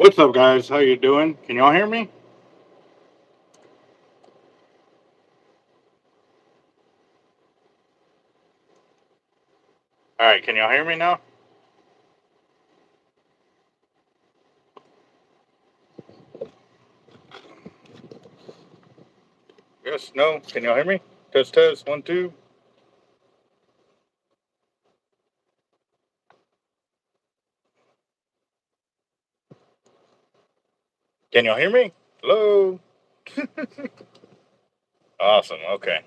What's up, guys? How you doing? Can y'all hear me? All right, can y'all hear me now? Yes, no. Can y'all hear me? Test, test, one, two. Can y'all hear me? Hello? awesome. Okay.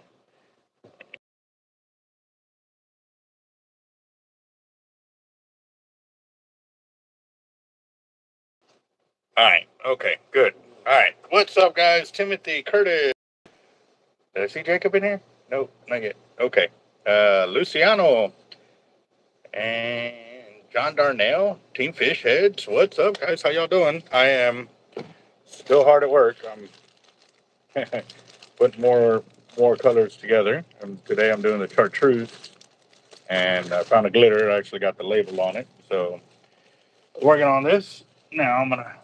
All right. Okay. Good. All right. What's up, guys? Timothy Curtis. Did I see Jacob in here? Nope, not yet. Okay. Uh, Luciano and John Darnell, Team Fish Heads. What's up, guys? How y'all doing? I am still hard at work. I'm putting more more colors together. And today I'm doing the chartreuse, and I found a glitter. I actually got the label on it. So working on this. Now I'm gonna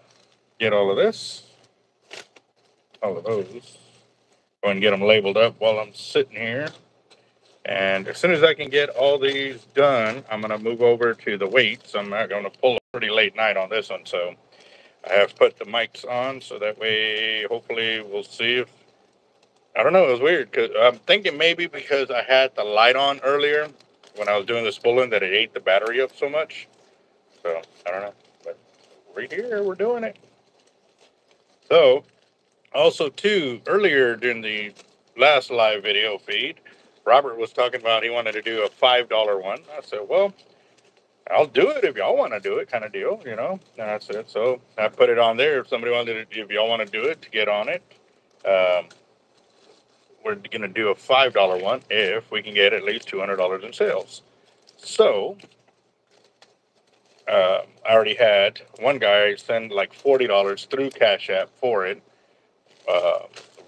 get all of this, all of those. Go and get them labeled up while I'm sitting here. And as soon as I can get all these done, I'm to move over to the weights. I'm not to pull a pretty late night on this one. So I have put the mics on so that way, hopefully, we'll see if. I don't know. It was weird because I'm thinking maybe because I had the light on earlier when I was doing the spooling that it ate the battery up so much. So I don't know. But we're here. We're doing it. So also, too, earlier during the last live video feed, Robert was talking about he wanted to do a five dollar one. I said, well, I'll do it if y'all want to do it, kind of deal, you know. And that's it. So I put it on there. If somebody wanted to, if y'all want to do it, to get on it. Um, we're going to do a five dollar one if we can get at least two hundred dollars in sales. So uh, I already had one guy send like forty dollars through Cash App for it uh,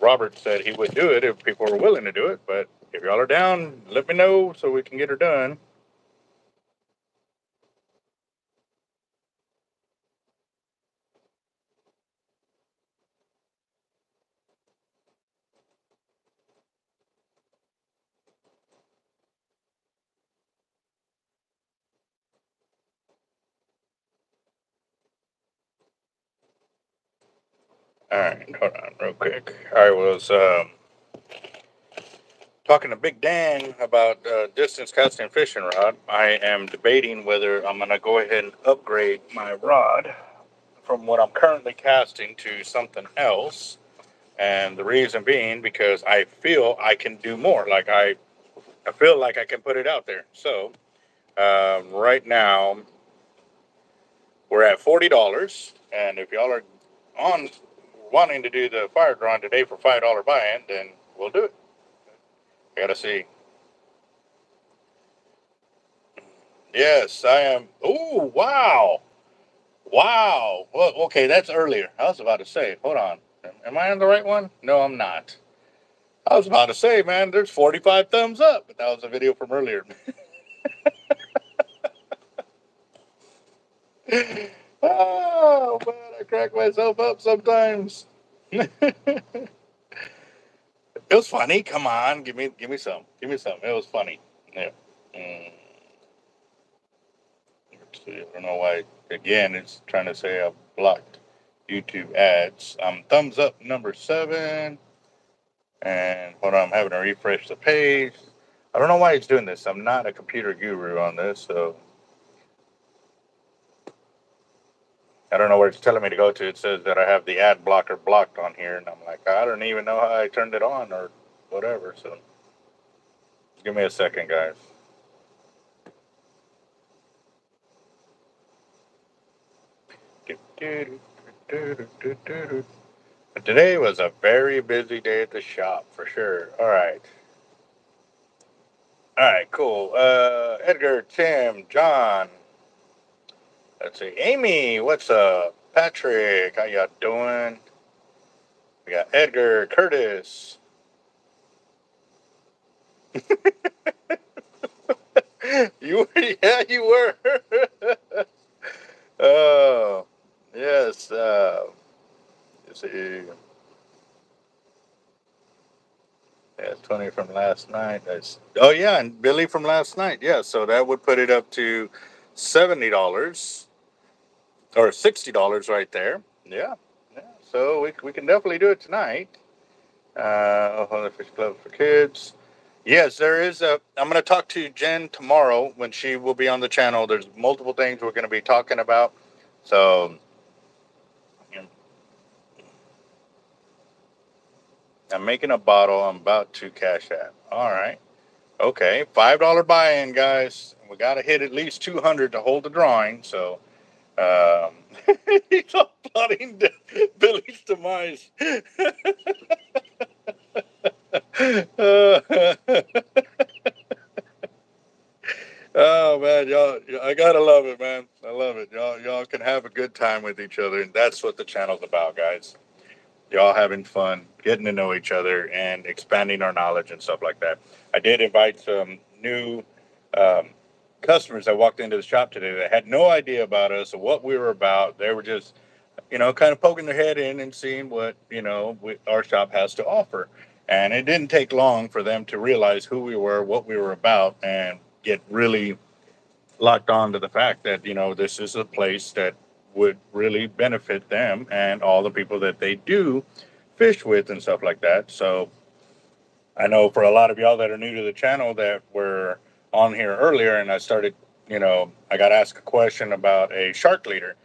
Robert said he would do it if people were willing to do it. But if y'all are down, let me know so we can get her done. All right, hold on real quick. I was um, talking to Big Dan about uh, distance casting fishing rod. I am debating whether I'm going to go ahead and upgrade my rod from what I'm currently casting to something else. And the reason being because I feel I can do more. Like I, I feel like I can put it out there. So um, right now we're at forty dollars, and if y'all are on wanting to do the fire drawing today for five dollar buy-in, then we'll do it. I gotta see. Yes, I am. Oh, wow. Wow. Well, okay, that's earlier. I was about to say, hold on. Am I on the right one? No, I'm not. I was about to say, man, there's 45 thumbs up, but that was a video from earlier. oh, man, I crack myself up sometimes. it was funny. Come on, give me, give me some, give me some. It was funny. Yeah. Mm. I don't know why. Again, it's trying to say I blocked YouTube ads. Um, thumbs up number seven. And hold on, I'm having to refresh the page. I don't know why it's doing this. I'm not a computer guru on this, so I don't know where it's telling me to go to. It says that I have the ad blocker blocked on here, and I'm like, I don't even know how I turned it on or whatever. So give me a second, guys. Today was a very busy day at the shop for sure. All right. All right, cool. Uh, Edgar, Tim, John, Let's see. Amy, what's up? Patrick, how y'all doing? We got Edgar, Curtis. you were, yeah, you were. oh, Yes. Uh, let's see. Yeah, 20 from last night. Oh yeah, and Billy from last night. Yeah, so that would put it up to seventy dollars or sixty dollars right there. Yeah, yeah. So we we can definitely do it tonight. Uh, Ohio Fish Club for Kids. Yes, there is a. I'm going to talk to Jen tomorrow when she will be on the channel. There's multiple things we're going to be talking about. So I'm making a bottle. I'm about to cash out. All right. Okay. $5 buy in, guys. We got to hit at least 200 to hold the drawing. So um, he's applauding Billy's demise. oh man, y'all, I gotta love it, man. I love it. Y'all, y'all can have a good time with each other, and that's what the channel's about, guys y'all having fun, getting to know each other, and expanding our knowledge and stuff like that. I did invite some new um, customers that walked into the shop today that had no idea about us or what we were about. They were just, you know, kind of poking their head in and seeing what you know we, our shop has to offer. And it didn't take long for them to realize who we were, what we were about, and get really locked on to the fact that you know this is a place that would really benefit them and all the people that they do fish with and stuff like that. So I know for a lot of y'all that are new to the channel that were on here earlier and I started, you know, I got asked a question about a shark leader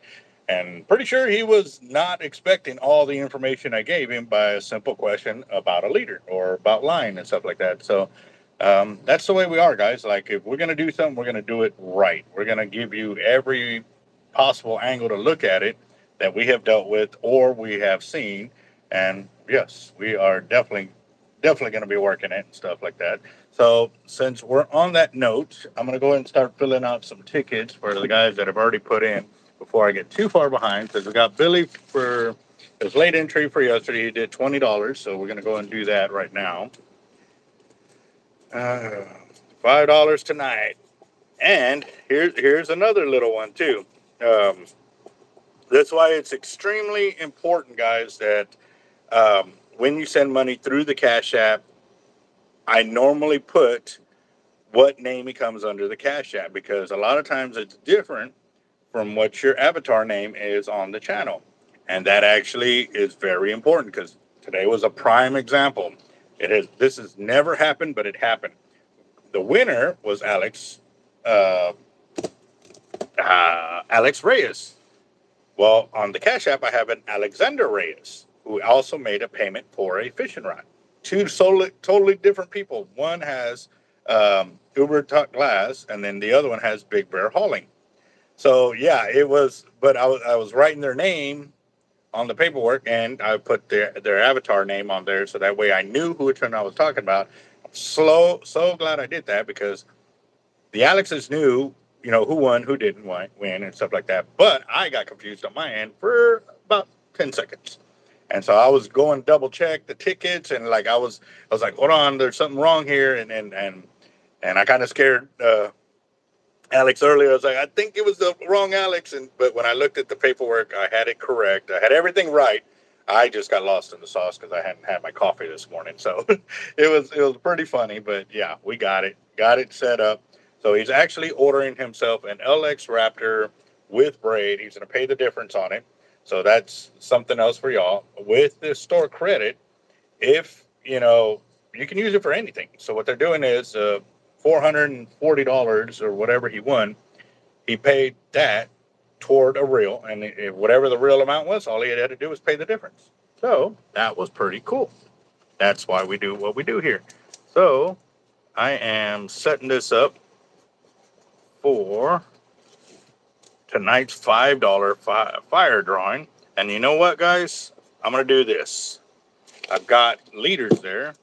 and pretty sure he was not expecting all the information I gave him by a simple question about a leader or about line and stuff like that. So um, that's the way we are, guys. Like if we're gonna do something, we're gonna do it right. We're gonna give you every possible angle to look at it that we have dealt with or we have seen. And yes, we are definitely definitely going to be working it and stuff like that. So since we're on that note, I'm going to go ahead and start filling out some tickets for the guys that have already put in before I get too far behind. Because we got Billy for his late entry for yesterday. He did twenty dollars, so we're going to go and do that right now. Uh, Five dollars tonight, and here's here's another little one too. Um, that's why it's extremely important, guys, that um, when you send money through the Cash App, I normally put what name it comes under the Cash App because a lot of times it's different from what your avatar name is on the channel. And that actually is very important because today was a prime example. It has this has never happened, but it happened. The winner was Alex uh, uh, Alex Reyes. Well, on the Cash App, I have an Alexander Reyes who also made a payment for a fishing rod. Two totally, totally different people. One has um, Uber Tuck Glass, and then the other one has Big Bear Hauling. So yeah, it was. But I was I was writing their name on the paperwork, and I put their their avatar name on there, so that way I knew who which one I was talking about. Slow, so glad I did that because the Alexes knew you know, who won, who didn't win, and stuff like that. But I got confused on my end for about 10 seconds. And so I was going double check the tickets and like I was I was like, hold on, there's something wrong here. And and and and I kind of scared uh, Alex earlier. I was like, I think it was the wrong Alex. And but when I looked at the paperwork, I had it correct. I had everything right. I just got lost in the sauce because I hadn't had my coffee this morning. So it was it was pretty funny. But yeah, we got it. Got it set up. So he's actually ordering himself an LX Raptor with braid. He's going to pay the difference on it. So that's something else for y'all. With this store credit, if you know, you can use it for anything. So what they're doing is uh, four hundred and forty dollars or whatever he won. He paid that toward a reel, and whatever the real amount was, all he had to do was pay the difference. So that was pretty cool. That's why we do what we do here. So I am setting this up for tonight's $5 fi- fire drawing. And you know what, guys? I'm going to do this. I've got leaders there.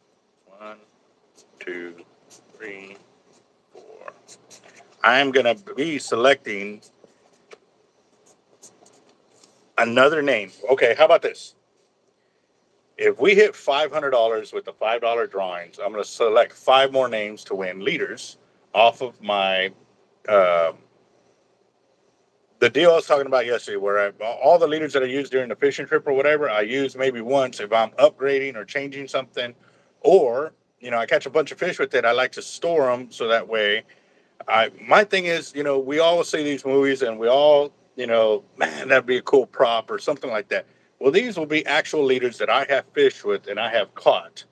One, two, three, four. I'm going to be selecting another name. Okay, how about this? If we hit $500 with the $5 drawings, I'm going to select five more names to win leaders off of my um, the deal I was talking about yesterday, where I, all the leaders that I use during the fishing trip or whatever, I use maybe once if I'm upgrading or changing something, or you know, I catch a bunch of fish with it. I like to store them so that way. I my thing is, you know, we all see these movies and we all, you know, man, that'd be a cool prop or something like that. Well, these will be actual leaders that I have fished with and I have caught.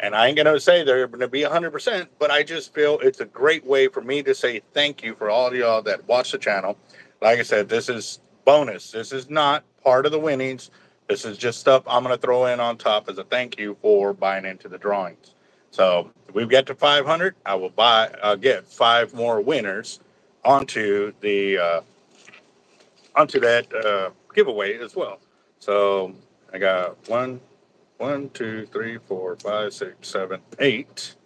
And I ain't gonna say they're gonna be 100%, but I just feel it's a great way for me to say thank you for all y'all that watch the channel like I said, this is bonus. This is not part of the winnings. This is just stuff I'm going to throw in on top as a thank you for buying into the drawings. So if we get to 500, I will buy. I'll get five more winners onto the uh, onto that uh, giveaway as well. So I got one, one, two, three, four, five, six, seven, eight.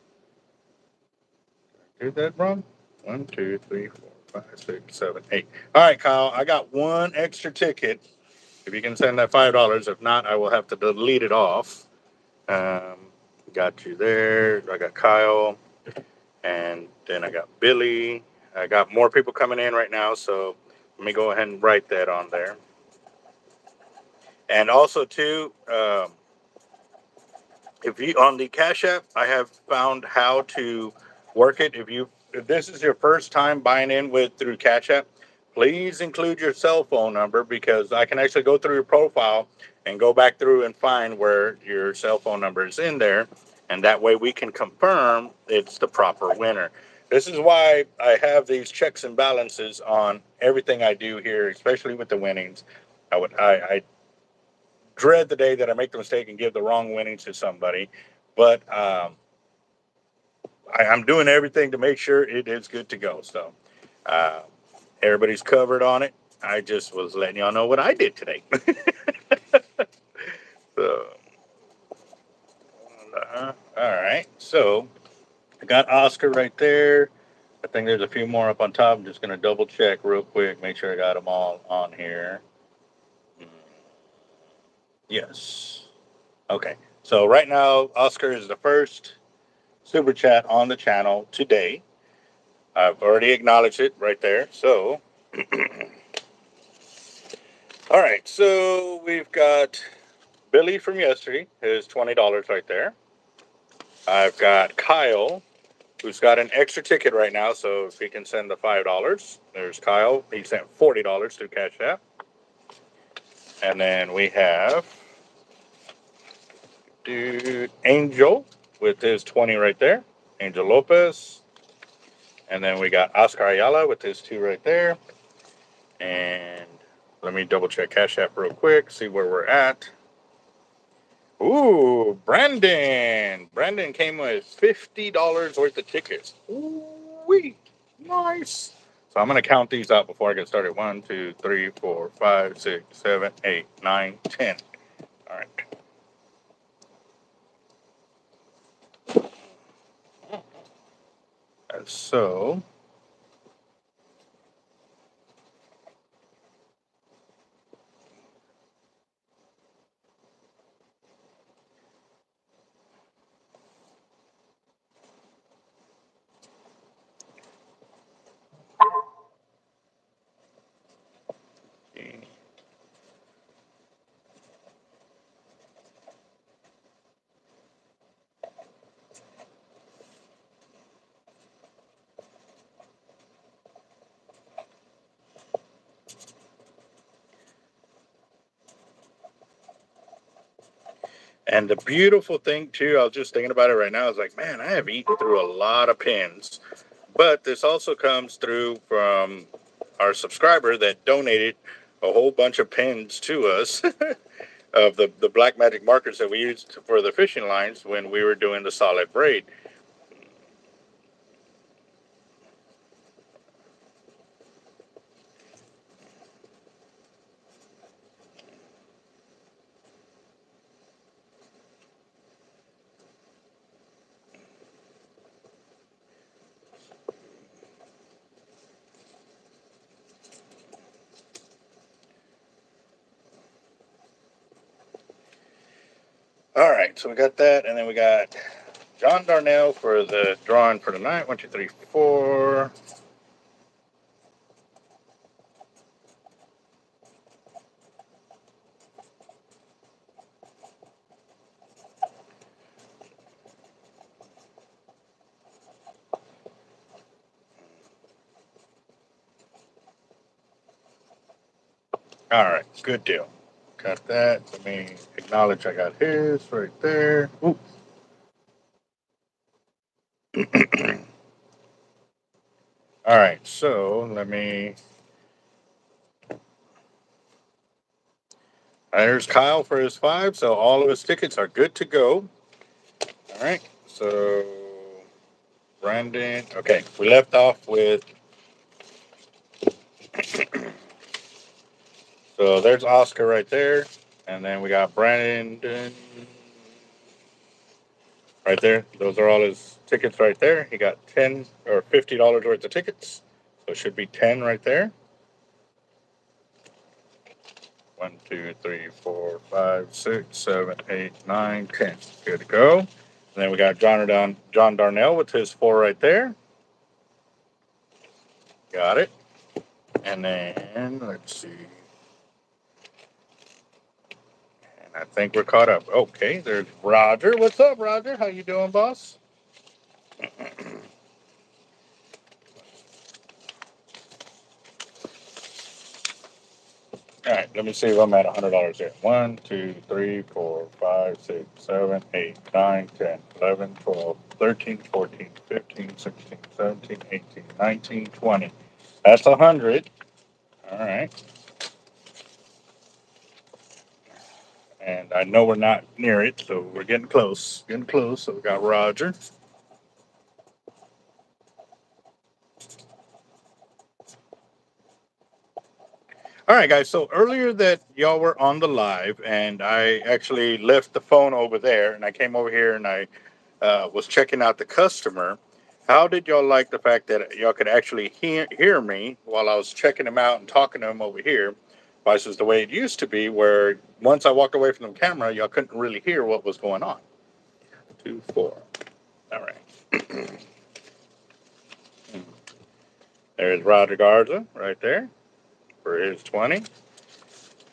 Did that wrong? One, two, three, four five, six, seven, eight. All right, Kyle, I got one extra ticket. If you can send that five dollars, if not, I will have to delete it off. Um, got you there. I got Kyle, and then I got Billy. I got more people coming in right now, so let me go ahead and write that on there. And also, too, um, if you on the Cash App, I have found how to work it. If you if this is your first time buying in with through Cash App, please include your cell phone number because I can actually go through your profile and go back through and find where your cell phone number is in there. And that way we can confirm it's the proper winner. This is why I have these checks and balances on everything I do here, especially with the winnings. I would I, I dread the day that I make the mistake and give the wrong winnings to somebody. But um, I, am doing everything to make sure it is good to go. So uh, everybody's covered on it. I just was letting y'all know what I did today. so, uh, all right. So I got Oscar right there. I think there's a few more up on top. I'm just going to double check real quick, make sure I got them all on here. Hmm. Yes. Okay. So right now, Oscar is the first super chat on the channel today. I've already acknowledged it right there. So, all right. So we've got Billy from yesterday, his $20 right there. I've got Kyle, who's got an extra ticket right now. So if he can send the $5, there's Kyle. He sent $40 to Cash App. And then we have dude Angel with his 20 right there. Angel Lopez. And then we got Oscar Ayala with his two right there. And let me double check Cash App real quick, see where we're at. Ooh, Brandon. Brandon came with $50 worth of tickets. Ooh. Nice. So I'm going to count these out before I get started. One, two, three, four, five, six, seven, eight, nine, ten. All right. So And the beautiful thing too, I was just thinking about it right now. I was like, man, I have eaten through a lot of pins, but this also comes through from our subscriber that donated a whole bunch of pins to us of the the black magic markers that we used for the fishing lines when we were doing the solid braid. so we got that, and then we got John Darnell for the drawing for tonight. One, two, three, four. All right, good deal. Got that. Let me acknowledge I got his right there. Ooh. All right, so let me. There's Kyle for his five, so all of his tickets are good to go. All right, so Brandon. Okay, we left off with. So there's Oscar right there, and then we got Brandon right there. Those are all his tickets right there. He got ten or fifty dollars worth of tickets, so it should be ten right there. One, two, three, four, five, six, seven, eight, nine, ten. Good to go. And then we got John, Don, John Darnell with his four right there. Got it. And then let's see. And I think we're caught up. Okay, there's Roger. What's up, Roger? How you doing, boss? All right, let me see if I'm at hundred dollars here. One, two, three, four, five, six, seven, eight, nine, ten, eleven, twelve, thirteen, fourteen, fifteen, sixteen, seventeen, eighteen, nineteen, twenty. That's a hundred. All right. And I know we're not near it, so we're getting close. Getting close. So we got Roger. All right, guys. So earlier that y'all were on the live, and I actually left the phone over there, and I came over here and I uh, was checking out the customer. How did y'all like the fact that y'all could actually hear, hear me while I was checking him out and talking to him over here, the way it used to be, where once I walked away from the camera, y'all couldn't really hear what was going on. Two, four. All right. There's Roger Garza right there for his 20.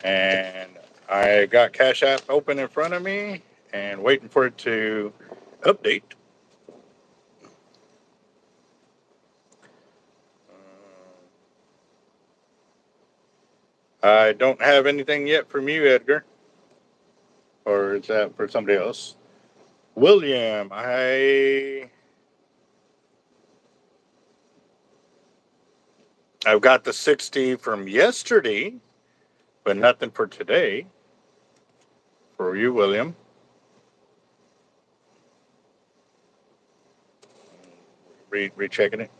And I got Cash App open in front of me and waiting for it to update. I don't have anything yet from you, Edgar. Or is that for somebody else? William, I I've got the 60 from yesterday, but nothing for today. For you, William. Re- rechecking it.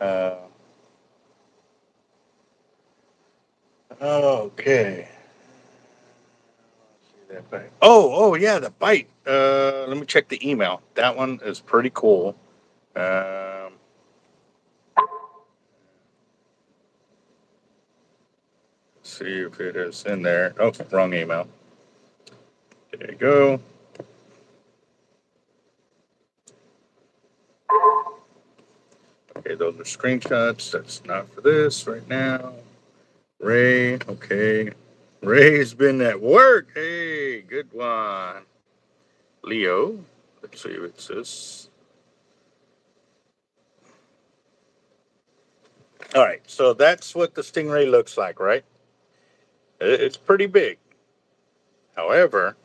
Uh, okay. Oh, oh yeah, the bite. Uh, let me check the email. That one is pretty cool. Um, see if it is in there. Oh, wrong email. There you go. Okay, those are screenshots. That's not for this right now. Ray, okay. Ray's been at work. Hey, good one. Leo, let's see it says. All right, so that's what the Stingray looks like, right? It's pretty big. However,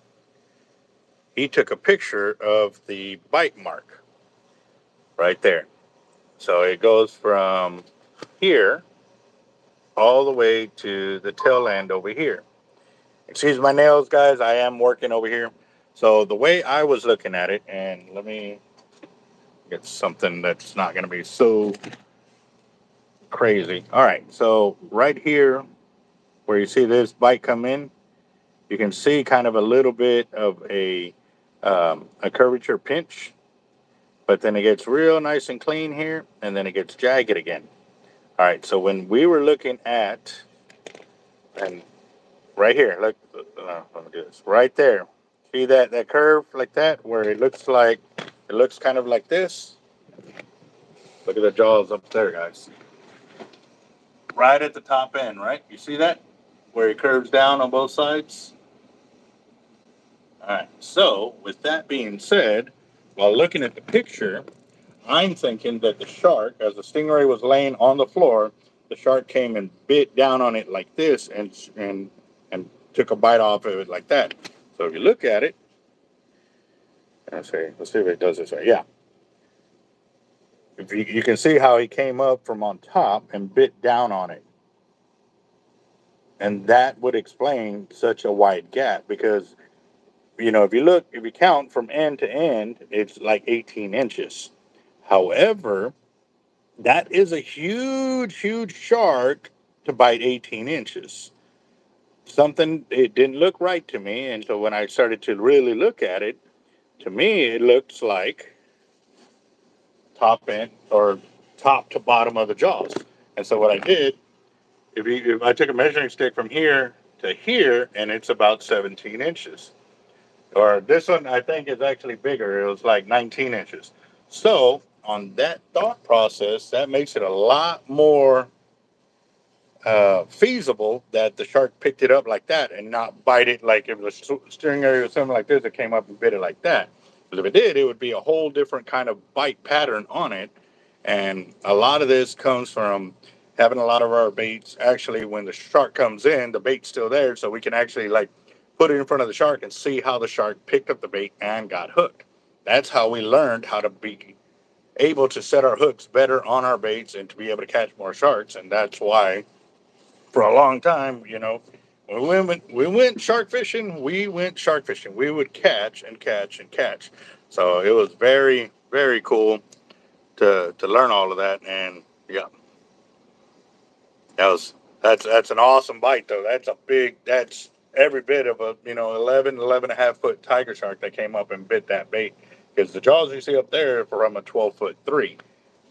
he took a picture of the bite mark right there. So it goes from here all the way to the tail end over here. Excuse my nails, guys. I am working over here. So the way I was looking at it, and let me get something that's not going to be so crazy. All right. So right here, where you see this bite come in, you can see kind of a little bit of a um, a curvature pinch, but then it gets real nice and clean here, and then it gets jagged again. All right, so when we were looking at, and right here, look, uh, let me do this, right there. See that, that curve like that, where it looks like, it looks kind of like this. Look at the jaws up there, guys. Right at the top end, right? You see that? Where it curves down on both sides? All right, so with that being said, while looking at the picture, I'm thinking that the shark, as the stingray was laying on the floor, the shark came and bit down on it like this and and and took a bite off of it like that. So if you look at it, let's see, let's see if it does this way. Yeah. If you, you can see how he came up from on top and bit down on it. And that would explain such a wide gap because, you know, if you look, if you count from end to end, it's like 18 inches. However, that is a huge, huge shark to bite 18 inches. Something, it didn't look right to me. And so when I started to really look at it, to me, it looks like top end or top to bottom of the jaws. And so what I did, if, you, if I took a measuring stick from here to here, and it's about 17 inches. Or this one, I think, is actually bigger. It was like 19 inches. So on that thought process, that makes it a lot more uh, feasible that the shark picked it up like that and not bite it like if the stingray or something like this, it came up and bit it like that. Because if it did, it would be a whole different kind of bite pattern on it. And a lot of this comes from having a lot of our baits. Actually, when the shark comes in, the bait's still there, so we can actually like put it in front of the shark and see how the shark picked up the bait and got hooked. That's how we learned how to be able to set our hooks better on our baits and to be able to catch more sharks. And that's why, for a long time, you know, we went, we went shark fishing, we went shark fishing. We would catch and catch and catch. So it was very, very cool to to learn all of that. And yeah, that was that's that's an awesome bite though. That's a big. That's every bit of a you know 11, 11 and a half foot tiger shark that came up and bit that bait because the jaws you see up there are from a 12 foot three.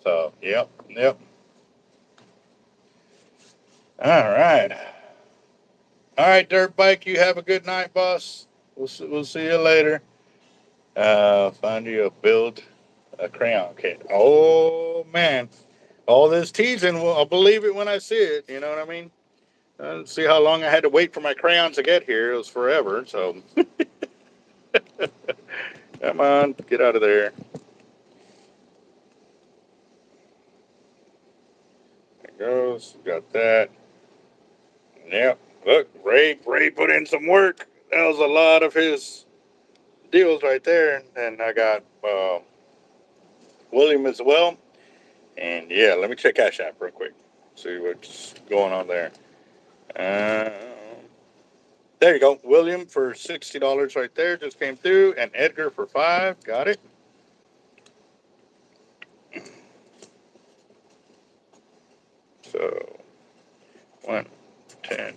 So, yep, yep. All right. All right, dirt bike. You have a good night, boss. We'll see, we'll see you later. Uh, find you a build a crayon kit. Oh man, all this teasing. Well, I'll believe it when I see it. You know what I mean? Uh, see how long I had to wait for my crayons to get here. It was forever. So. Come on, get out of there. There goes. Got that. Yep. Look, Ray. Ray put in some work. That was a lot of his deals right there. And I got uh, William as well. And yeah, let me check Cash App real quick. See what's going on there. Uh, there you go. William for $60 right there just came through. And Edgar for five. Got it. So 1, 10,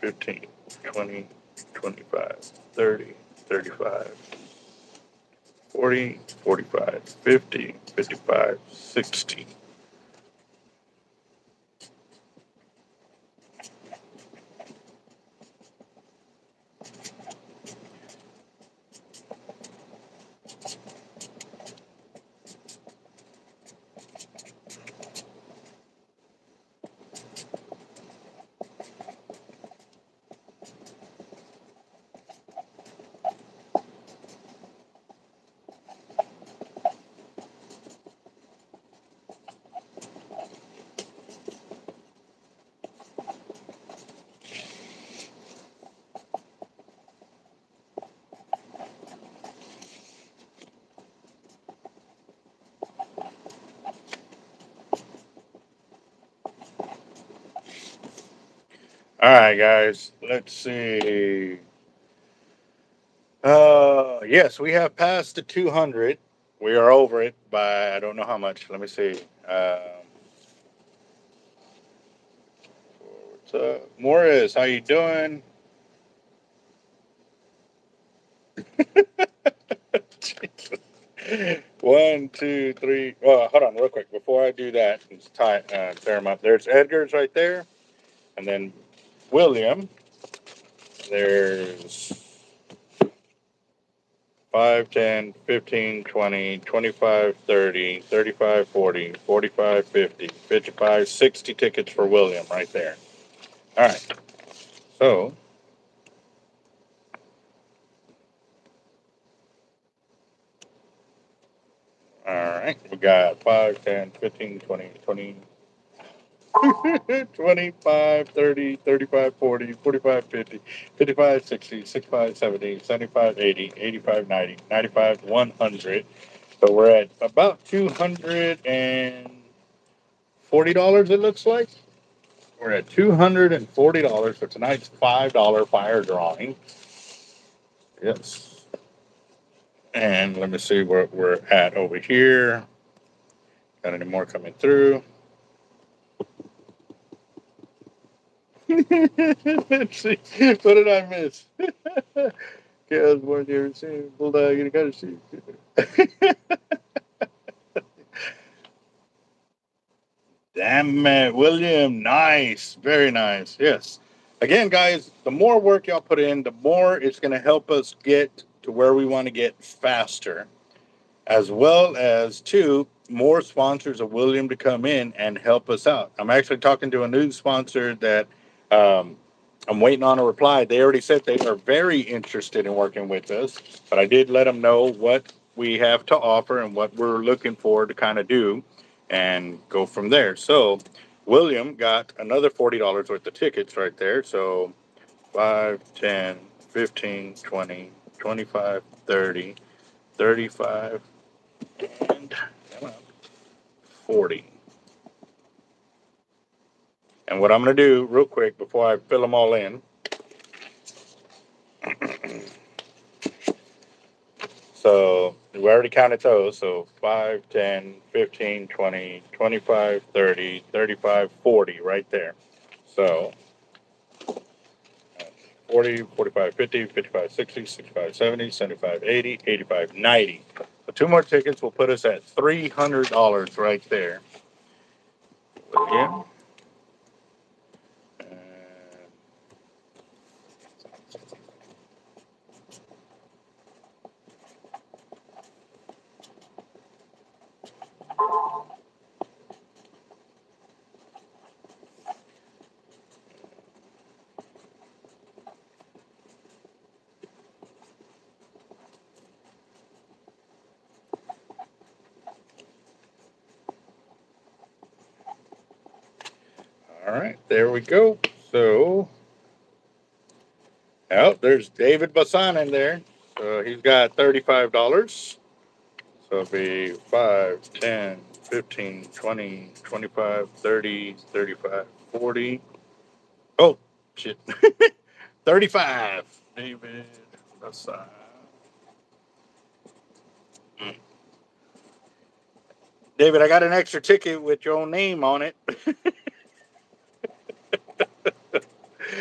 15, 20, 25, 30, 35, 40, 45, 50, 55, 60. All right, guys. Let's see. Uh, yes, we have passed the 200. We are over it by I don't know how much. Let me see. Um, what's up, Morris? How you doing? One, two, three. Oh, hold on, real quick. Before I do that, let's tie, uh, tear them up. There's Edgar's right there, and then William, there's 5, 10, 15, 20, 25, 30, 35, 40, 45, 50, 55, 60 tickets for William right there. All right. So, all right. We got 5, 10, 15, 20, 20. 25, 30, 35, 40, 45, 50, 55, 60, 65, 70, 75, 80, 85, 90, 95, 100. So we're at about $240, it looks like. We're at $240 for tonight's $5 fire drawing. Yes. And let me see what we're at over here. Got any more coming through? Let's see. What did I miss? Chaos born here soon. Bulldog in a cutter suit. Damn it, William. Nice. Very nice. Yes. Again, guys, the more work y'all put in, the more it's going to help us get to where we want to get faster, as well as, two, more sponsors of William to come in and help us out. I'm actually talking to a new sponsor that um, I'm waiting on a reply. They already said they are very interested in working with us, but I did let them know what we have to offer and what we're looking for to kind of do and go from there. So William got another $40 worth of tickets right there. So 5, 10, 15, 20, 25, 30, 35, and 40. And what I'm going to do real quick before I fill them all in. so we already counted those. So 5, 10, 15, 20, 25, 30, 35, 40 right there. So 40, 45, 50, 55, 60, 65, 70, 75, 80, 85, 90. So two more tickets will put us at $300 right there. Again. All right, there we go. So, oh, there's David Bassan in there. So he's got $35. So it'll be 5, 10, 15, 20, 25, 30, 35, 40. Oh, shit. 35. David Bassan. Hmm. David, I got an extra ticket with your own name on it. All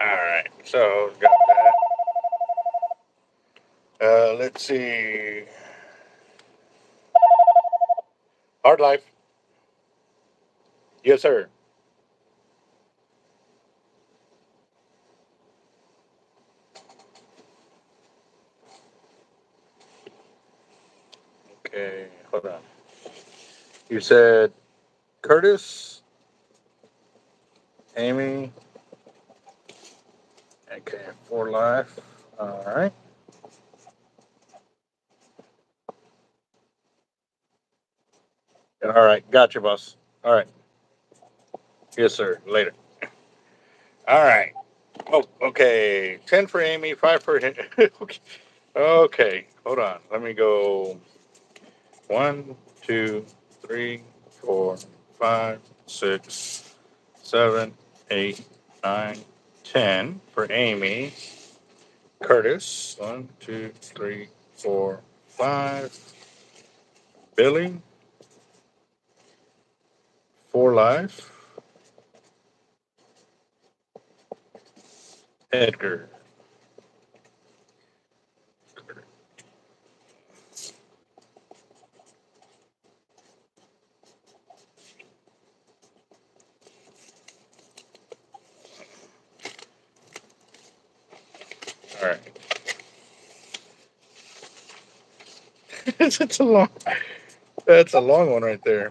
right, so got that. Uh, let's see. Hard life. Yes, sir. Okay, hold on. You said Curtis, Amy. Okay, for life. All right. All right, gotcha, boss. All right. Yes, sir. Later. All right. Oh, okay. Ten for Amy, five for him. okay. Okay. Hold on. Let me go. One, two, three, four, five, six, seven, eight, nine, ten for Amy. Curtis. One, two, three, four, five. Billy. For life. Edgar. that's, that's a long. That's a long one right there.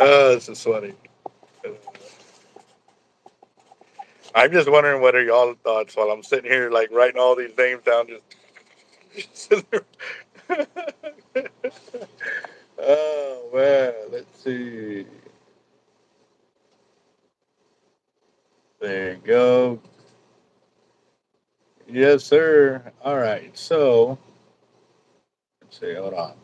Oh, this is sweaty. I'm just wondering what are y'all thoughts while I'm sitting here like writing all these names down, just oh man, let's see. There you go. Yes, sir. All right. So let's see. Hold on.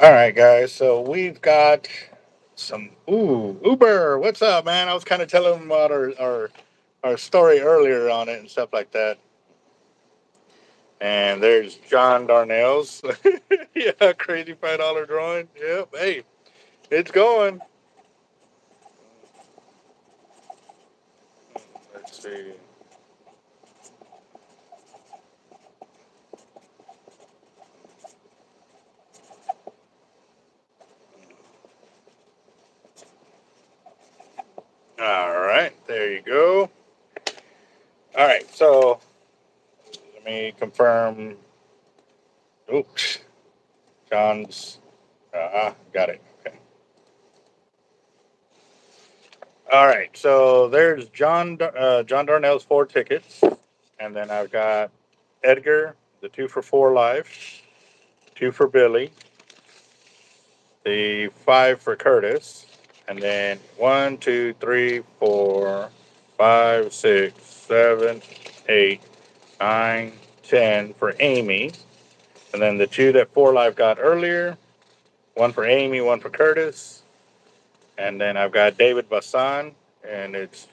All right, guys. So we've got some ooh Uber. What's up, man? I was kind of telling about our, our our story earlier on it and stuff like that. And there's John Darnell's. yeah, crazy five dollar drawing. Yep. Hey, it's going. Let's see. All right, there you go. All right, so let me confirm. Oops, John's. Uh, got it. Okay. All right, so there's John uh, John Darnell's four tickets, and then I've got Edgar, the two for four live, two for Billy, the five for Curtis, and then one, two, three, four, five, six, seven, eight, nine, ten for Amy. And then the two that Four Live got earlier, one for Amy, one for Curtis. And then I've got David Bassan, and it's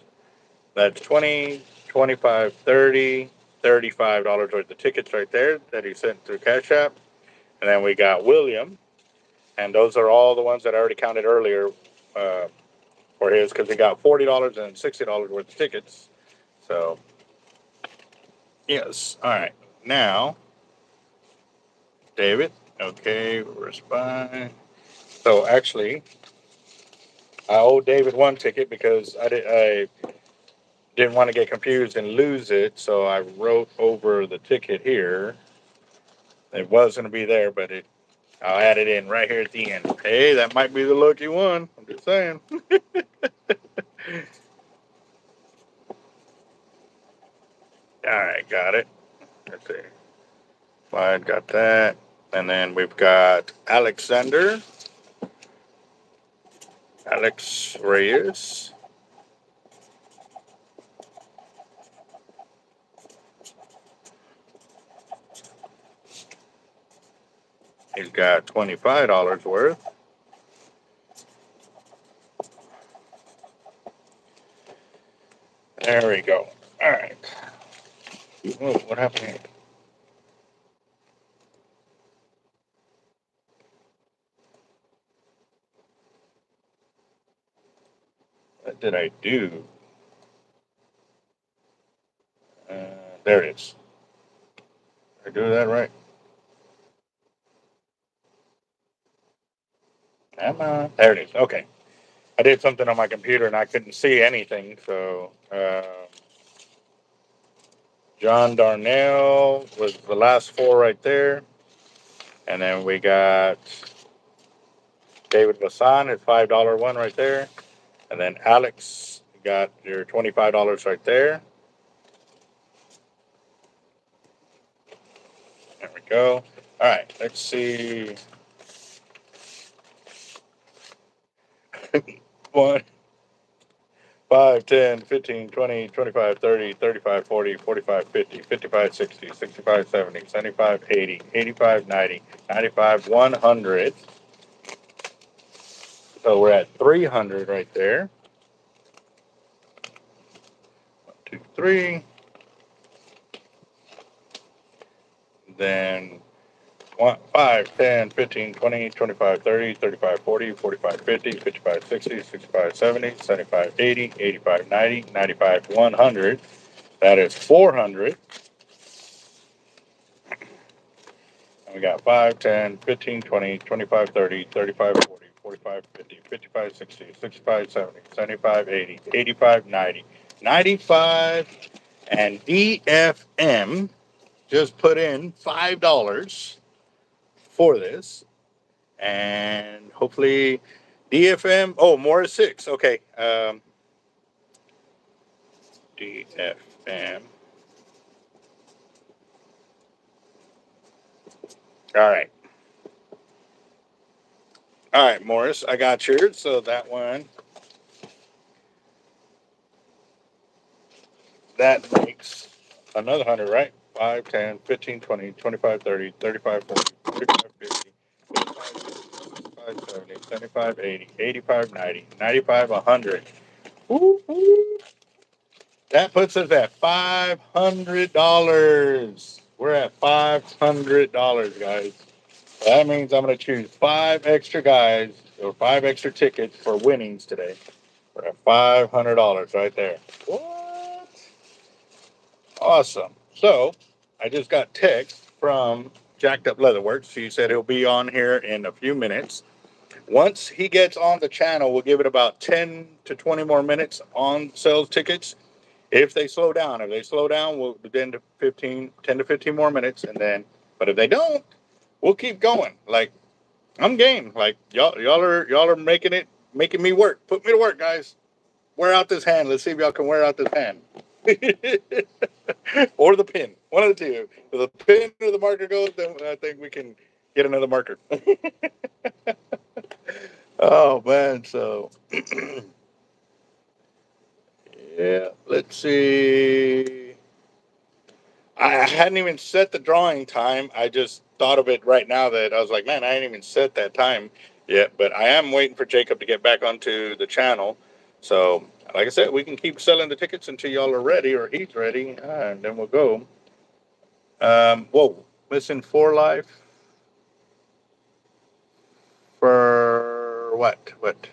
that's 20, 25, 30, 35 dollars worth of tickets right there that he sent through Cash App. And then we got William, and those are all the ones that I already counted earlier uh, for his because he got forty dollars and sixty dollars worth of tickets. So yes, all right. Now, David. Okay, respond. So actually, I owe David one ticket because I did I didn't want to get confused and lose it, so I wrote over the ticket here. It was going to be there, but it I'll add it in right here at the end. Hey, that might be the lucky one. I'm just saying. All right, got it. Let's see. Slide got that. And then we've got Alexander. Alex Reyes. He's got $25 worth. There we go. All right. Oh, what happened here? What did I do? Uh, there it is. Did I do that right? There it is. Okay. I did something on my computer and I couldn't see anything. So, uh, John Darnell was the last four right there. And then we got David Bassan at $5 one right there. And then Alex got your $25 right there. There we go. All right, let's see. One, five, 10, 15, 20, 25, 30, 35, 40, 45, 50, 55, 60, 65, 70, 75, 80, 85, 90, 95, 100. So we're at 300 right there. One, two, three. Then 5, 10, 15, 20, 25, 30, 35, 40, 45, 50, 55, 60, 65, 70, 75, 80, 85, 90, 95, 100. That is 400. We got 5, 10, 15, 20, 25, 30, 35, 40, 45, 50, 55, 60, 65, 70, 75, 80, 85, 90, 95, and DFM just put in $5 for this. And hopefully DFM, oh, more is six. Okay. Um, DFM. All right. All right, Morris, I got yours. So that one. That makes another 100, right? 5, 10, 15, 20, 25, 30, 35, 40, 45, 50, 55, 70, 75, 80, 85, 90, 95, 100. Woo-hoo. That puts us at $500. We're at $500, guys. That means I'm going to choose five extra guys or five extra tickets for winnings today. We're at $500 right there. What? Awesome. So I just got text from Jacked Up Leatherworks. He said he'll be on here in a few minutes. Once he gets on the channel, we'll give it about 10 to 20 more minutes on sales tickets. If they slow down, if they slow down, we'll then to 15, 10 to 15 more minutes. And then, but if they don't, we'll keep going. Like, I'm game. Like, y'all, y'all are, y'all are making it, making me work. Put me to work, guys. Wear out this hand. Let's see if y'all can wear out this hand. or the pin. One of the two. If the pin or the marker goes, then I think we can get another marker. oh man, so yeah, let's see. I hadn't even set the drawing time. I just thought of it right now that I was like, man, I ain't even set that time yet. But I am waiting for Jacob to get back onto the channel. So like I said, we can keep selling the tickets until y'all are ready or he's ready, and then we'll go. Um, whoa, missing four life for what? What?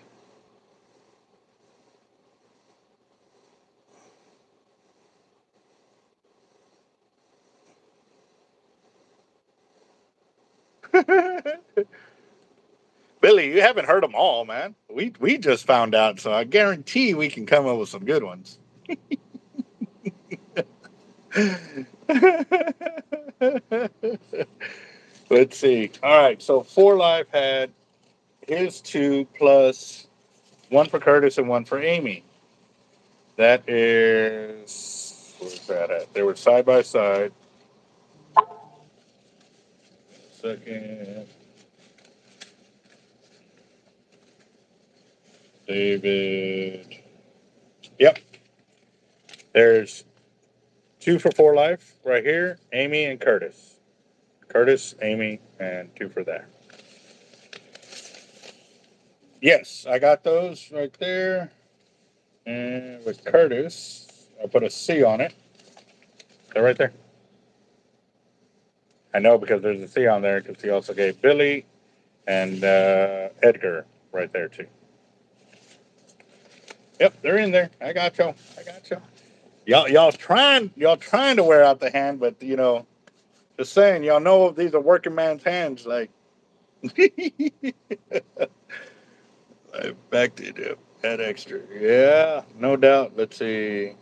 Billy, you haven't heard them all, man. We we just found out, so I guarantee we can come up with some good ones. Let's see. All right, so four live had his two plus one for Curtis and one for Amy. That is where's that at? They were side by side. Second. David. Yep. There's two for four life right here. Amy and Curtis. Curtis, Amy, and two for that. Yes, I got those right there. And with Curtis, I put a C on it. They're right there. I know because there's a C on there because he also gave Billy and uh, Edgar right there too. Yep, they're in there. I got you. I got you. Y'all, y'all trying, y'all trying to wear out the hand, but you know, just saying, y'all know these are working man's hands. Like, I backed it up. That extra, yeah, no doubt. Let's see.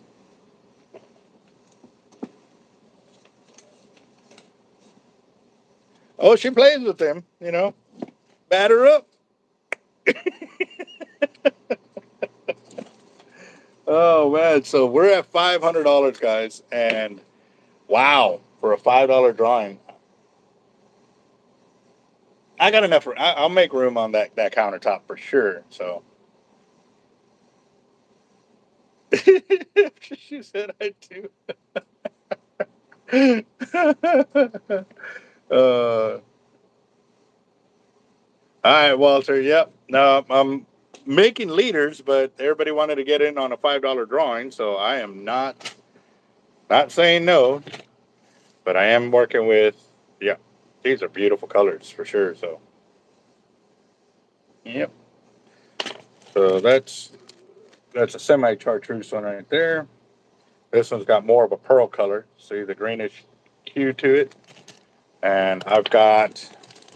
Oh, she plays with them, you know. Batter up. Oh man, so we're at five hundred dollars, guys, and wow, for a five dollar drawing, I got enough. I, will make room on that that countertop for sure. So she said I do. uh, all right, Walter. Yep. No, I'm making leaders, but everybody wanted to get in on a five dollar drawing, so I am not not saying no, but I am working with yeah. These are beautiful colors for sure. So yep. So that's that's a semi chartreuse one right there. This one's got more of a pearl color. See the greenish hue to it. And I've got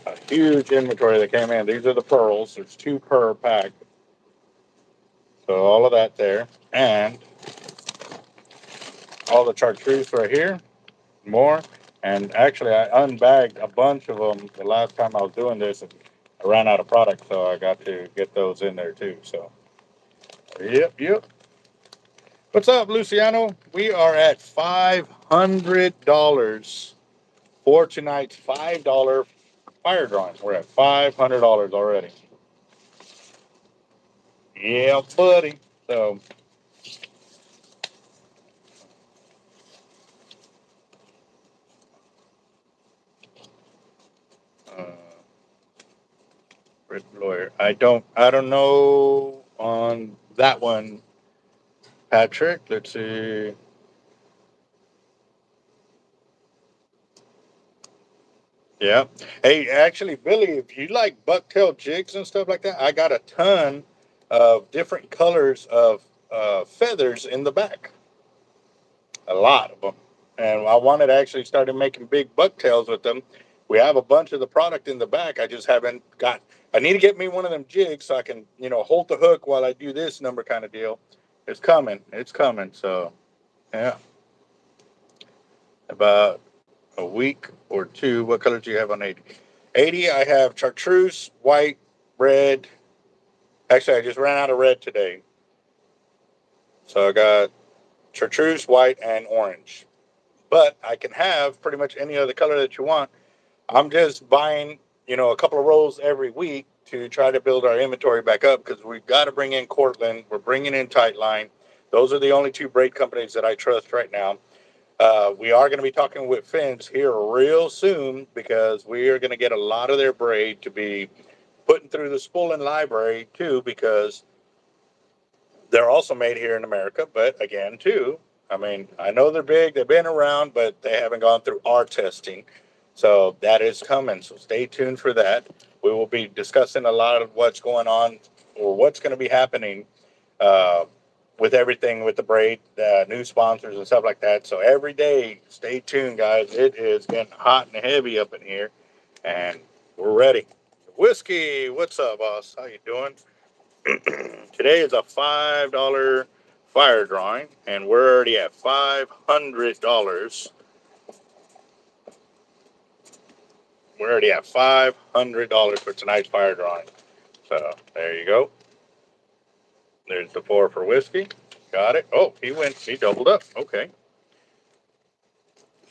a huge inventory that came in. These are the pearls. There's two per pack. So all of that there. And all the chartreuse right here. More. And actually, I unbagged a bunch of them the last time I was doing this. And I ran out of product, so I got to get those in there too. So, yep, yep. What's up, Luciano? We are at $500 for tonight's $5 fire drawing. We're at $500 already. Yeah, buddy. So, uh, lawyer. I don't. I don't know on that one, Patrick. Let's see. Yeah. Hey, actually, Billy, if you like bucktail jigs and stuff like that, I got a ton of different colors of uh, feathers in the back. A lot of them. And I wanted to actually started making big bucktails with them. We have a bunch of the product in the back. I just haven't got. I need to get me one of them jigs so I can, you know, hold the hook while I do this number kind of deal. It's coming. It's coming. So, yeah. About a week or two. What colors do you have on 80? 80, I have chartreuse, white, red. Actually, I just ran out of red today. So I got chartreuse, white, and orange. But I can have pretty much any other color that you want. I'm just buying, you know, a couple of rolls every week to try to build our inventory back up because we've got to bring in Cortland. We're bringing in Tightline. Those are the only two braid companies that I trust right now. Uh, we are going to be talking with Fins here real soon because we are going to get a lot of their braid to be putting through the Spoolen library too because they're also made here in America. But again, too, I mean, I know they're big, they've been around, but they haven't gone through our testing. So that is coming. So stay tuned for that. We will be discussing a lot of what's going on or what's going to be happening uh, with everything with the braid, new sponsors and stuff like that. So every day, stay tuned, guys. It is getting hot and heavy up in here, and we're ready. Whiskey, what's up, boss? How you doing? Today is a five dollar fire drawing, and we're already at five hundred dollars. We're already at five hundred dollars for tonight's fire drawing. So there you go. There's the four for whiskey. Got it. Oh, he went, he doubled up. Okay.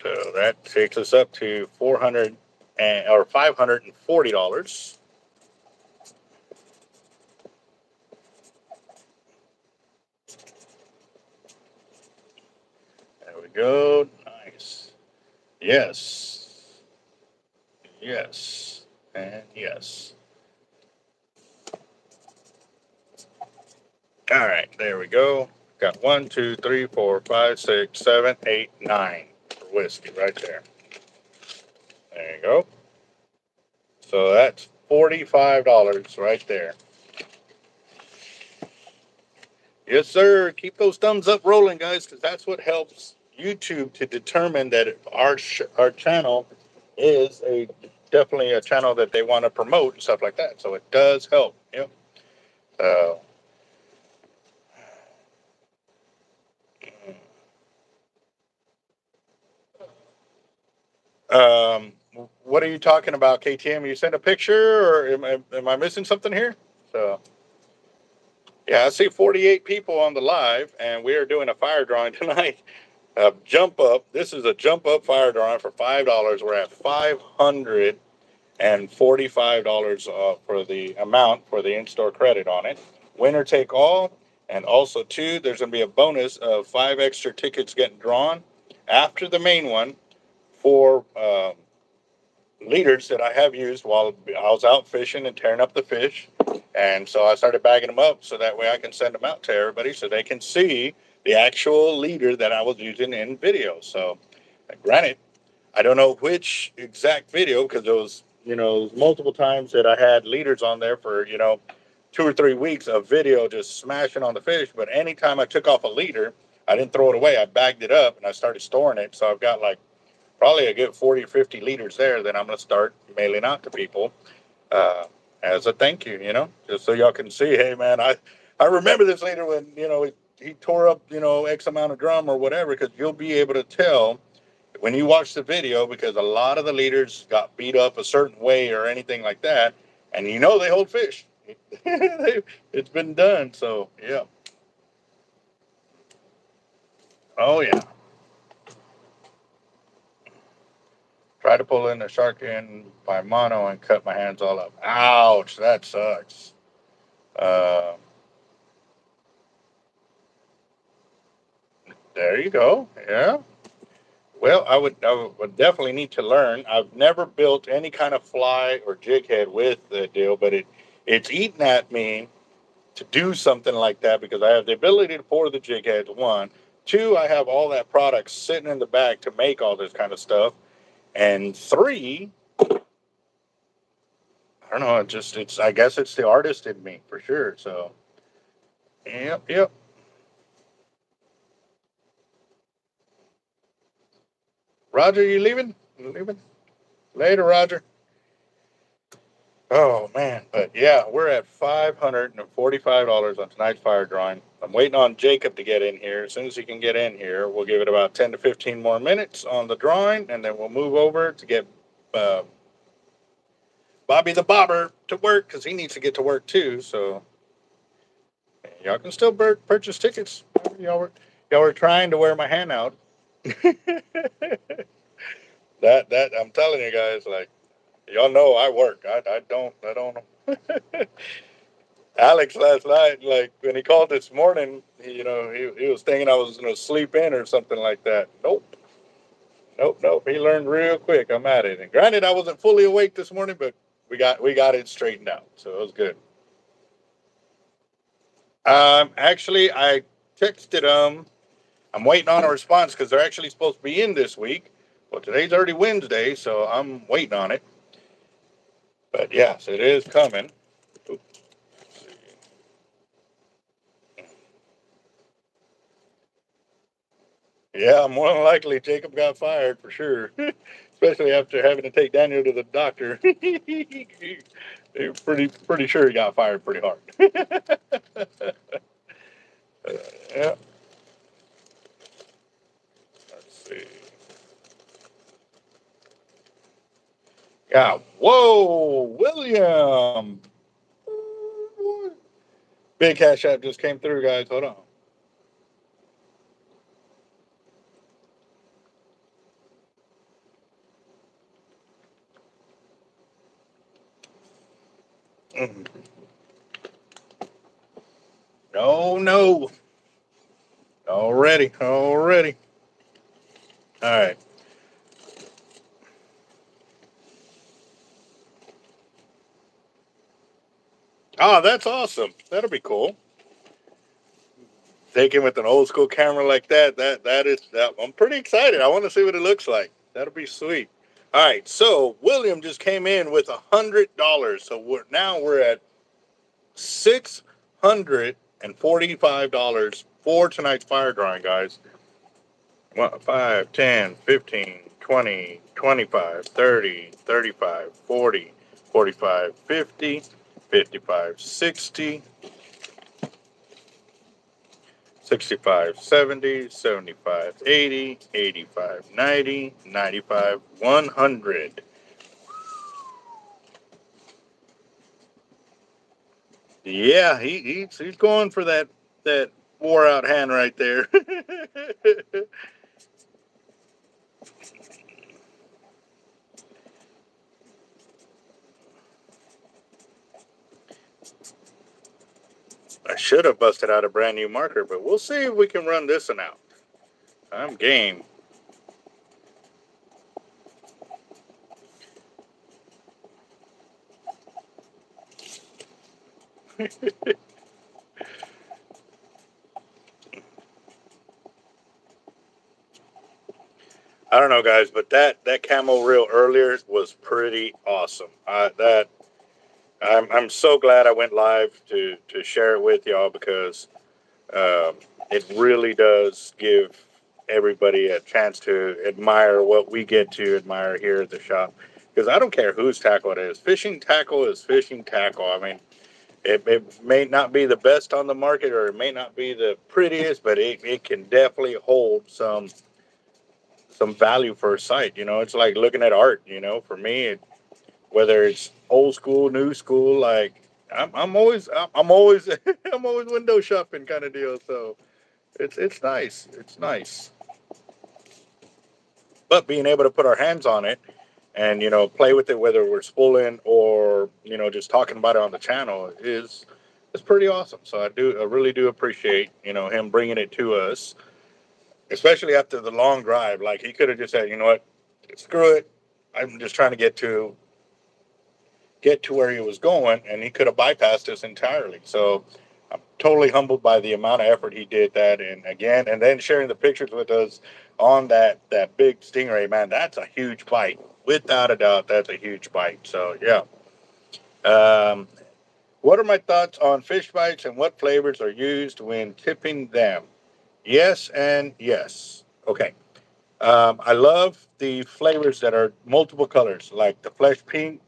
So that takes us up to 400 and, or $540. There we go. Nice. Yes. Yes. And yes. All right, there we go. Got one, two, three, four, five, six, seven, eight, nine for whiskey right there. There you go. So that's $45 right there. Yes, sir. Keep those thumbs up rolling, guys, because that's what helps YouTube to determine that our our channel is a definitely a channel that they want to promote and stuff like that. So it does help. Yep. Um, what are you talking about, KTM? You sent a picture, or am I, am I missing something here? So, yeah, I see 48 people on the live, and we are doing a fire drawing tonight. Uh, jump up. This is a jump up fire drawing for five dollars. We're at five hundred and forty-five dollars uh, for the amount for the in-store credit on it. Winner take all, and also too, there's going to be a bonus of five extra tickets getting drawn after the main one for. um, leaders that I have used while I was out fishing and tearing up the fish. And so I started bagging them up so that way I can send them out to everybody so they can see the actual leader that I was using in video. So, granted, I don't know which exact video because there was, you know, multiple times that I had leaders on there for, you know, two or three weeks of video just smashing on the fish. But anytime I took off a leader, I didn't throw it away. I bagged it up and I started storing it. So I've got like probably a good 40 or 50 liters there that I'm going to start mailing out to people uh, as a thank you, you know, just so y'all can see, hey, man, I, I remember this later when, you know, he, he tore up, you know, X amount of drum or whatever, because you'll be able to tell when you watch the video, because a lot of the leaders got beat up a certain way or anything like that, and you know they hold fish. it's been done, so yeah. Oh yeah. Try to pull in the shark in by mono and cut my hands all up. Ouch, that sucks. Uh, there you go. Yeah. Well, I would, I would definitely need to learn. I've never built any kind of fly or jig head with the deal, but it it's eating at me to do something like that because I have the ability to pour the jig heads. One, two, I have all that product sitting in the back to make all this kind of stuff. And three, I don't know. It just it's I guess it's the artist in me for sure. So, yep, yep. Roger, you leaving? You leaving? Later, Roger. Oh man, but yeah, we're at five hundred and forty-five dollars on tonight's fire drawing. I'm waiting on Jacob to get in here. As soon as he can get in here, we'll give it about ten to fifteen more minutes on the drawing, and then we'll move over to get uh, Bobby the Bobber to work because he needs to get to work too. So y'all can still bur- purchase tickets. Y'all were y'all were trying to wear my hand out. that that I'm telling you guys, like y'all know I work. I, I don't I don't Alex last night, like when he called this morning, he, you know, he, he was thinking I was gonna sleep in or something like that. Nope. Nope, nope. He learned real quick. I'm at it. And granted I wasn't fully awake this morning, but we got we got it straightened out. So it was good. Um actually I texted them. I'm waiting on a response because they're actually supposed to be in this week. Well, today's already Wednesday, so I'm waiting on it. But yes, it is coming. Yeah, more than likely Jacob got fired for sure, especially after having to take Daniel to the doctor. pretty pretty sure he got fired pretty hard. uh, yeah. Let's see. Yeah. Whoa, William. Big cash app just came through, guys. Hold on. Mm. No, no. Already, already. All right. Oh, that's awesome. That'll be cool. Taking with an old school camera like that, that that is that I'm pretty excited. I want to see what it looks like. That'll be sweet. All right, so William just came in with a hundred dollars. So we're now we're at six hundred and forty-five dollars for tonight's fire drawing, guys. One, 5, 10, 15, 20, 25, 30, 35, 40, 45, 50, 55, 60, 65, 70, 75, 80, 85, 90, 95, 100. Yeah, he, he's, he's going for that, that wore out hand right there. I should have busted out a brand new marker, but we'll see if we can run this one out. I'm game. I don't know, guys, but that that camo reel earlier was pretty awesome. Uh, that I'm I'm so glad I went live to to share it with y'all because um, it really does give everybody a chance to admire what we get to admire here at the shop. Because I don't care whose tackle it is. Fishing tackle is fishing tackle. I mean, it, it may not be the best on the market or it may not be the prettiest, but it, it can definitely hold some some value for a site. You know, it's like looking at art. You know, for me, it, whether it's old school, new school, like I'm, I'm always, I'm always, I'm always window shopping kind of deal. So it's, it's nice. It's nice. But being able to put our hands on it and, you know, play with it, whether we're spooling or, you know, just talking about it on the channel is, is pretty awesome. So I do, I really do appreciate, you know, him bringing it to us, especially after the long drive. Like he could have just said, you know what, screw it. I'm just trying to get to get to where he was going, and he could have bypassed us entirely. So I'm totally humbled by the amount of effort he did that, and again, and then sharing the pictures with us on that that big stingray. Man, that's a huge bite, without a doubt. That's a huge bite. So yeah. Um, what are my thoughts on fish bites and what flavors are used when tipping them? Yes and yes. Okay. Um, I love the flavors that are multiple colors, like the flesh pink,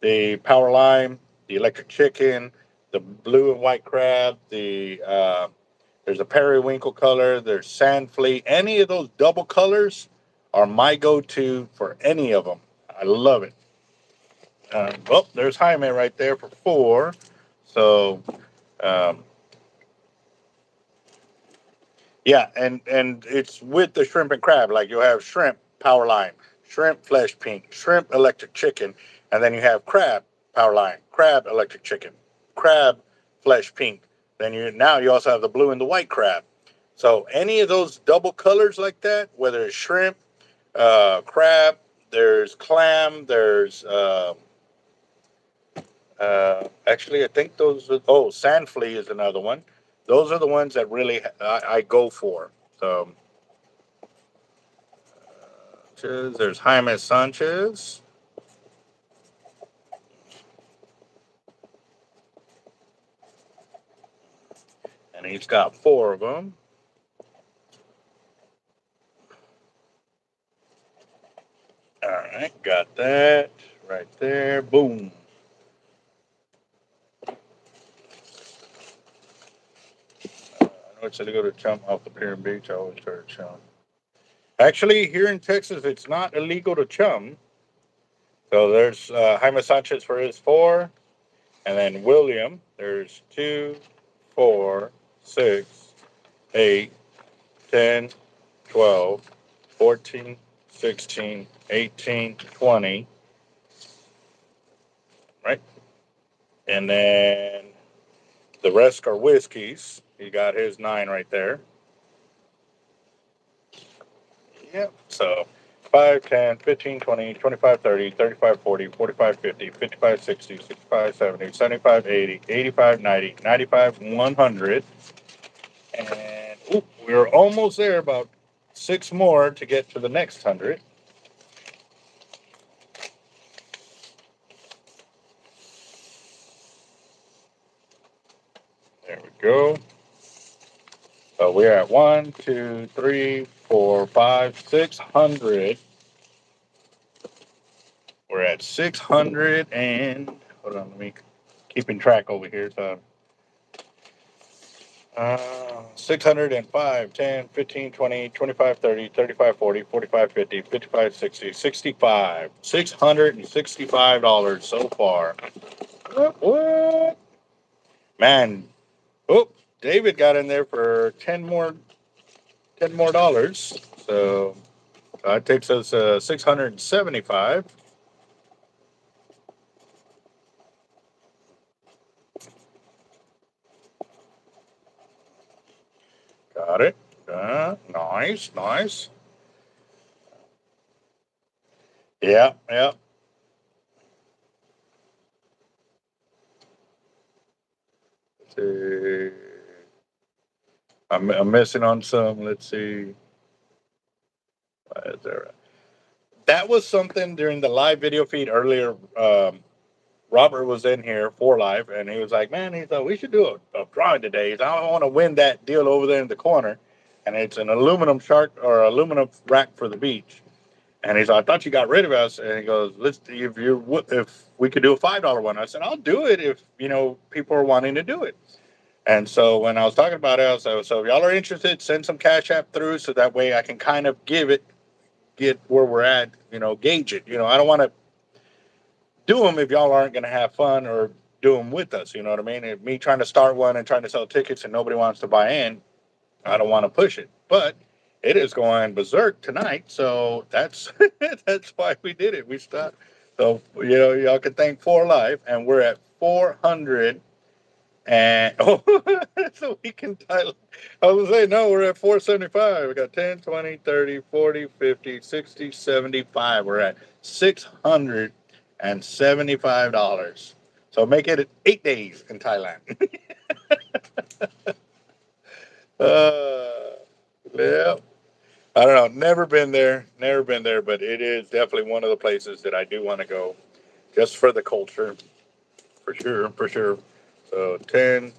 the power lime, the electric chicken, the blue and white crab, the uh, there's a periwinkle color, there's sand flea. Any of those double colors are my go-to for any of them. I love it. Um, well, there's Jaime right there for four. So, um, yeah, and and it's with the shrimp and crab. Like you'll have shrimp power lime, shrimp flesh pink, shrimp electric chicken, and then you have crab power lime, crab electric chicken, crab flesh pink. Then you now you also have the blue and the white crab. So any of those double colors like that, whether it's shrimp, uh, crab, there's clam, there's uh, uh, actually I think those are, oh sand flea is another one. Those are the ones that really I, I go for. So uh, there's Jaime Sanchez. He's got four of them. All right, got that right there. Boom. Uh, I know it said to go to Chum off the Pier Beach. I always try to chum. Actually, here in Texas, it's not illegal to chum. So there's uh, Jaime Sanchez for his four, and then William. There's two, four, six, eight, 10, 12, 14, 16, 18, 20. Right? And then the rest are whiskeys. He got his nine right there. Yep. So 5, 10, 15, 20, 25, 30, 35, 40, 45, 50, 55, 60, 65, 70, 75, 80, 85, 90, 95, 100. And ooh, we're almost there, about six more to get to the next 100. There we go. So we're at one, two, three, four, five, six hundred. We're at six hundred and hold on, let me keeping track over here. So uh, 605, 10, 15, 20, 25, 30, 35, 40, 45, 50, 55, 60, 65. $665 so far. What? what? Man. Oh, David got in there for 10 more 10 more dollars. So that takes us uh, 675. Got it. Uh, nice, nice. Yeah, yeah. Let's see. I'm, I'm missing on some. Let's see. there? That was something during the live video feed earlier. Um, Robert was in here for live, and he was like, "Man, he thought we should do a, a drawing today. I want to win that deal over there in the corner." and it's an aluminum shark or aluminum rack for the beach. And he's like, I thought you got rid of us. And he goes, let's if you if we could do a five dollar one. I said, I'll do it if you know people are wanting to do it. And so when I was talking about it, I was like, so if y'all are interested, send some cash app through so that way I can kind of give it, get where we're at, you know, gauge it. You know, I don't want to do them if y'all aren't going to have fun or do them with us. You know what I mean? If me trying to start one and trying to sell tickets and nobody wants to buy in, I don't want to push it. But it is going berserk tonight, so that's that's why we did it. We stopped. So you know, y'all can thank For Life, and we're at four hundred and oh, so we can title. I was say no, we're at 475. We got 10, 20, 30, 40, 50, 60, 75. We're at $675. So make it eight days in Thailand. uh, yeah. I don't know. Never been there. Never been there, but it is definitely one of the places that I do want to go just for the culture. For sure. For sure. So 10,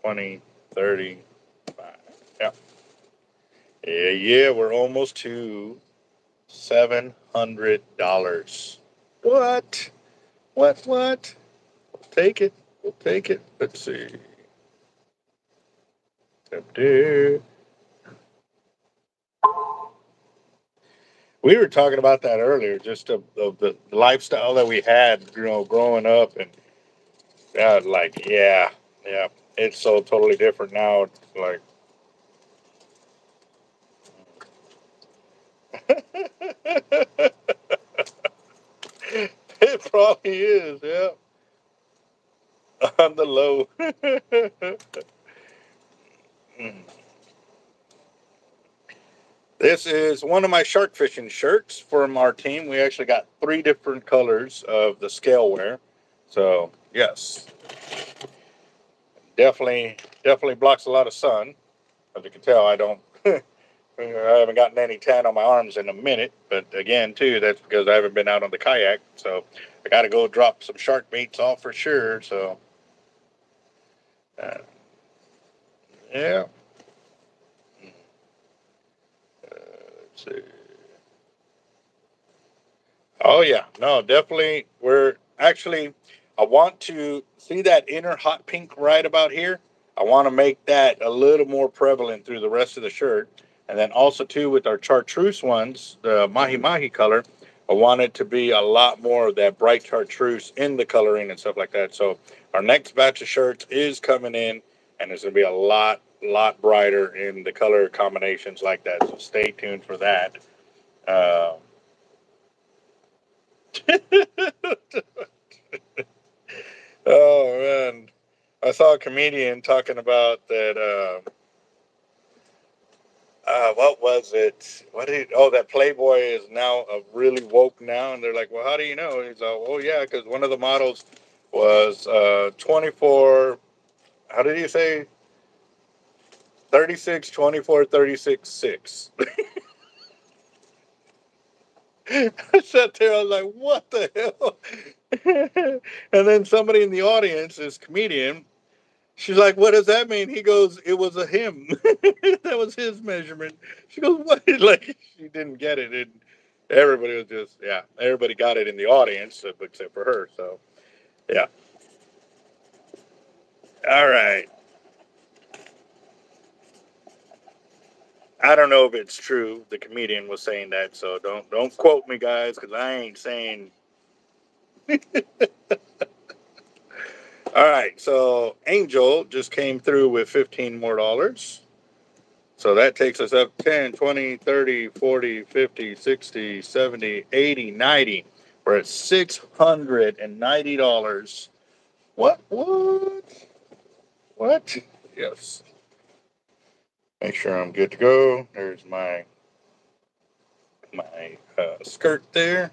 20, 30, 5. Yeah. Yeah, we're almost to $700. What? What, what? We'll take it. We'll take it. Let's see. We were talking about that earlier, just of, of the lifestyle that we had, you know, growing up and yeah, like yeah, yeah. It's so totally different now. It's like it probably is, yeah. On the low. this is one of my shark fishing shirts from our team. We actually got three different colors of the scaleware. So yes, definitely, definitely blocks a lot of sun. As you can tell, I don't, I haven't gotten any tan on my arms in a minute. But again, too, that's because I haven't been out on the kayak. So I got to go drop some shark baits off for sure. So, uh, yeah. Uh, let's see. Oh yeah, no, definitely. We're actually I want to see that inner hot pink right about here. I want to make that a little more prevalent through the rest of the shirt. And then also too with our chartreuse ones, the mahi mahi color, I want it to be a lot more of that bright chartreuse in the coloring and stuff like that. So our next batch of shirts is coming in and it's going to be a lot, lot brighter in the color combinations like that. So stay tuned for that. Uh, Oh man, I saw a comedian talking about that. Uh, uh, what was it? What did? Oh, that Playboy is now a really woke now, and they're like, "Well, how do you know?" He's like, "Oh yeah, because one of the models was uh, 24. How did he say? 36, 24, 36, 6. I sat there, I was like, what the hell? and then somebody in the audience, this comedian, she's like, what does that mean? He goes, it was a him. that was his measurement. She goes, what? Like, she didn't get it. And everybody was just, yeah, everybody got it in the audience uh, except for her. So, yeah. All right. I don't know if it's true. The comedian was saying that, so don't don't quote me, guys, because I ain't saying. All right, so Angel just came through with 15 more dollars. So that takes us up 10, 20, 30, 40, 50, 60, 70, 80, 90. We're at $690. What? What? What? Yes. Make sure I'm good to go. There's my my uh, skirt there.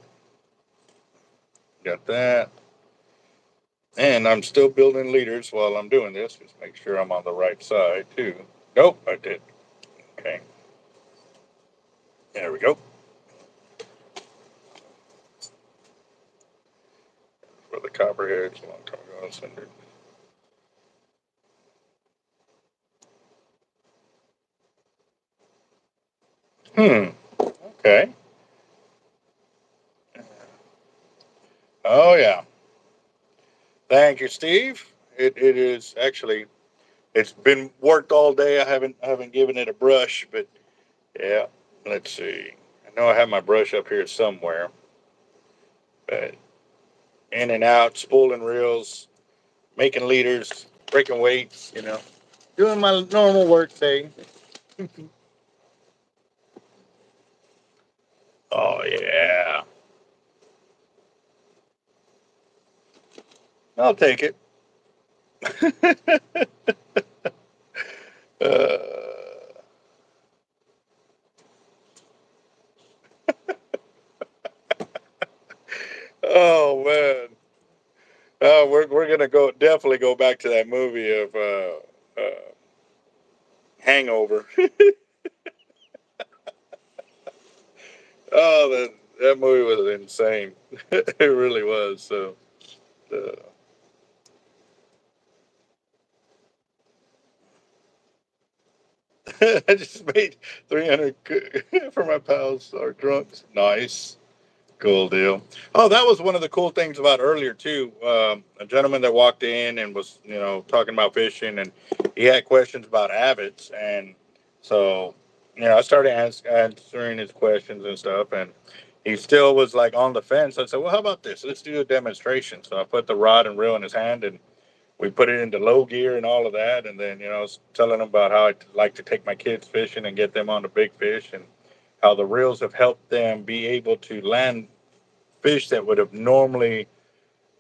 Got that. And I'm still building leaders while I'm doing this. Just make sure I'm on the right side too. Nope, I did. Okay. There we go. For the copperheads, a long time ago. Hmm. Okay. Oh yeah. Thank you, Steve. It it is actually it's been worked all day. I haven't I haven't given it a brush, but yeah. Let's see. I know I have my brush up here somewhere. But in and out, spooling reels, making leaders, breaking weights, you know, doing my normal work day. oh yeah. I'll take it. uh, oh man. Uh, we're we're gonna go definitely go back to that movie of uh, uh, Hangover. oh, that that movie was insane. it really was. So, I just made 300 for my pals, our drunks. Nice. Cool deal. Oh, that was one of the cool things about earlier too. Um, a gentleman that walked in and was, you know, talking about fishing, and he had questions about avets, and so, you know, I started ask, answering his questions and stuff, and he still was like on the fence. I said, "Well, how about this? Let's do a demonstration." So I put the rod and reel in his hand, and we put it into low gear and all of that, and then you know, I was telling them about how I like to take my kids fishing and get them on the big fish, and how the reels have helped them be able to land fish that would have normally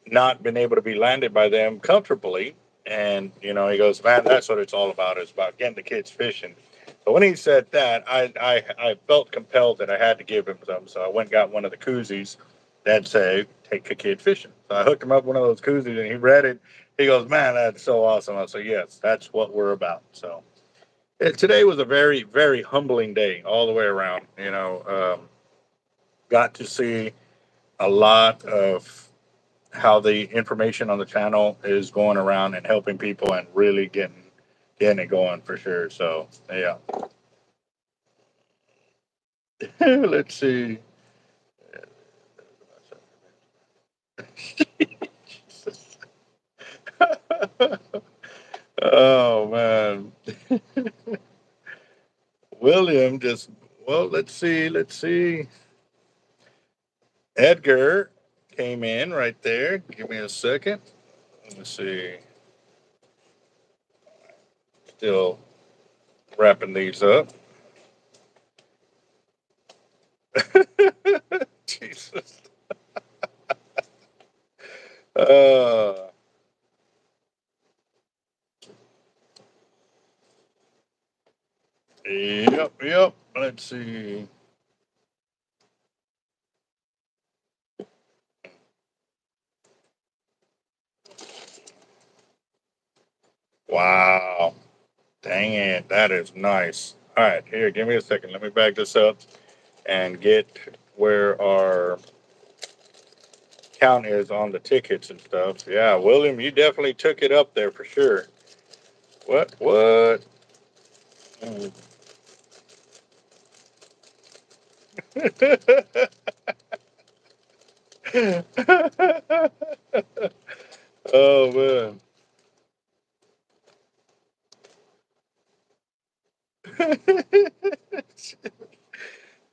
not been able to be landed by them comfortably. And, you know, he goes, man, that's what it's all about. It's about getting the kids fishing. So when he said that, I, I, I felt compelled that I had to give him some. So I went and got one of the koozies that say, take a kid fishing. So I hooked him up one of those koozies and he read it. He goes, man, that's so awesome. I said, yes, that's what we're about. So it, today was a very, very humbling day all the way around. You know, um, got to see a lot of how the information on the channel is going around and helping people and really getting getting it going for sure. So yeah. Let's see. Oh man. William just well, let's see, let's see. Edgar came in right there. Give me a second. Let me see. Still wrapping these up. Jesus. uh, yep, yep. Let's see. Wow. Dang it. That is nice. All right. Here, give me a second. Let me back this up and get where our count is on the tickets and stuff. Yeah, William, you definitely took it up there for sure. What? What? Hmm. oh man.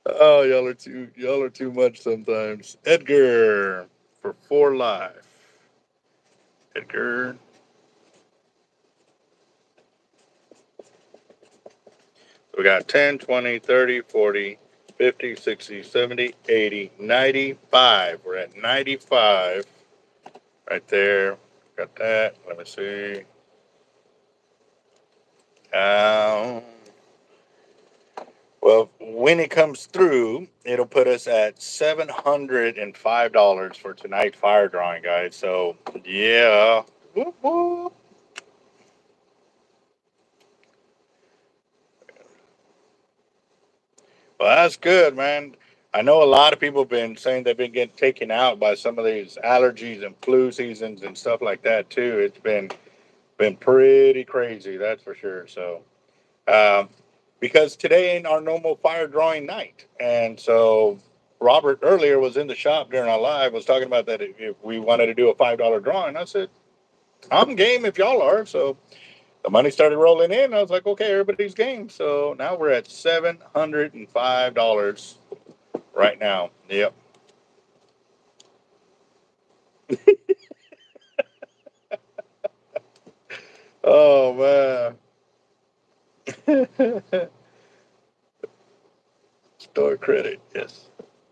oh, y'all are too y'all are too much sometimes. Edgar for four live. Edgar. We got 10, 20, 30, 40, 50, 60, 70, 80, 95. We're at 95 right there. Got that. Let me see. Um, well, when it comes through, it'll put us at seven hundred and five dollars for tonight fire drawing, guys. So yeah. Whoop, whoop. Well, that's good, man. I know a lot of people have been saying they've been getting taken out by some of these allergies and flu seasons and stuff like that too. It's been been pretty crazy, that's for sure. So, um, because today ain't our normal fire drawing night. And so Robert earlier was in the shop during our live, was talking about that if we wanted to do a $5 drawing. I said, I'm game if y'all are. So the money started rolling in. I was like, okay, everybody's game. So now we're at $705 right now. Yep. oh man. store credit, yes.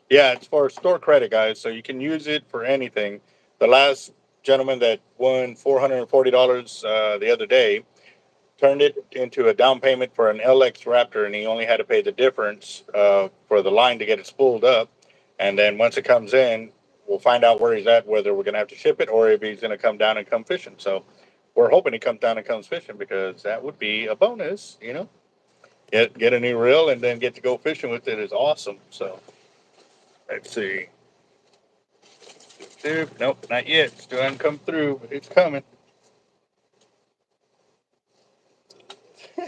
Yeah, it's for store credit, guys. So you can use it for anything. The last gentleman that won four hundred and forty dollars uh, the other day turned it into a down payment for an LX Raptor, and he only had to pay the difference uh, for the line to get it spooled up. And then once it comes in, we'll find out where he's at, whether we're going to have to ship it or if he's going to come down and come fishing. So we're hoping he comes down and comes fishing because that would be a bonus, you know. Get get a new reel and then get to go fishing with it is awesome. So let's see. Nope, not yet. Still haven't come through, but it's coming.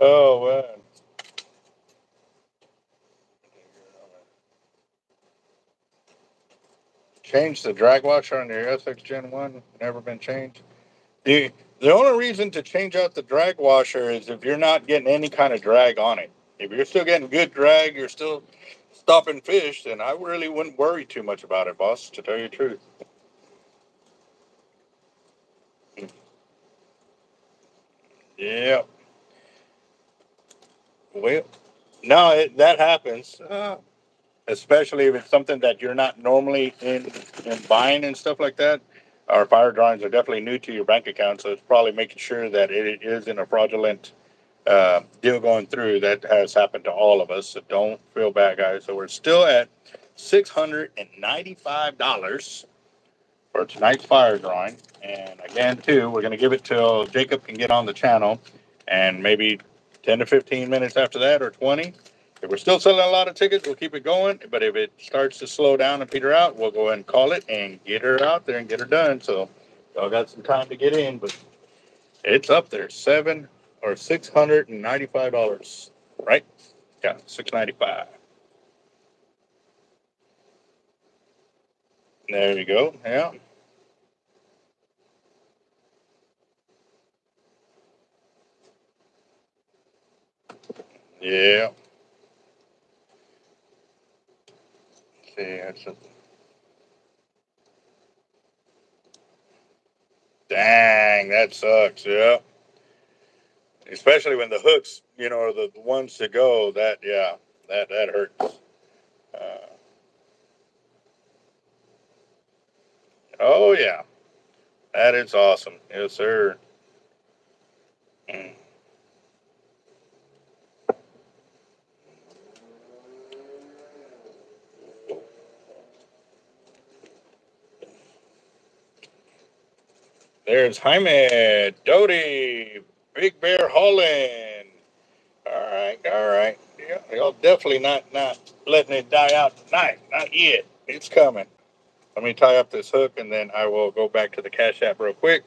oh man. Change the drag washer on your SX Gen 1. Never been changed. The, the only reason to change out the drag washer is if you're not getting any kind of drag on it. If you're still getting good drag, you're still stopping fish, then I really wouldn't worry too much about it, boss, to tell you the truth. Yep. Well, no, it, that happens. Uh, especially if it's something that you're not normally in, in buying and stuff like that. Our fire drawings are definitely new to your bank account, so it's probably making sure that it is in a fraudulent uh, deal going through. That has happened to all of us, so don't feel bad, guys. So we're still at six hundred and ninety-five dollars for tonight's fire drawing, and again, too, we're going to give it till Jacob can get on the channel, and maybe ten to fifteen minutes after that, or twenty if we're still selling a lot of tickets, we'll keep it going. But if it starts to slow down and peter out, we'll go ahead and call it and get her out there and get her done. So y'all got some time to get in, but it's up there. Seven or six hundred and ninety-five dollars. Right? Yeah, six ninety-five. There you go. Yeah. Yeah. see. It's a, dang, that sucks. Yeah. Especially when the hooks, you know, are the ones to go. That, yeah, that that hurts. Uh, oh yeah, that is awesome. Yes, sir. There's Jaime, Doty, Big Bear Holland. All right, all right. Yeah, y'all definitely not not letting it die out tonight. Not yet. It's coming. Let me tie up this hook and then I will go back to the cash app real quick.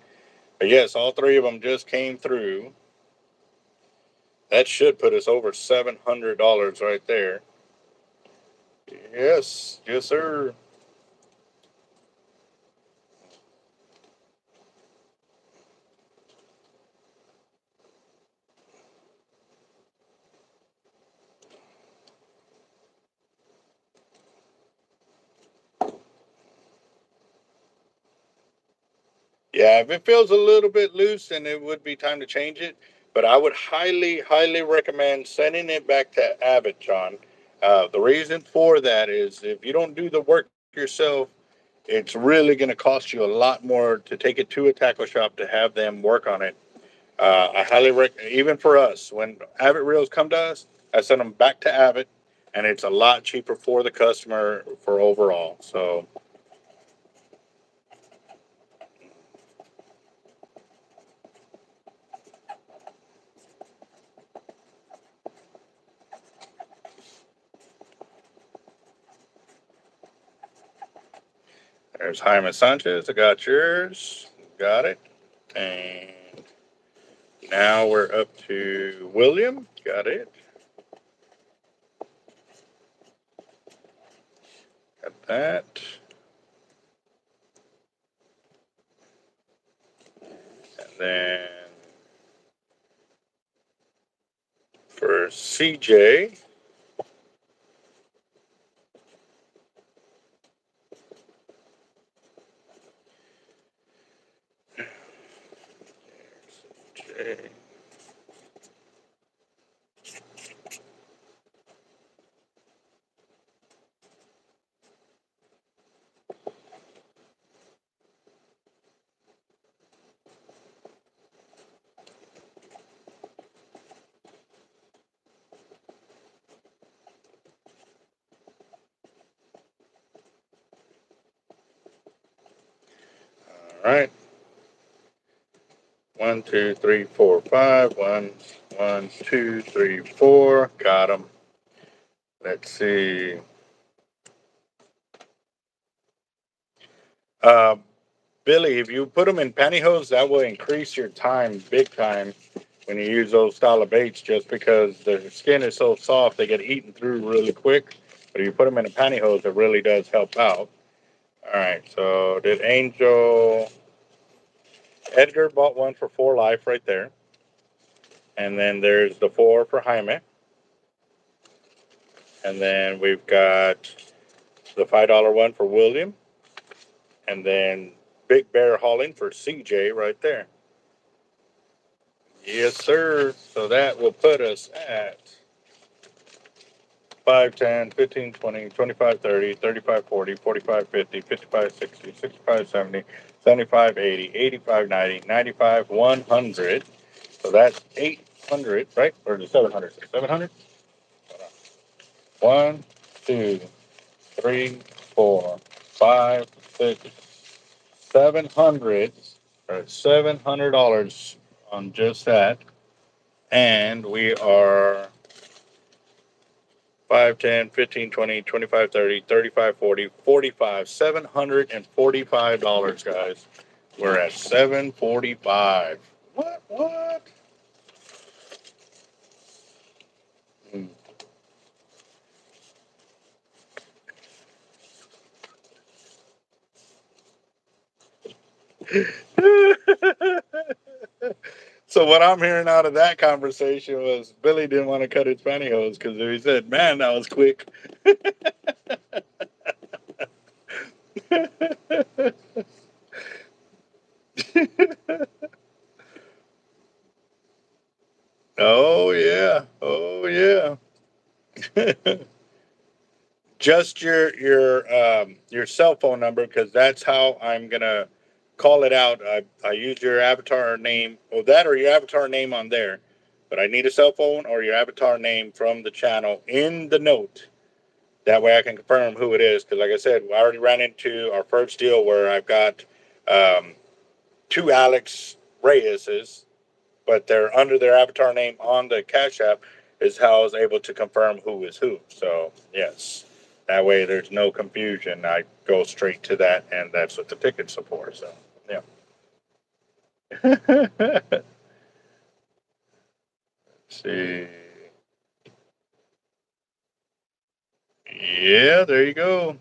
But yes, all three of them just came through. That should put us over $700 right there. Yes, yes, sir. Yeah, if it feels a little bit loose, then it would be time to change it. But I would highly, highly recommend sending it back to Avet, John. Uh, the reason for that is if you don't do the work yourself, it's really going to cost you a lot more to take it to a tackle shop to have them work on it. Uh, I highly recommend, even for us, when Avet reels come to us, I send them back to Avet, and it's a lot cheaper for the customer for overall. So There's Jaime Sanchez. I got yours. Got it. And Now we're up to William. Got it. Got that. And then for CJ, CJ. All right. One, two, three, four, five. One, one, two, three, four. Got them. Let's see. Uh, Billy, if you put them in pantyhose, that will increase your time big time when you use those style of baits just because their skin is so soft, they get eaten through really quick. But if you put them in a pantyhose, it really does help out. All right, so did Angel Edgar bought one for four life right there. And then there's the four for Jaime. And then we've got the five dollar one for William. And then Big Bear Hauling for CJ right there. Yes, sir. So that will put us at 5, 10, 15, 20, 25, 30, 35, 40, 45, 50, 55, 60, 65, 70, 75, 80, 85, 90, 95, 100. So that's 800, right? Or it 700? 700? One, two, three, four, five, six, seven hundred, or seven hundred dollars on just that. And we are 5, 10, 15, 20, 25, 30, 35, 40, 45, $745, guys. We're at 745. What? What? Hmm. so what I'm hearing out of that conversation was Billy didn't want to cut his pantyhose because he said, "Man, that was quick." oh yeah, oh yeah. Just your your um, your cell phone number because that's how I'm gonna call it out. I, I use your avatar name, or that, or your avatar name on there. But I need a cell phone or your avatar name from the channel in the note. That way I can confirm who it is. Because, like I said, I already ran into our first deal where I've got um, two Alex Reyeses, but they're under their avatar name on the Cash App, is how I was able to confirm who is who. So, yes. That way there's no confusion. I go straight to that, and that's what the tickets are for. So, yeah. Let's see. Yeah, there you go.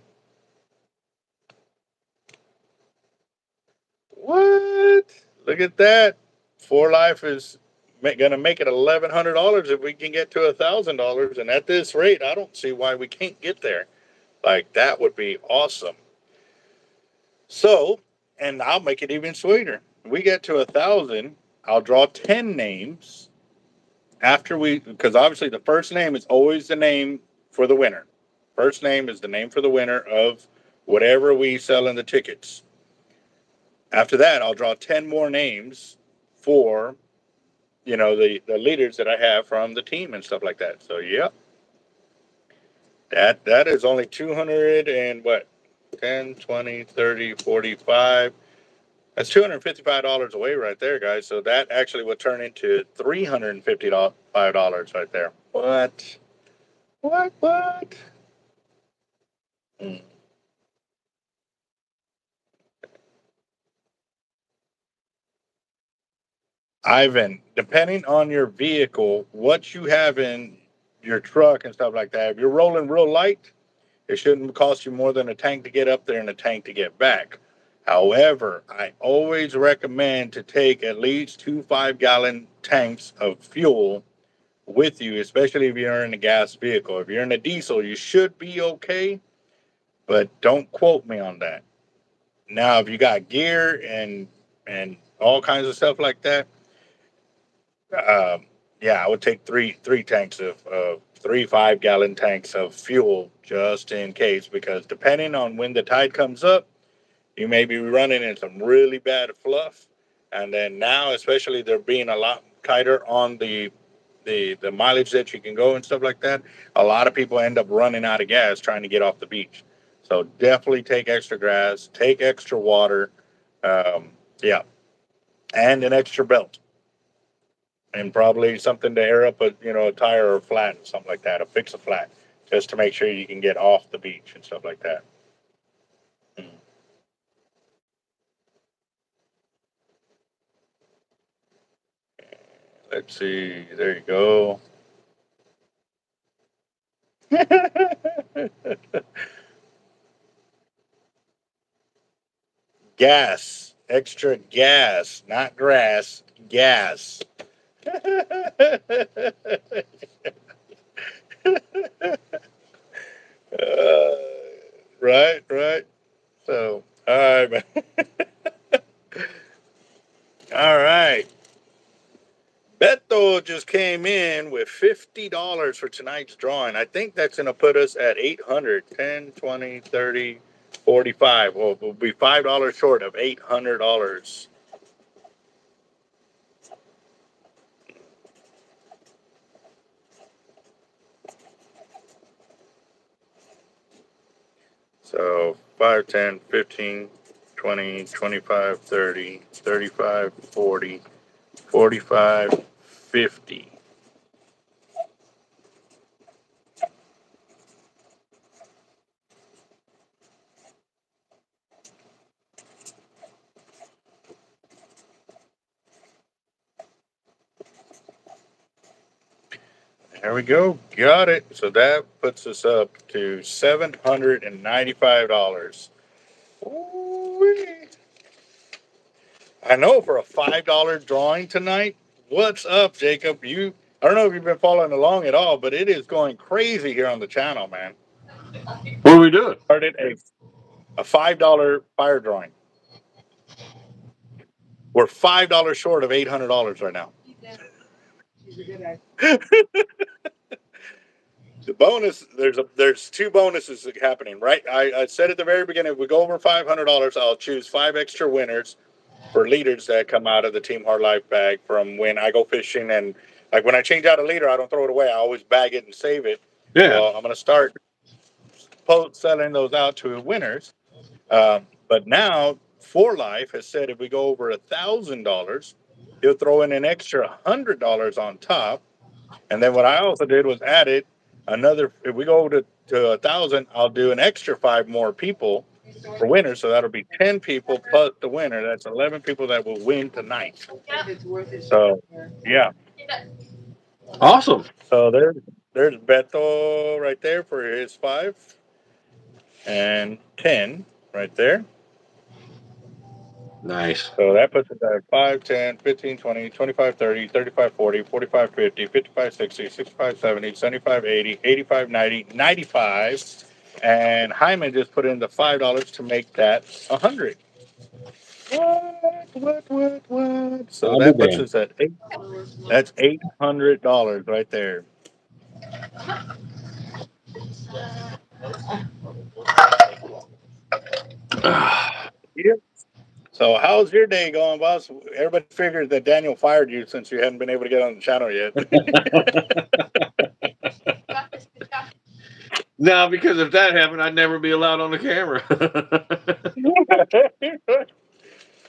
What? Look at that. Four Life is going to make it $1,100 if we can get to $1,000. And at this rate, I don't see why we can't get there. Like, that would be awesome. So, and I'll make it even sweeter. We get to a thousand, I'll draw 10 names after we, because obviously the first name is always the name for the winner. First name is the name for the winner of whatever we sell in the tickets. After that, I'll draw 10 more names for, you know, the, the leaders that I have from the team and stuff like that. So, yeah. That that is only 200 and what? 10, 20, 30, 45. That's $255 away right there, guys. So that actually would turn into $355 right there. What? What? What? Hmm. Ivan, depending on your vehicle, what you have in your truck and stuff like that, if you're rolling real light, it shouldn't cost you more than a tank to get up there and a tank to get back. However, I always recommend to take at least two five gallon tanks of fuel with you, especially if you're in a gas vehicle. If you're in a diesel, you should be okay, but don't quote me on that. Now, if you got gear and and all kinds of stuff like that, um, yeah, I would take three three tanks of, of three five gallon tanks of fuel just in case, because depending on when the tide comes up, you may be running in some really bad fluff. And then now, especially they're being a lot tighter on the the the mileage that you can go and stuff like that. A lot of people end up running out of gas trying to get off the beach. So definitely take extra grass, take extra water, um, yeah, and an extra belt, and probably something to air up a you know a tire or flat, or something like that, or fix a flat, just to make sure you can get off the beach and stuff like that. Hmm. Let's see. There you go. gas. Extra gas. Not grass. Gas. Uh, right, right. So, all right, man. all right. Beto just came in with $50 for tonight's drawing. I think that's going to put us at 800, 10, 20, 30, 45. Well, we'll be $5 short of $800. So 5, 10, 15, 20, 25, 30, 35, 40, 45, 50. There we go. Got it. So that puts us up to $795. Ooh-wee. I know for a $5 drawing tonight, What's up, Jacob? You I don't know if you've been following along at all, but it is going crazy here on the channel, man. What are we doing? Started a a five dollar fire drawing. We're five dollars short of eight hundred dollars right now. the bonus there's a there's two bonuses happening right I, I said at the very beginning if we go over five hundred dollars i'll choose five extra winners for leaders that come out of the Team Hard Life bag from when I go fishing and like when I change out a leader, I don't throw it away. I always bag it and save it. Yeah. So I'm going to start post selling those out to winners. Um, but now For Life has said if we go over a thousand dollars, he'll throw in an extra hundred dollars on top. And then what I also did was added another. If we go to to a thousand, I'll do an extra five more people for winners. So that'll be 10 people plus the winner. That's 11 people that will win tonight. So, yeah. Awesome. So there's, there's Beto right there for his five and 10 right there. Nice. So that puts it at 5, 10, 15, 20, 25, 30, 35, 40, 45, 50, 55, 60, 65, 70, 75, 80, 85, 90, 95. And Hyman just put in the $5 to make that a 100 What, what, what, what? So I'll that puts us at eight, that's $800 right there. Ah. Yep. So how's your day going, boss? Everybody figured that Daniel fired you since you hadn't been able to get on the channel yet. no, because if that happened, I'd never be allowed on the camera.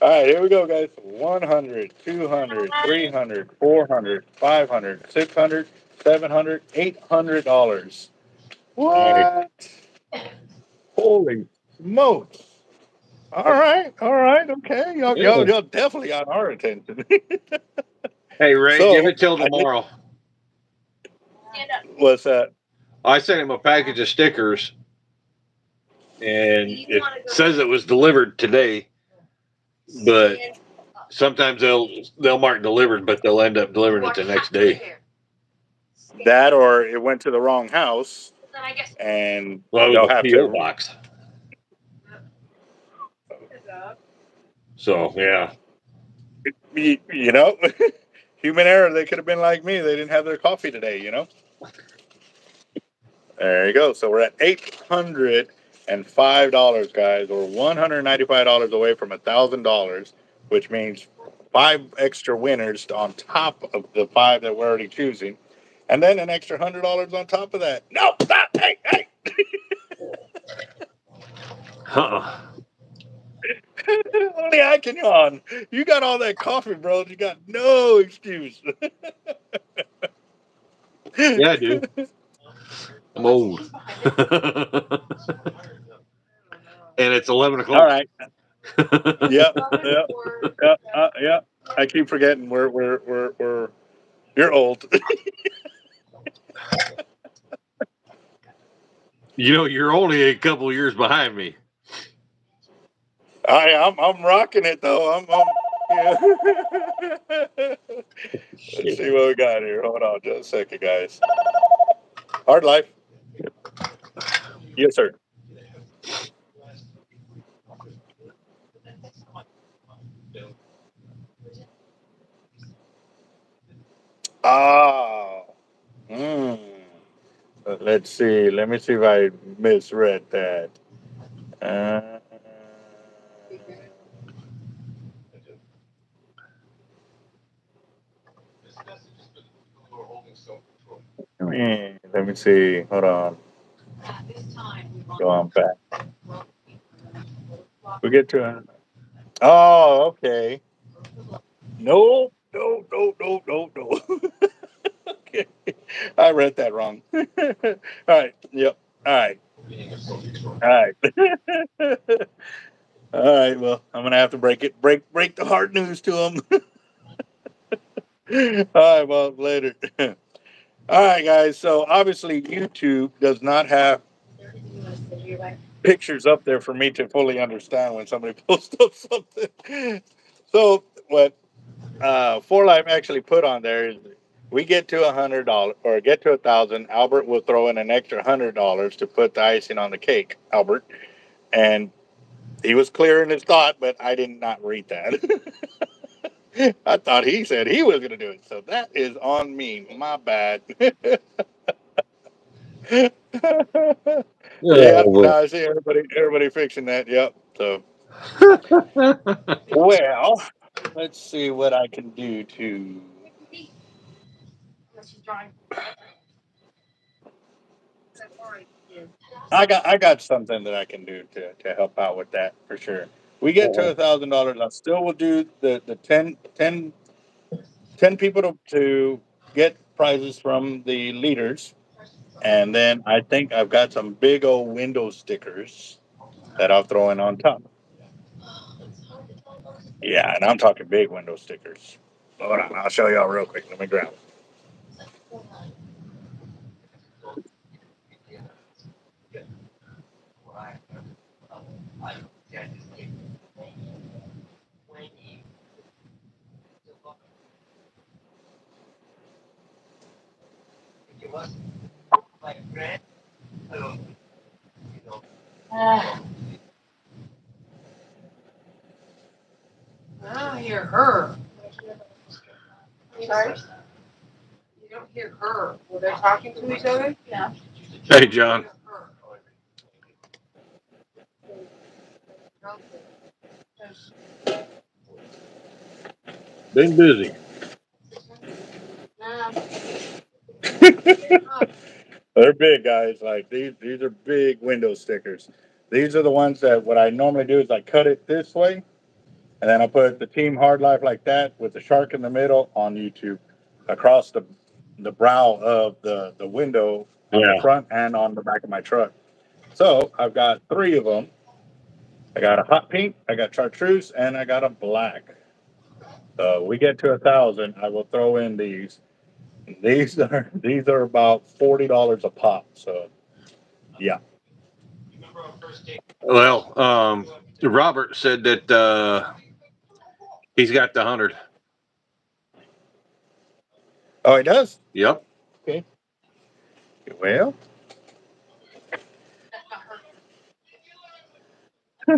All right, here we go, guys. 100, 200, 300, 400, 500, 600, 700, 800 dollars. What? Holy smokes. All right, all right, okay. Y'all, y'all, y'all definitely got our attention. Hey Ray, So, give it till I did- tomorrow. What's that? I sent him a package of stickers, and it says it was delivered today. But sometimes they'll they'll mark delivered, but they'll end up delivering it the next day. That or it went to the wrong house Then I guess. and Well, they'll have a PO to. box. So yeah, You, you know, human error. They could have been like me. They didn't have their coffee today. You know. There you go. So we're at eight hundred and five dollars, guys, or one hundred ninety-five dollars away from a thousand dollars, which means five extra winners on top of the five that we're already choosing, and then an extra hundred dollars on top of that. No, stop! Hey, hey! uh-uh. Only I can yawn. You got all that coffee, bro. You got no excuse. yeah, dude. I'm old, and it's eleven o'clock. All right. Yep. Yep. Yep. Uh, yep. I keep forgetting we're we're we're we're you're old. You know, you're only a couple years behind me. I I'm I'm rocking it though. I'm, I'm yeah. Let's see what we got here. Hold on just a second, guys. Hard life. Yes, sir. Oh. Mm. Let's see. Let me see if I misread that. Uh, let me see. Hold on. Go on back. We get to a. Oh, okay. No, no, no, no, no, no. okay. I read that wrong. All right. Yep. All right. All right. All right. Well, I'm gonna have to break it. Break break the hard news to him. All right. Well, later. All right, guys. So obviously, YouTube does not have pictures up there for me to fully understand when somebody posts up something. So what uh, For Life actually put on there is we get to a hundred dollars or get to a thousand. Albert will throw in an extra hundred dollars to put the icing on the cake. Albert, and he was clear in his thought, but I did not read that. I thought he said he was going to do it, so that is on me. My bad. yeah, no, I see everybody, everybody fixing that. Yep. So, well, let's see what I can do to. I got, I got something that I can do to, to help out with that for sure. We get to a thousand dollars. I still will do the the 10, 10, 10 people to, to get prizes from the leaders, and then I think I've got some big old window stickers that I'll throw in on top. Yeah, and I'm talking big window stickers. Hold on, I'll show y'all real quick. Let me grab. 'Em. I don't hear her. Sorry? You don't hear her. Well, they're talking to each other? Yeah. Hey, John. Been busy. They're big guys. Like these, these are big window stickers. These are the ones that what I normally do is I cut it this way, and then I put the Team Hard Life like that with the shark in the middle on YouTube, across the the brow of the the window on Yeah. the front and on the back of my truck. So I've got three of them. I got a hot pink, I got chartreuse, and I got a black. So we get to a thousand, I will throw in these. These are these are about forty dollars a pop. So yeah. Well, um, Robert said that uh, he's got the hundred. oh, it does. Yep. Okay. Well,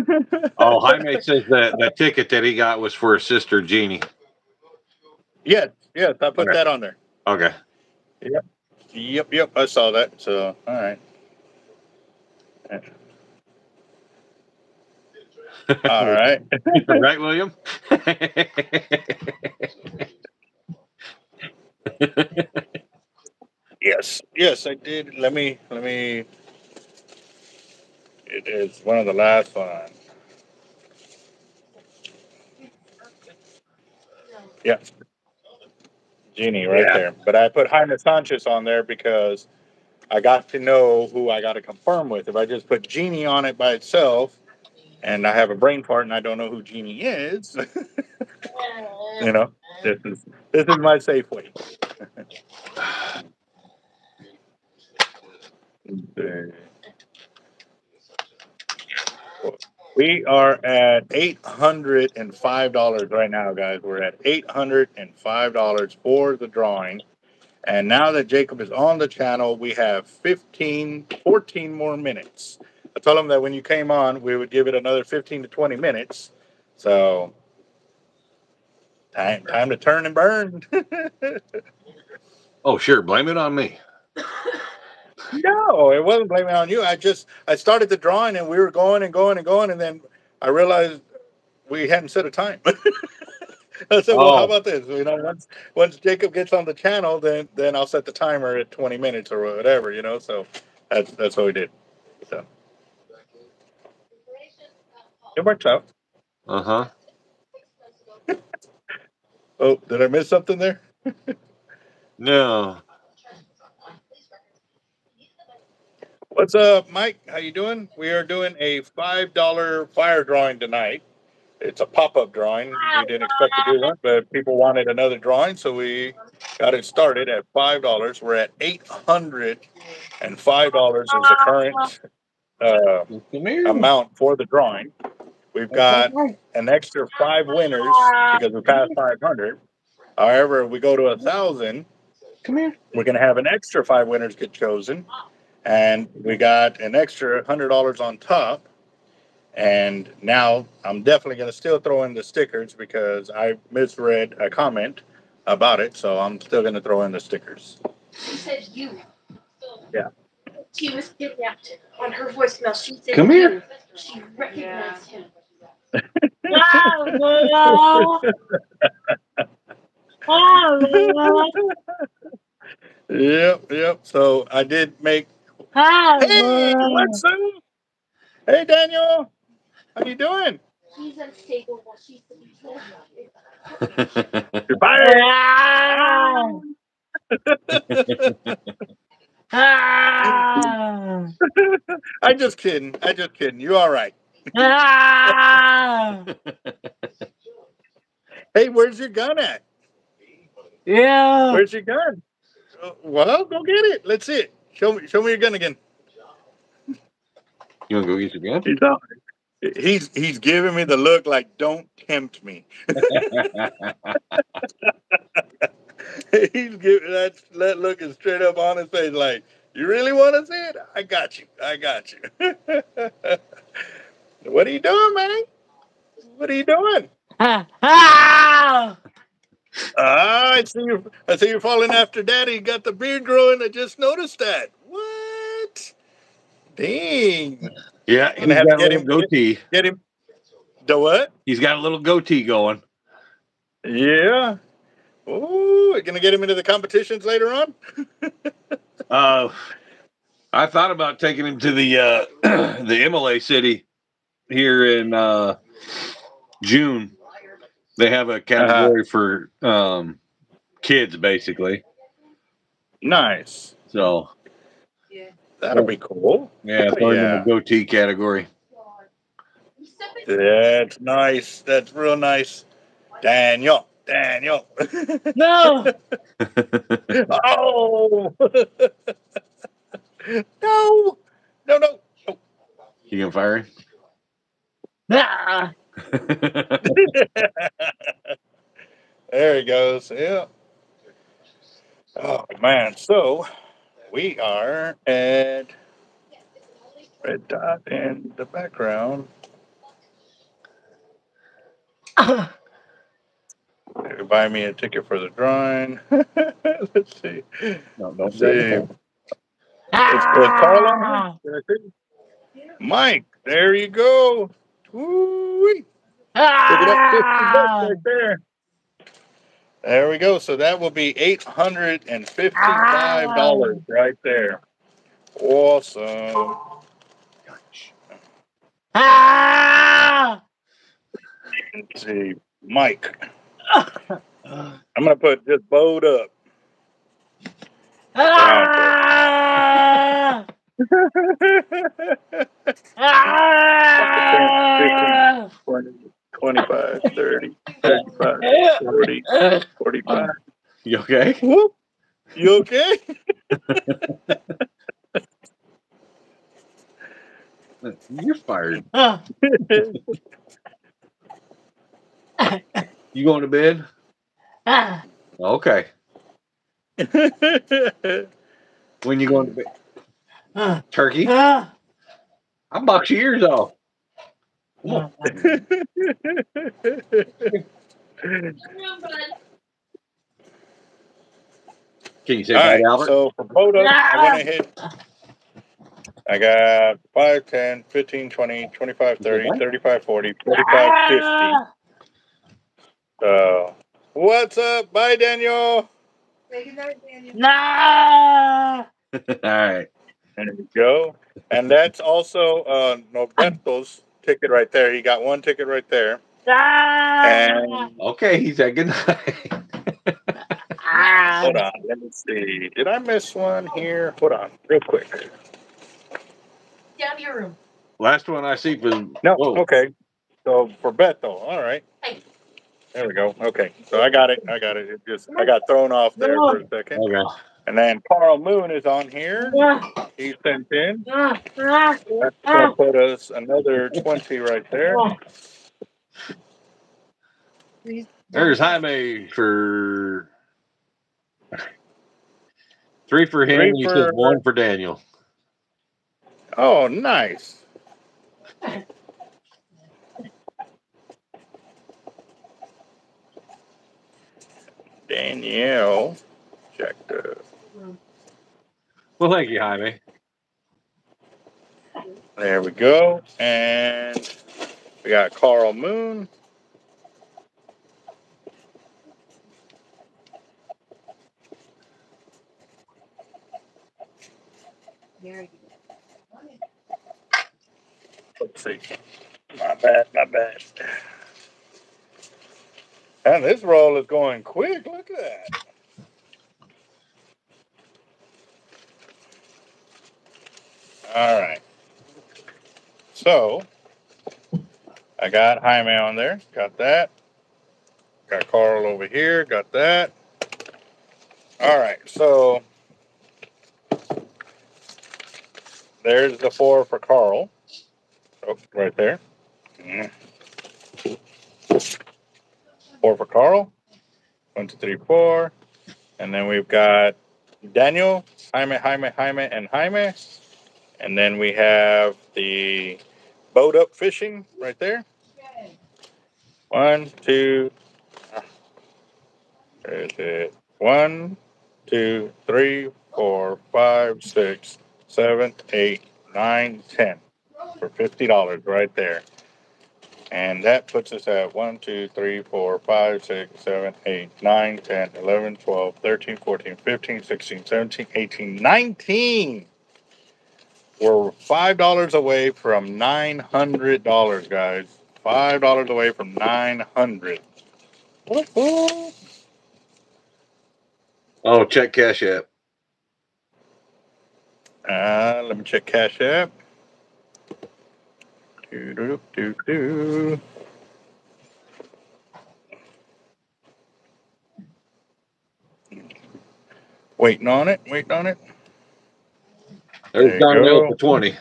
Oh, Jaime says that the ticket that he got was for his sister Jeannie. yes, yes, I put Okay. that on there. Okay. Yep, yep, Yep. I saw that. So all right. All right. right, William? Yes, yes, I did. Let me, let me. It is one of the last ones. Yeah. Genie right Yeah. there. But I put Jaime Sanchez on there because I got to know who I got to confirm with. If I just put Genie on it by itself and I have a brain fart and I don't know who Genie is, you know, this is this is my safe way. We are at eight hundred and five dollars right now, guys. We're at eight hundred and five dollars for the drawing. And now that Jacob is on the channel, we have 15, 14 more minutes. I told him that when you came on, we would give it another 15 to 20 minutes. So time time to turn and burn. oh, sure. Blame it on me. No, it wasn't blaming on you. I just I started the drawing and we were going and going and going, and then I realized we hadn't set a time. I said, "Well, how Oh. about this? You know, once once Jacob gets on the channel, then then I'll set the timer at twenty minutes or whatever. You know, so that's that's what we did. So it works out. Uh huh. Oh, did I miss something there? No. What's up, Mike? How you doing? We are doing a five dollar fire drawing tonight. It's a pop up drawing. We didn't expect to do one, but people wanted another drawing, so we got it started at five dollars. We're at eight hundred and five dollars is the current uh, amount for the drawing. We've got an extra five winners because we passed five hundred. However, if we go to a thousand, Come here. we're going to have an extra five winners get chosen, and we got an extra hundred dollars on top. And now I'm definitely going to still throw in the stickers because I misread a comment about it, so I'm still going to throw in the stickers. She said you. Yeah. She was kidnapped. On her voicemail, she said Come here. She recognized him. Wow! Wow! Yep, yep. So I did make. Hey, what's up? Hey, Daniel. How you doing? He's unstable while she's You're fired. I'm just kidding. I'm just kidding. You all right? Hey, where's your gun at? Yeah. Where's your gun? Uh, Well, go get it. Let's see it. Show me. Show me your gun again. You want to go get your gun? He's out. He's he's giving me the look like don't tempt me. he's giving that that look is straight up on his face like you really want to see it? I got you. I got you. what are you doing, man? What are you doing? Ah! Ah! I see you. I see you're falling after daddy. You got the beard growing. I just noticed that. What? Dang. Yeah, he's Gonna have to got a get little him- goatee. Get him. The what? He's got a little goatee going. Yeah. Oh, gonna get him into the competitions later on. Uh, I thought about taking him to the uh, the MLA city here in uh, June. They have a category for um, kids, basically. Nice. So yeah. That'll be cool. yeah, throwing him in the goatee category. That's nice. That's real nice. Daniel. Daniel. No. oh. no. No, no. You gonna fire him? Ah. there he goes. Yeah. Oh man. So we are at red dot in the background. They Buy me a ticket for the drawing. Let's see. no, Let's see. It's, it's Carl on. Ah! Mike, there you go. Woo-wee. Up right there. There we go. So that will be eight hundred and fifty-five dollars right there. Awesome. Ah! Let's see, Mike. I'm gonna put just bowed up. Ah! Ah! 20, 25, 30, 35, 40, 45. You okay? Whoop. You okay? You're fired. You going to bed? Ah! Okay. When you going to bed? Turkey? Ah! I'll box your ears off. Ah! Can you say All bye, right, Albert? so for Boda, I went ahead. I got 5, 10, 15, 20, 25, 30, 35, 40, 45, 50. So, what's up? Bye, Daniel. Say goodnight, Daniel. Nah! All right. There you go. And that's also uh, Norberto's ticket right there. He got one ticket right there. Ah! And Okay, he said good night. Ah! hold on, let me see. Did I miss one here? Hold on, real quick. Down to your room. Last one I see was No, Whoa. okay. So for Beto, all right. Hey. There we go. Okay, so I got it. I got it. It just I got thrown off there for a second. Okay. And then Carl Moon is on here. Ah! He sent in. Ah! Ah! That's gonna put us another twenty right there. Please. There's Jaime for three for him. Three he for- says one for Daniel. Oh, nice. Danielle checked uh, Well, thank you, Jaime. There we go. And we got Carl Moon. Let's see. My bad, my bad. And this roll is going quick. Look at that. All right. So I got Jaime on there. Got that. Got Carl over here. Got that. All right. So there's the four for Carl. Oh, right there. Four for Carl. One, two, three, four. And then we've got Daniel, Jaime, Jaime, Jaime, and Jaime. And then we have the boat up fishing right there. One, two. There's it. One, two, three, four, five, six, seven, eight, nine, ten for fifty dollars right there. And that puts us at one, two, three, four, five, six, seven, eight, nine, ten, eleven, twelve, thirteen, fourteen, fifteen, sixteen, seventeen, eighteen, nineteen. We're five dollars away from nine hundred dollars, guys. Five dollars away from nine hundred. Oh, check Cash App. Uh, let me check Cash App. Do do do do. Waiting on it. Waiting on it. There There's Darnell go. for 20.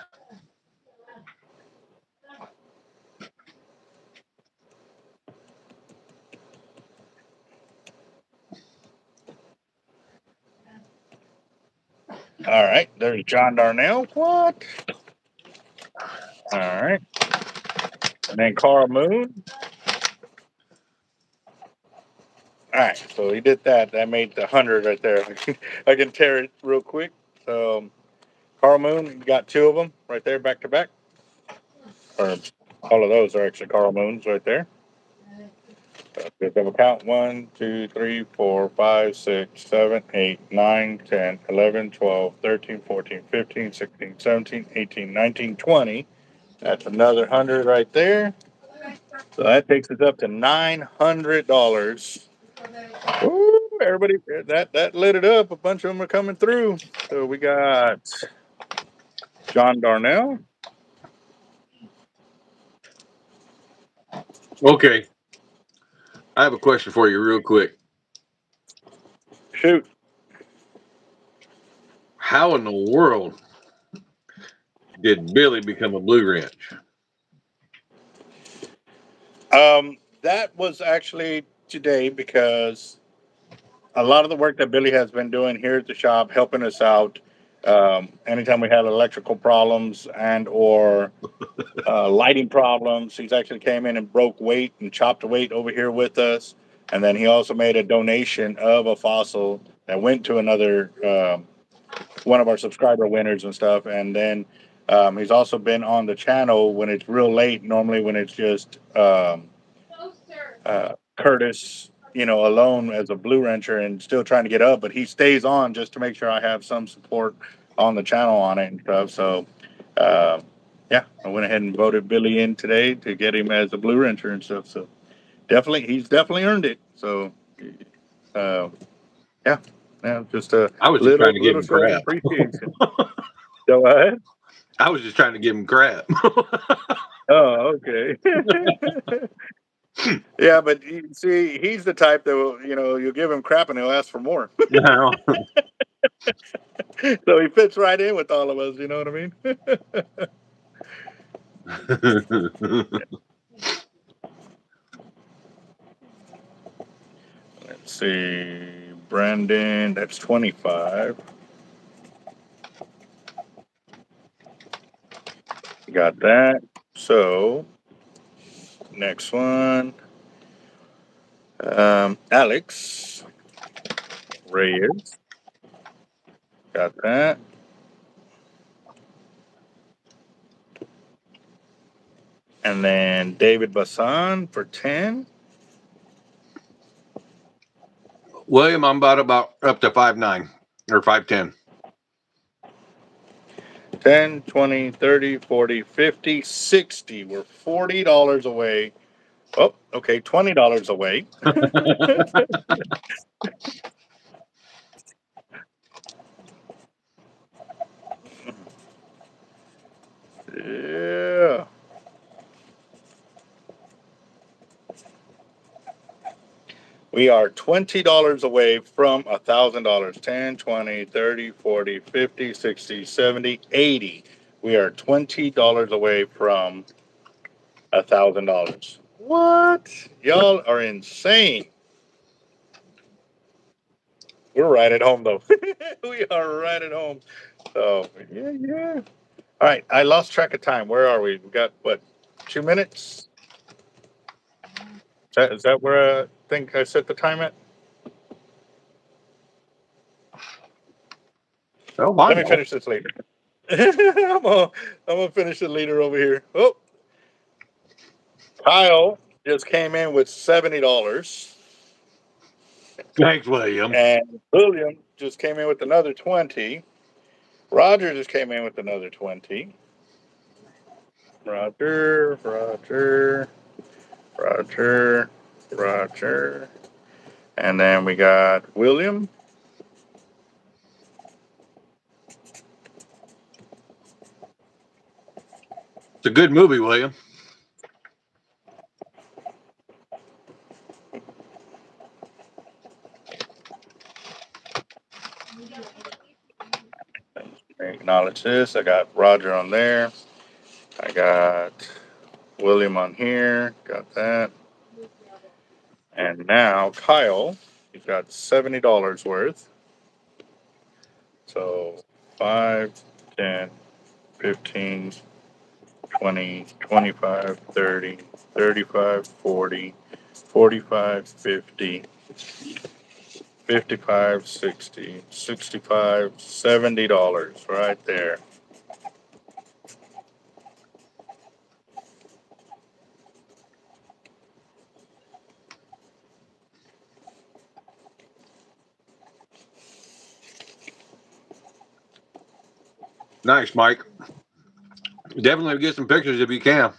All right. There's John Darnell. What? All right. And then Carl Moon. All right. So he did that. That made the 100 right there. I can tear it real quick. So Carl Moon got two of them right there back to back. Or all of those are actually Carl Moons right there. So a count. 1, 2, 3, 4, 5, 6, 7, 8, 9, 10, 11, 12, 13, 14, 15, 16, 17, 18, 19, 20. That's another 100 right there. So that takes us up to $900. Woo, everybody, that, that lit it up. A bunch of them are coming through. So we got John Darnell. Okay. I have a question for you, real quick. Shoot. How in the world did Billy become a Blue Ranch? Um, that was actually today because a lot of the work that Billy has been doing here at the shop, helping us out. Um, anytime we had electrical problems and or uh, lighting problems, he's actually came in and broke weight and chopped weight over here with us. And then he also made a donation of a fossil that went to another um, one of our subscriber winners and stuff. And then um, he's also been on the channel when it's real late. Normally, when it's just um, uh, Curtis, you know, alone as a blue rancher and still trying to get up, but he stays on just to make sure I have some support on the channel on it and stuff. So, uh, yeah, I went ahead and voted Billy in today to get him as a blue rancher and stuff. So, definitely, he's definitely earned it. So, uh, yeah, yeah, just a I was just little, trying to give him crap. appreciation. Go ahead. I was just trying to give him crap. Oh, okay. yeah, but you see, he's the type that will, you know, you'll give him crap and he'll ask for more. So he fits right in with all of us. You know what I mean? Let's see, Brandon. That's twenty-five. Got that. So next one, um, Alex Reyes. Got that. And then David Bassan for 10. William, I'm about about up to five nine or five ten. 10, 20, 30, 40, 50, 60. We're $40 away. Oh, okay, $20 away. yeah. We are $20 away from $1,000. 10, 20, 30, 40, 50, 60, 70, 80. We are $20 away from $1,000. What? Y'all are insane. We're right at home, though. we are right at home. So, yeah, yeah. All right. I lost track of time. Where are we? We got, what, two minutes? Is that, is that where I think I set the time at? Oh, Let me finish this later. I'm gonna, I'm gonna finish the leader over here. Oh, Kyle just came in with seventy dollars, Thanks, William. and William just came in with another twenty. Roger just came in with another twenty. Roger, Roger, Roger, Roger, and then we got William. It's a good movie, William. Acknowledge this. I got Roger on there. I got William on here. Got that. And now Kyle, you've got seventy dollars worth. So 5, 10, 15, 20, 25, 30, 35, 40, 45, 50, 55, 60, 65, 70 dollars right there. Nice, Mike. Definitely get some pictures if you can.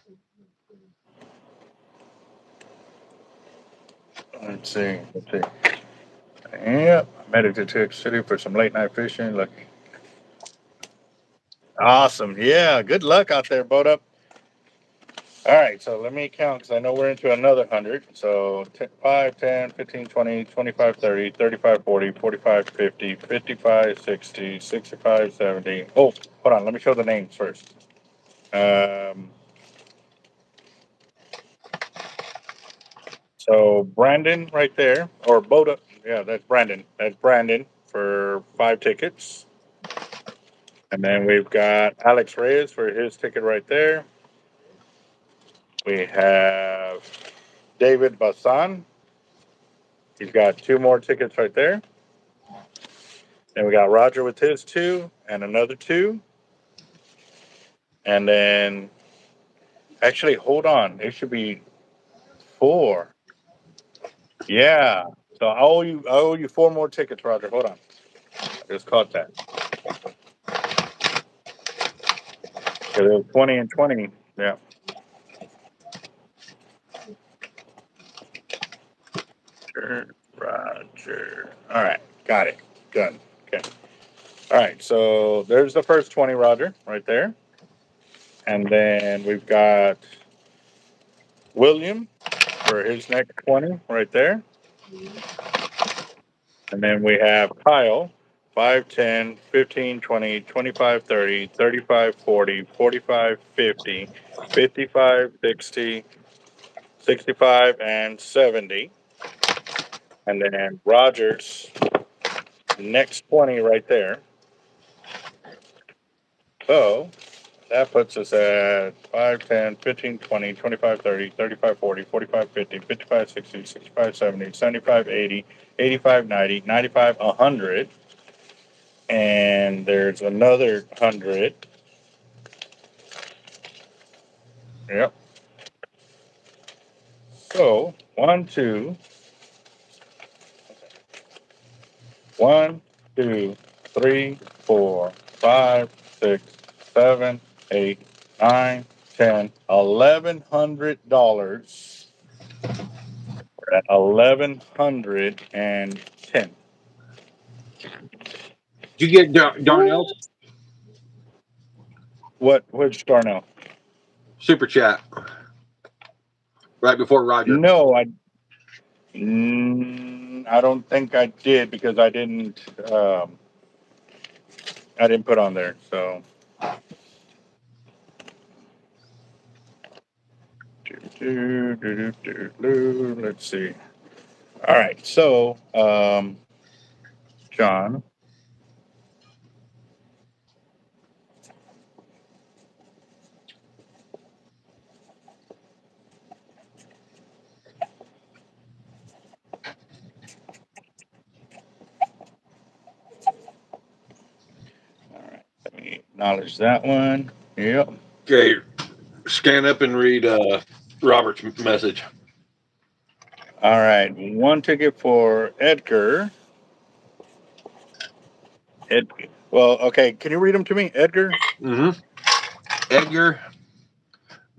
Let's see. Let's see. Yep, I'm headed to Texas City for some late night fishing. Look. Awesome. Yeah, good luck out there, boat up. All right, so let me count because I know we're into another 100. So t- 5, 10, 15, 20, 25, 30, 35, 40, 45, 50, 55, 60, 65, 70. Oh, hold on. Let me show the names first. Um, so Brandon right there, or Boda. Yeah, that's Brandon. That's Brandon for five tickets. And then we've got Alex Reyes for his ticket right there. We have David Bassan. He's got two more tickets right there. Then we got Roger with his two and another two. And then, actually, hold on. It should be four. Yeah. So I owe you. I owe you four more tickets, Roger. Hold on. I just caught that. So there's twenty and twenty. Yeah. Roger. All right. Got it. Done. Okay. All right. So there's the first twenty, Roger, right there. And then we've got William for his next 20 right there. And then we have Kyle, 5, 10, 15, 20, 25, 30, 35, 40, 45, 50, 55, 60, 65, and 70. And then Rogers, next 20 right there. So that puts us at 5, 10, 15, 20, 25, 30, 35, 40, 45, 50, 55, 60, 65, 70, 75, 80, 85, 90, 95, 100. And there's another 100. Yep. So, one, two, one, two, three, four, five, six, seven, eight, nine, ten, eleven hundred dollars. We're at eleven hundred and ten. Did you get Dar- Darnell's What? Which Darnell? super chat right before Roger? No, I. Mm, I don't think I did because I didn't. Um, I didn't put on there. So. Let's see. All right. So, um, John. Acknowledge that one. Yep. Okay, scan up and read uh, Robert's message. All right, one ticket for Edgar. Ed, well, okay. Can you read them to me, Edgar? Mm-hmm. Edgar,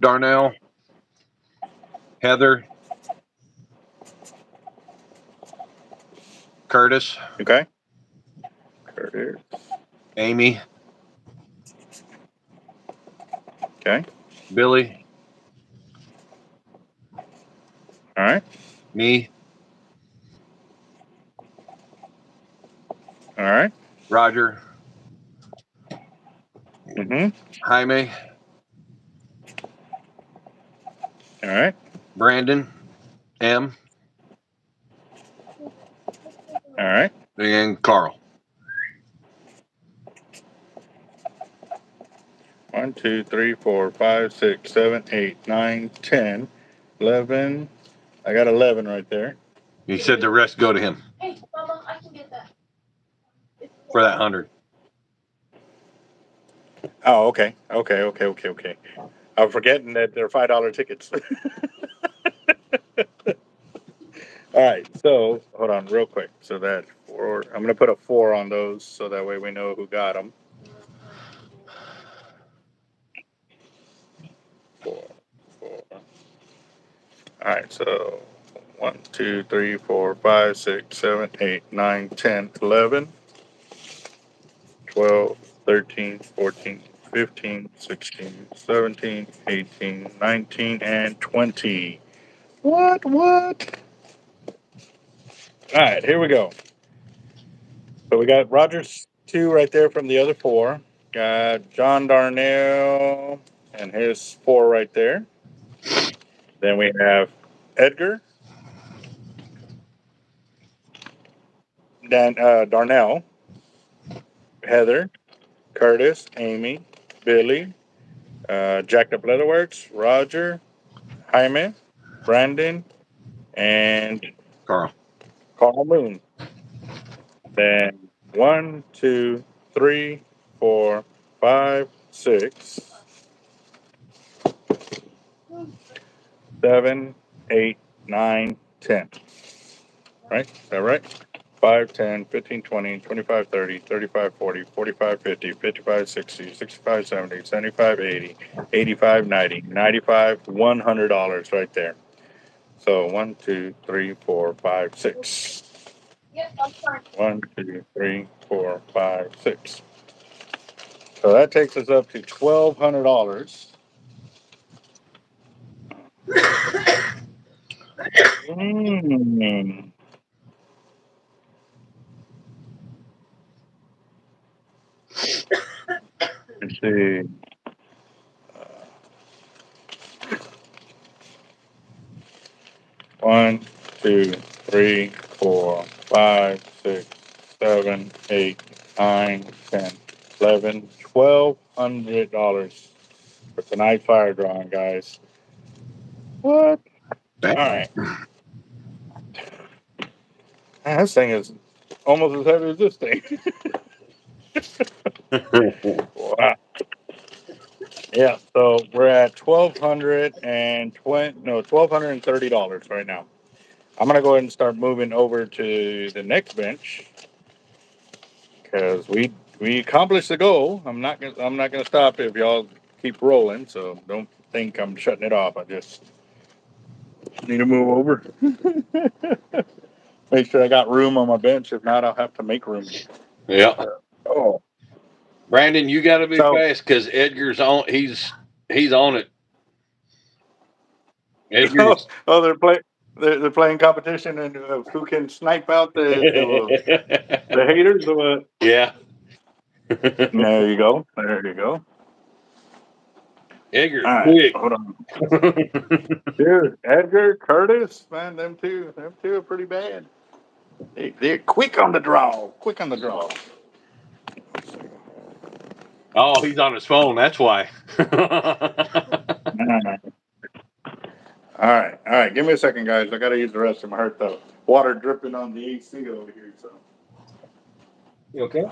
Darnell, Heather, Curtis, Okay. Curtis. Amy, Okay. Billy, All right. me, All right. Roger, Mm-hmm. Jaime, All right. Brandon, M, All right. and Carl. One, two, three, four, five, six, seven, eight, nine, ten, eleven. I got eleven right there. He said the rest go to him Hey, Mama, I can get that. for that hundred. Oh, okay. Okay, okay, okay, okay. I'm forgetting that they're five dollar tickets. All right, so hold on real quick. So that four, I'm gonna put a four on those so that way we know who got them. Four, four. All right, so one, two, three, four, five, six, seven, eight, nine, ten, eleven, twelve, thirteen, fourteen, 15, 16, 17, 18, 19, and 20. What? What? All right, here we go. So we got Rogers two right there from the other four. Got John Darnell and his four right there. Then we have Edgar, Dan uh, Darnell, Heather, Curtis, Amy, Billy, uh, Jacked Up Leatherworks, Roger, Jaime, Brandon, and Carl. Carl Moon. Then one, two, three, four, five, six, seven, eight, nine, ten. Right? Is that right? 5, 10, 15, 20, 25, 30, 35, 40, 45, 50, 55, 60, 65, 70, 75, 80, 85, 90, 95, $100 right there. So 1, 2, 3, 4, 5, 6. 1, 2, 3, 4, 5, 6. So that takes us up to $1,200 mm. Let's see. One, two, three, four, five, six, seven, eight, nine, ten, eleven, twelve hundred dollars for tonight's fire drawing, guys. What? All right. Man, this thing is almost as heavy as this thing. wow. Yeah, so we're at twelve hundred and twenty no twelve hundred and thirty dollars right now. I'm gonna go ahead and start moving over to the next bench because we we accomplished the goal. I'm not gonna I'm not gonna stop if y'all keep rolling. So don't think I'm shutting it off. I just need to move over. make sure I got room on my bench. If not, I'll have to make room. yeah. Oh, Brandon, you got to be So- fast because Edgar's on. He's he's on it. Edgar's, oh, they're playing. They're, they're playing competition and uh, who can snipe out the the, the haters or what? yeah. There you go. There you go. Edgar, All right, quick. hold on. Dude, Edgar, Curtis, man, them two, them two are pretty bad. They, they're quick on the draw. Quick on the draw. oh, he's on his phone. That's why. All right, all right. Give me a second, guys. I gotta use the restroom. I heard the water dripping on the AC over here. So. you okay?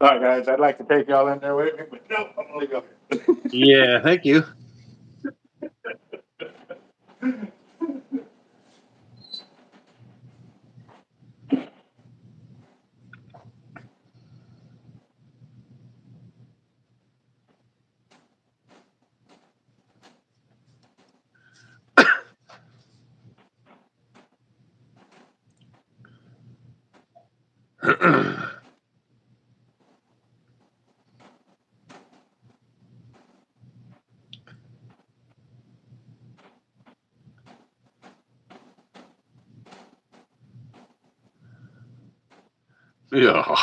All right, guys, I'd like to take y'all in there with me, but no, I'm only going. yeah, thank you. Yeah.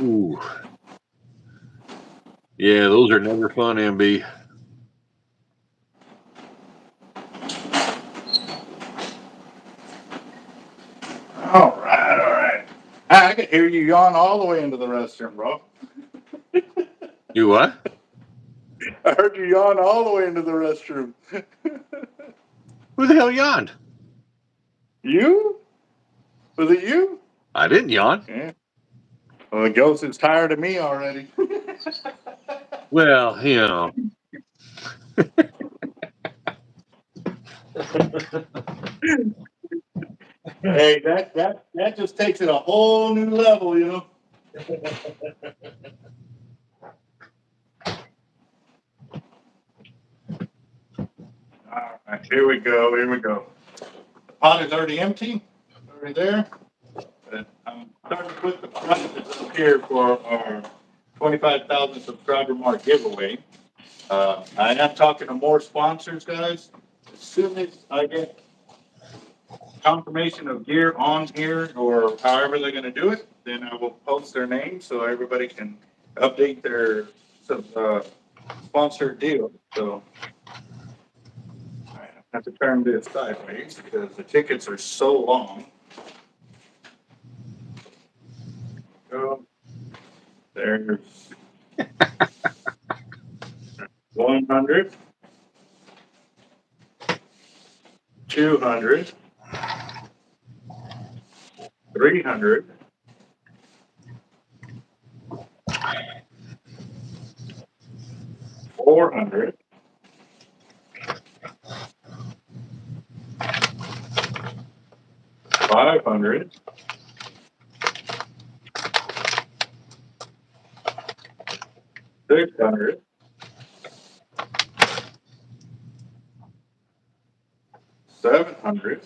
Ooh. Yeah, those are never fun, MB. All right, all right. I could hear you yawn all the way into the restroom, bro. You what? I heard you yawn all the way into the restroom. Who the hell yawned? you? Was it you? I didn't yawn. Yeah. Well, the ghost is tired of me already. Well, you know. hey, that that that just takes it a whole new level, you know. All right, here we go. Here we go. The pot is already empty. Already there. But I'm starting to put the prizes up here for our 25,000 subscriber mark giveaway. Uh, I am talking to more sponsors, guys. As soon as I get confirmation of gear on here or however they're gonna do it, then I will post their name so everybody can update their uh, sponsored deal. So have to turn this sideways because the tickets are so long. There's one hundred. Two hundred. Three hundred. Four hundred. Five hundred. Six hundred. Seven hundred.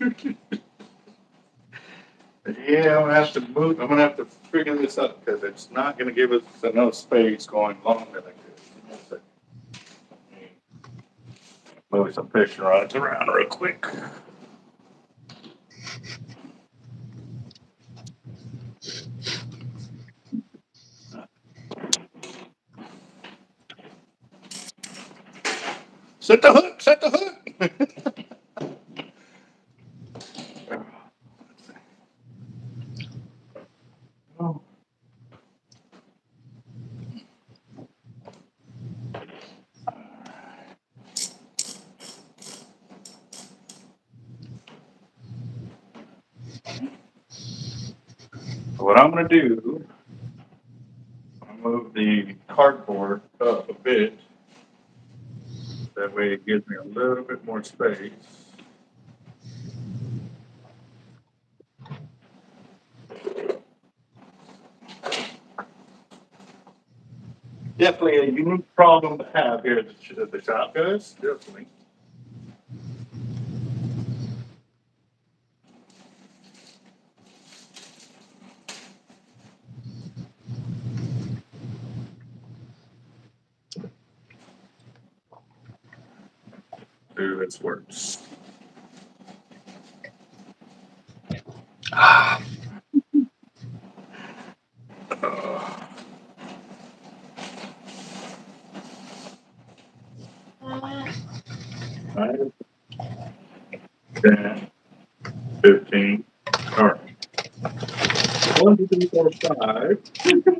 Yeah, I'm gonna have to move, I'm gonna have to figure this out because it's not gonna give us enough space going longer like this. Move some picture rods around real quick. Set the hook, set the hook. What I'm gonna do, I'll move the cardboard up a bit. That way it gives me a little bit more space. Definitely a unique problem to have here at the, shop, guys. Definitely. Works. Uh, Five, ten, fifteen, all right. One, two, three, four, five,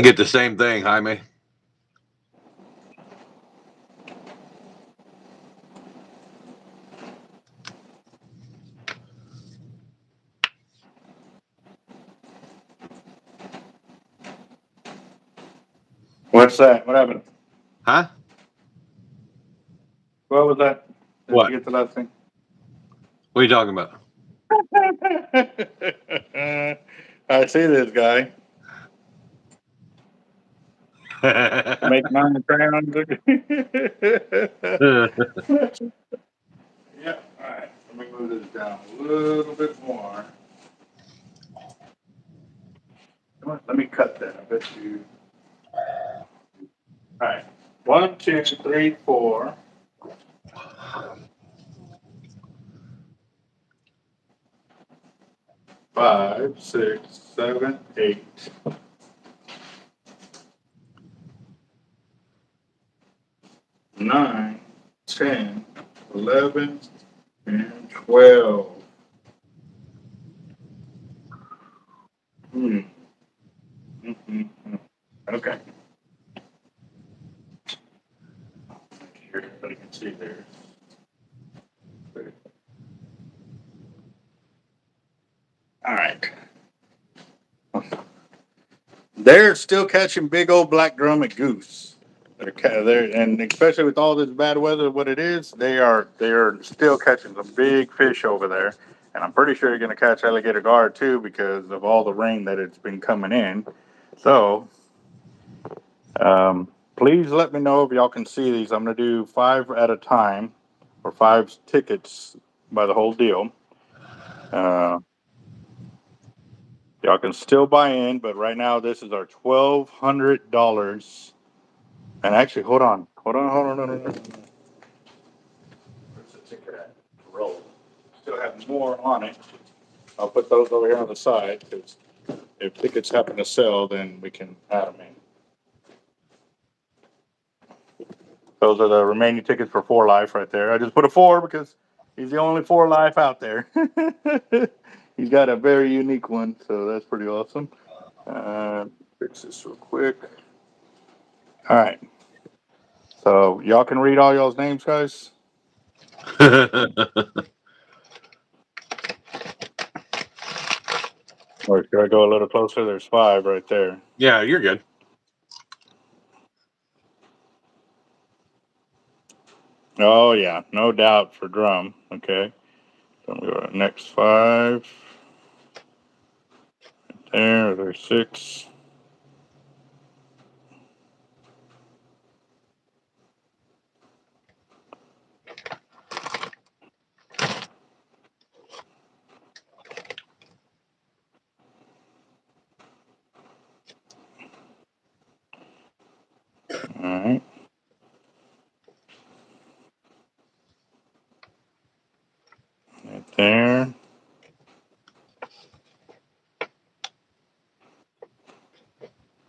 I get the same thing, Jaime. What's that? What happened? Huh? What was that? Did what? You get the last thing. What are you talking about? I see this guy. Make mine crayons. yeah, all right. Let me move this down a little bit more. Come on, Let me cut that. I bet you. All right. One, two, three, four. Five, six, seven, eight. Nine, ten, eleven, and twelve. Hmm. Mm-hmm. Okay. Sure everybody can see there. All right. They're still catching big old black drum and goose. They're, they're and especially with all this bad weather, what it is, they are they are still catching some big fish over there. And I'm pretty sure you're going to catch alligator gar too because of all the rain that it's been coming in. So, um, please let me know if y'all can see these. I'm going to do five at a time or five tickets by the whole deal. Uh, y'all can still buy in, but right now this is our twelve hundred dollars. And actually, hold on, hold on, hold on, hold on. hold on. Where's the ticket at? Roll. Still have more on it. I'll put those over here on the side because if tickets happen to sell, then we can add them in. Those are the remaining tickets for Four Life right there. I just put a four because he's the only Four Life out there. he's got a very unique one, so that's pretty awesome. Uh, fix this real quick. All right. So y'all can read all y'all's names, guys. Or should I go a little closer? There's five right there. yeah, you're good. Oh yeah, no doubt for drum. Okay. So we go to the next five. Right there, there's six. All right. Right there.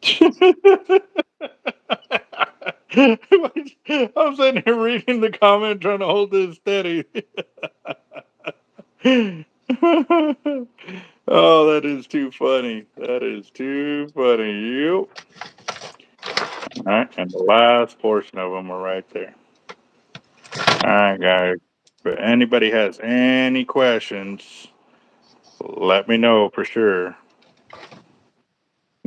I'm sitting here reading the comment, trying to hold this steady. oh, that is too funny. That is too funny. Yep. All right, and the last portion of them are right there. All right, guys. If anybody has any questions, let me know for sure.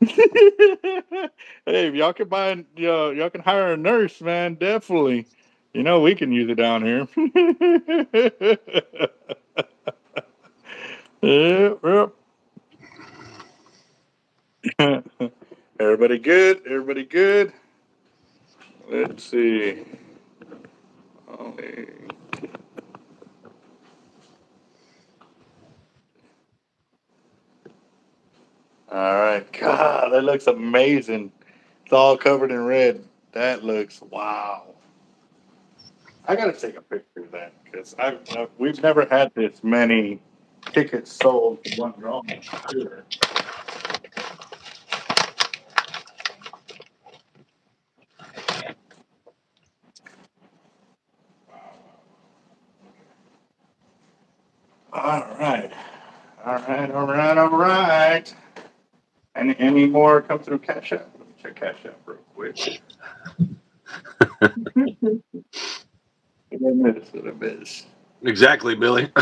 hey, if y'all can buy, know, y'all can hire a nurse, man. Definitely. You know, we can use it down here. yep, yep. Everybody good? Everybody good? Let's see. Oh, Only. All right. God, that looks amazing. It's all covered in red. That looks wow. I gotta take a picture of that because I've, I've uh, we've never had this many tickets sold to one drawing. Sure. All right. All right, all right, all right. Any more come through Cash App? Let me check Cash App real quick. What I miss? What I exactly, Billy.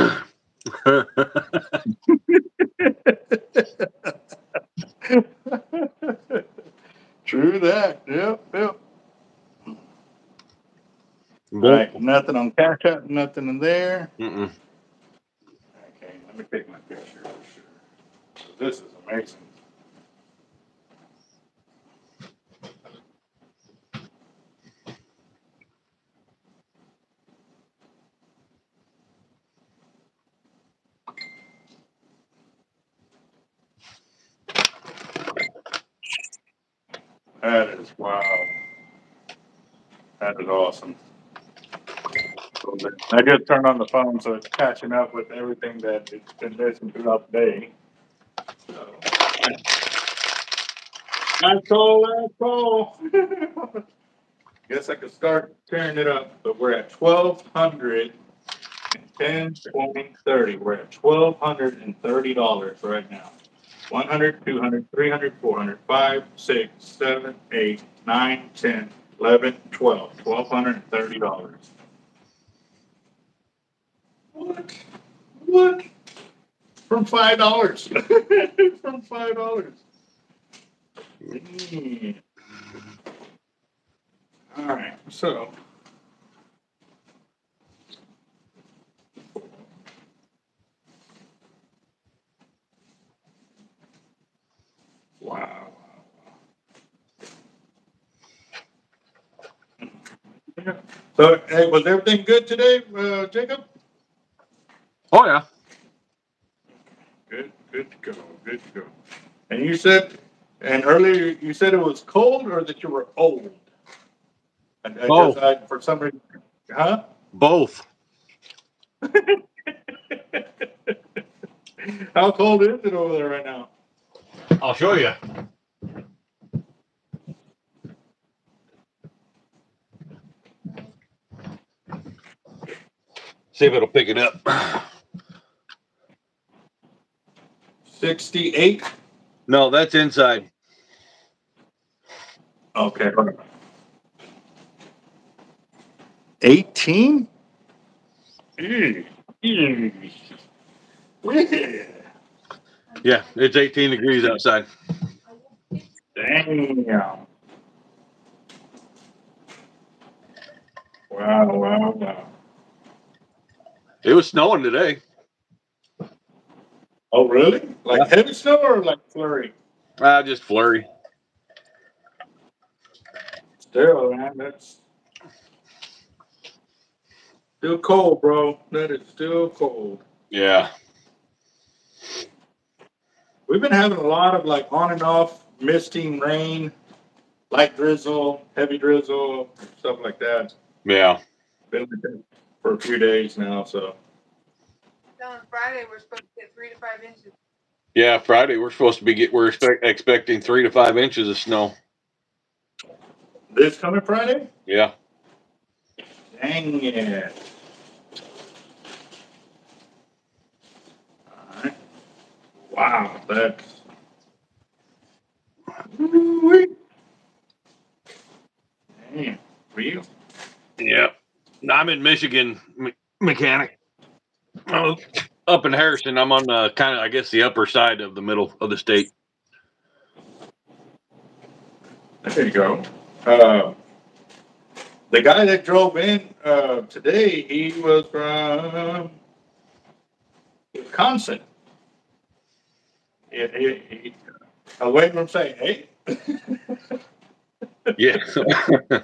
True that. Yep, yep. Mm-hmm. Bull- Right, nothing on cash app, nothing in there. Mm-mm. Okay, let me take my picture for sure. This is amazing. That is wow. That is awesome. I just turned on the phone, so it's catching up with everything that it's been missing throughout the day. So. That's all, that's all. Guess I could start tearing it up, but we're at twelve hundred and ten, twenty, thirty. We're at twelve hundred and thirty dollars right now. 100, 200, 300, 400, 5, 6, 7, 8, 9, 10, 11, 12. $1,230. What? What? From five dollars. From five dollars. All right, so. Wow. So, hey, was everything good today, uh, Jacob? Oh yeah. Good, good to go, good to go. And you said, and earlier you said it was cold or that you were old? I, I Both. guess I, for some reason, huh? Both. How cold is it over there right now? I'll show you. See if it'll pick it up. 68? No, that's inside. Okay. 18? Yeah. Yeah, it's 18 degrees outside. Damn. Wow, wow, wow. It was snowing today. Oh, really? Like heavy snow or like flurry? Ah, just flurry. Still, man, that's still cold, bro. That is still cold. Yeah. We've been having a lot of like on and off misting rain, light drizzle, heavy drizzle, stuff like that. Yeah. Been like that for a few days now, so On Friday, we're supposed to get three to five inches. Yeah, Friday we're supposed to be get we're expect, expecting three to five inches of snow. this coming Friday? Yeah. Dang it. Wow, that's. Damn, real. Yeah. I'm in Michigan, me- mechanic. Oh, up in Harrison, I'm on the kind of I guess the upper side of the middle of the state. There you go. Uh, the guy that drove in uh, today, he was from Wisconsin. It, it, he, I was waiting for him to say, hey. Yeah.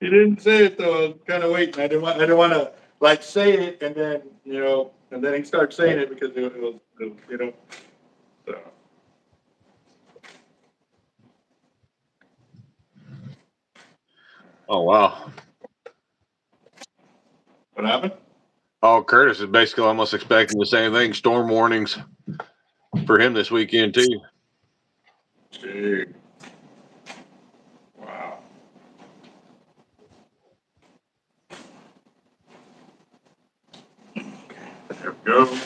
He didn't say it though. I was kind of waiting. I didn't want. I didn't want to like say it and then you know, and then he started saying it because it it was, it was you know. So. oh wow. What happened? Oh, Curtis is basically almost expecting the same thing. Storm warnings for him this weekend too. Dude. Wow. There we go.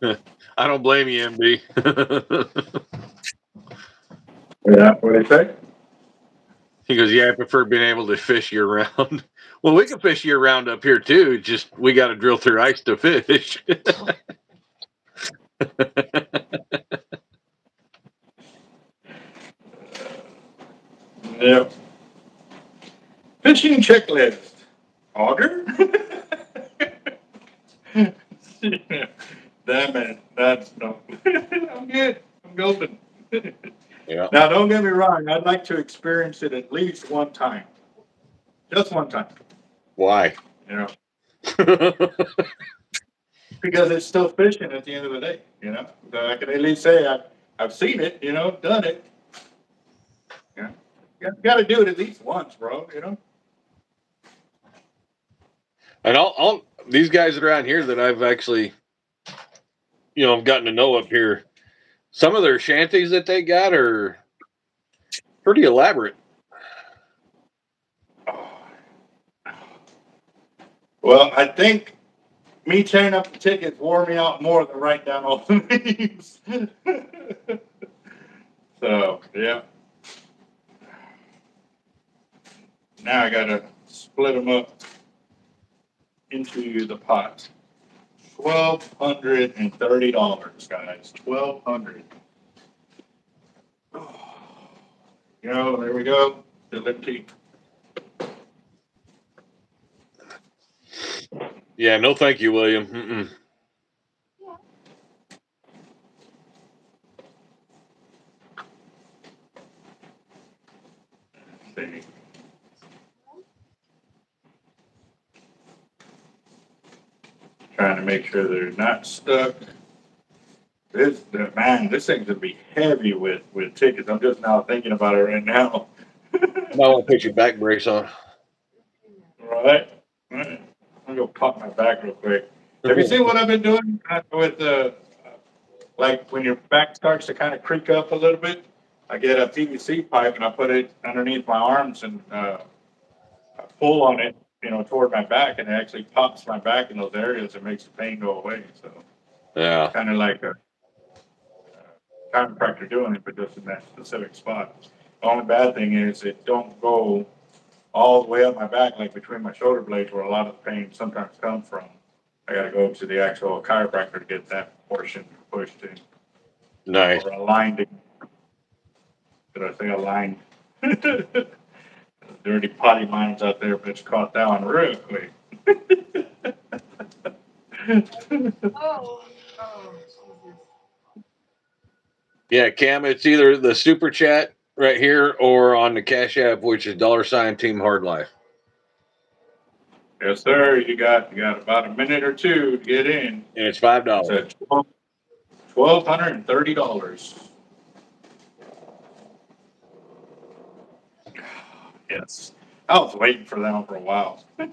I don't blame you, MD. Yeah, what do you say? He goes, "Yeah, I prefer being able to fish year round." well, we can fish year round up here too. Just we got to drill through ice to fish. Yep. Fishing checklist. Auger? Damn it. That's no. I'm good. I'm golden. Yeah. Now, don't get me wrong. I'd like to experience it at least one time. Just one time, Why? you know, because it's still fishing at the end of the day, you know. So I can at least say I've, I've seen it, you know, done it. Yeah. You got to do it at least once, bro, you know. And all, all these guys around here that I've actually, you know, I've gotten to know up here, some of their shanties that they got are pretty elaborate. Well, I think me tearing up the tickets wore me out more than writing down all the names. so, yeah. Now I gotta split them up into the pot. Twelve hundred and thirty dollars, guys. Twelve hundred. You know, there we go. The Liberty. Yeah, no, thank you, William. Mm-mm. see. Trying to make sure they're not stuck. This, man, this thing's gonna be heavy with, with tickets. I'm just now thinking about it right now. I want to put your back brace on. Right? Right. I'm gonna pop my back real quick. Have you seen what I've been doing uh, with the, like, when your back starts to kind of creak up a little bit? I get a PVC pipe and I put it underneath my arms and, uh, I pull on it, you know, toward my back and it actually pops my back in those areas and makes the pain go away, so. Yeah. Kind of like a uh, chiropractor doing it, but just in that specific spot. The only bad thing is it don't go all the way up my back, like between my shoulder blades where a lot of the pain sometimes comes from. I gotta go to the actual chiropractor to get that portion pushed in Nice. or aligned. Did I say aligned? Dirty potty minds out there, bitch caught that one real quick. Oh, oh, Yeah, Cam, it's either the super chat right here or on the Cash App, which is dollar sign Team Hard Life. Yes, sir. You got, you got about a minute or two to get in. And it's five dollars. twelve hundred and thirty dollars. Yes, I was waiting for that one for a while.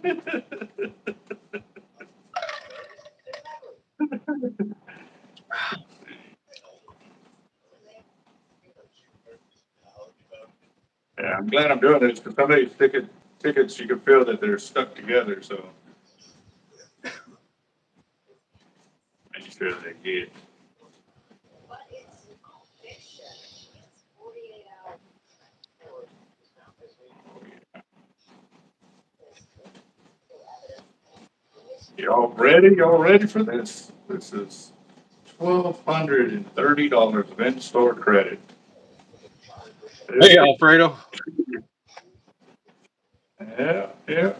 Yeah, I'm glad I'm doing this because some of these ticket, tickets, you can feel that they're stuck together, so. Make sure they get. Y'all ready? Y'all ready for this? This is twelve hundred and thirty dollars of in-store credit. Hey, Alfredo. Yeah, yeah.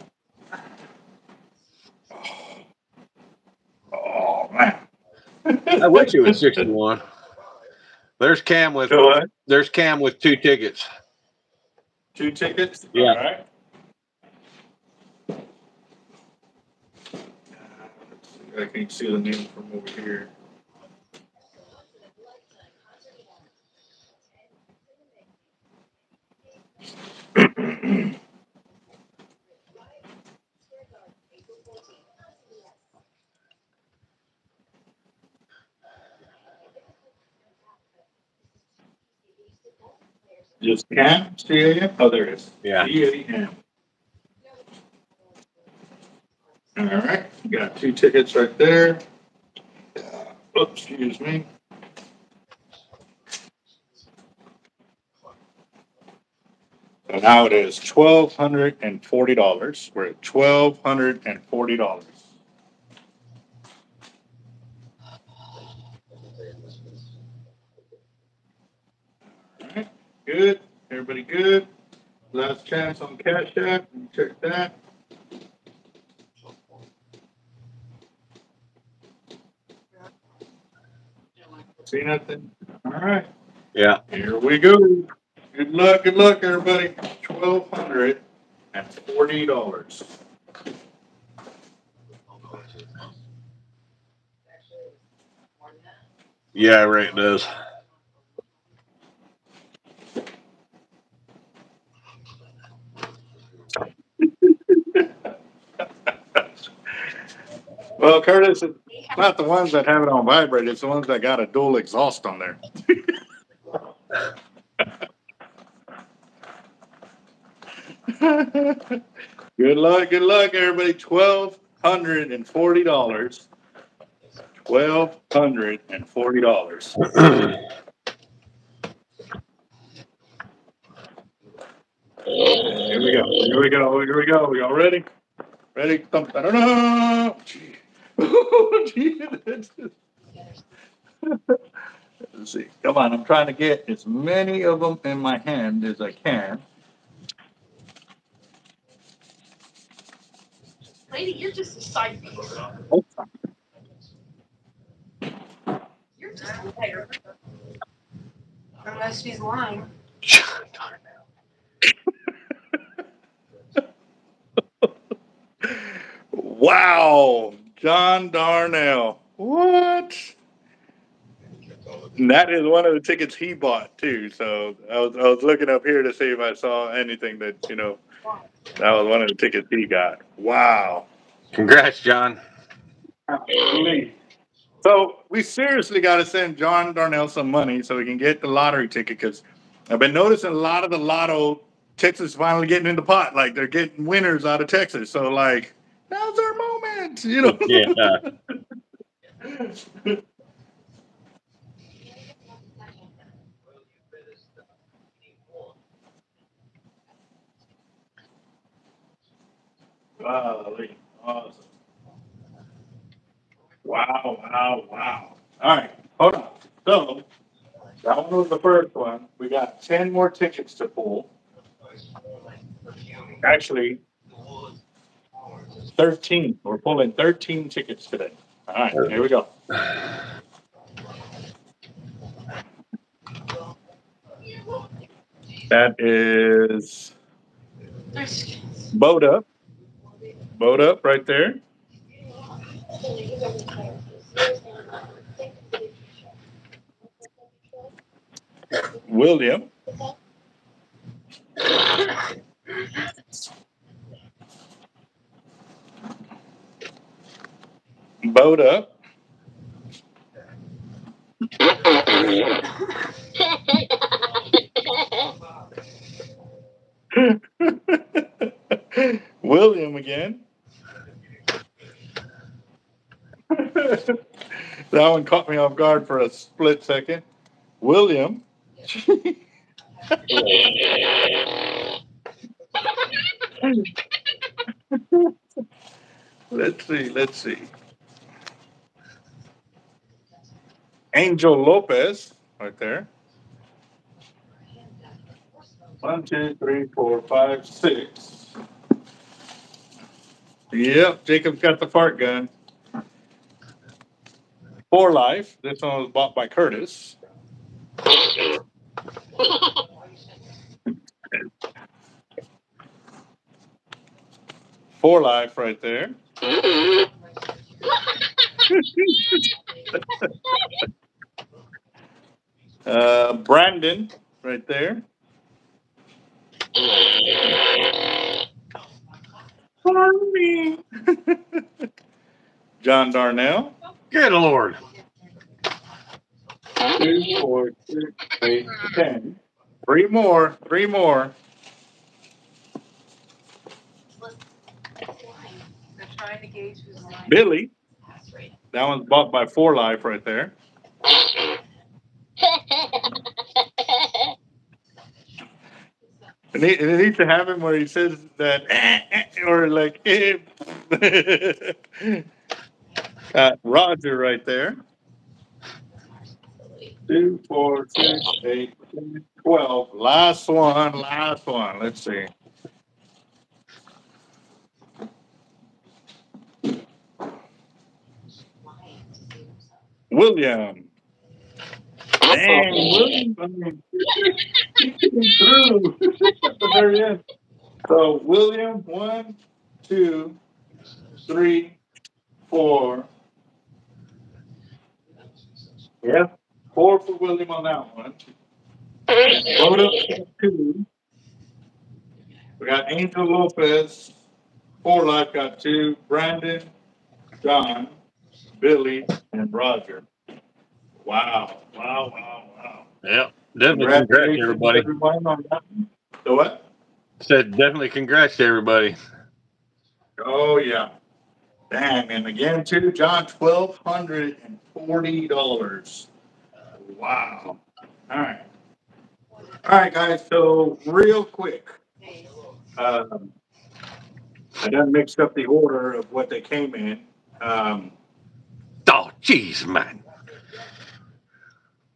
Oh, man. I wish it was 61. There's Cam with there's Cam with two tickets. Two tickets? Yeah. All right. I can't see the name from over here. Just Cam, C-A-M? Oh, there it is. Yeah. C-A-M. Mm-hmm. All right, got two tickets right there. Uh, oops, excuse me. So now it is twelve hundred and forty dollars. We're at twelve hundred and forty dollars. Good. Everybody good? Last chance on Cash App. Check that. See nothing? Alright. Yeah. Here we go. Good luck, good luck, everybody. Twelve hundred and forty dollars. Yeah, right. It does. Well, Curtis, it's not the ones that have it on vibrate, it's the ones that got a dual exhaust on there. Good luck, good luck, everybody. Twelve hundred and forty dollars. Twelve hundred and forty dollars. Here we go. Here we go. Here we go. Y'all ready? Ready? Thump, da, da, da. Gee. Oh, gee, Let's see. Come on. I'm trying to get as many of them in my hand as I can. Lady, you're just a side piece. You're just a liar. Unless she's lying. Wow. John Darnell. What? And that is one of the tickets he bought too. So I was I was looking up here to see if I saw anything that you know. That was one of the tickets he got. Wow. Congrats, John. So we seriously got to send John Darnell some money so he can get the lottery ticket because I've been noticing a lot of the lotto Texas finally getting in the pot. Like they're getting winners out of Texas. So like now's our moment, you know. Yeah. Golly, awesome. Wow, wow, wow. All right, hold on. So, that one was the first one. We got ten more tickets to pull. Actually, thirteen. We're pulling thirteen tickets today. All right, here we go. That is boat up. Boat up right there. William. Boat up. William again. that one caught me off guard for a split second. William. let's see, let's see. Angel Lopez, right there. One, two, three, four, five, six. Yep, Jacob's got the fart gun. For life. This one was bought by Curtis. For life, right there. uh, Brandon, right there. John Darnell. Good Lord. Two, four, six, eight, ten. Three more. Three more. They're trying to gauge who's lying. Billy. That one's bought by Four Life right there. It need- it needs to happen where he says that, eh, eh, or like, eh. Got Roger right there. Two, four, six, eight, ten, twelve. Last one, last one. Let's see. William. Dang, William. I mean, through at the very end. So William, one, two, three, four. Yeah, four for William on that one. Vote up two. We got Angel Lopez, four life got two, Brandon, John, Billy, and Roger. Wow, wow, wow, wow. Yeah, definitely congrats, Congratulations, everybody. everyone on that. The what? Said definitely congrats to everybody. Oh, yeah. Dang, and again too, John, twelve hundred and forty dollars. Wow. All right. All right, guys, so real quick. Um, I done mixed up the order of what they came in. Um, Oh, jeez, man.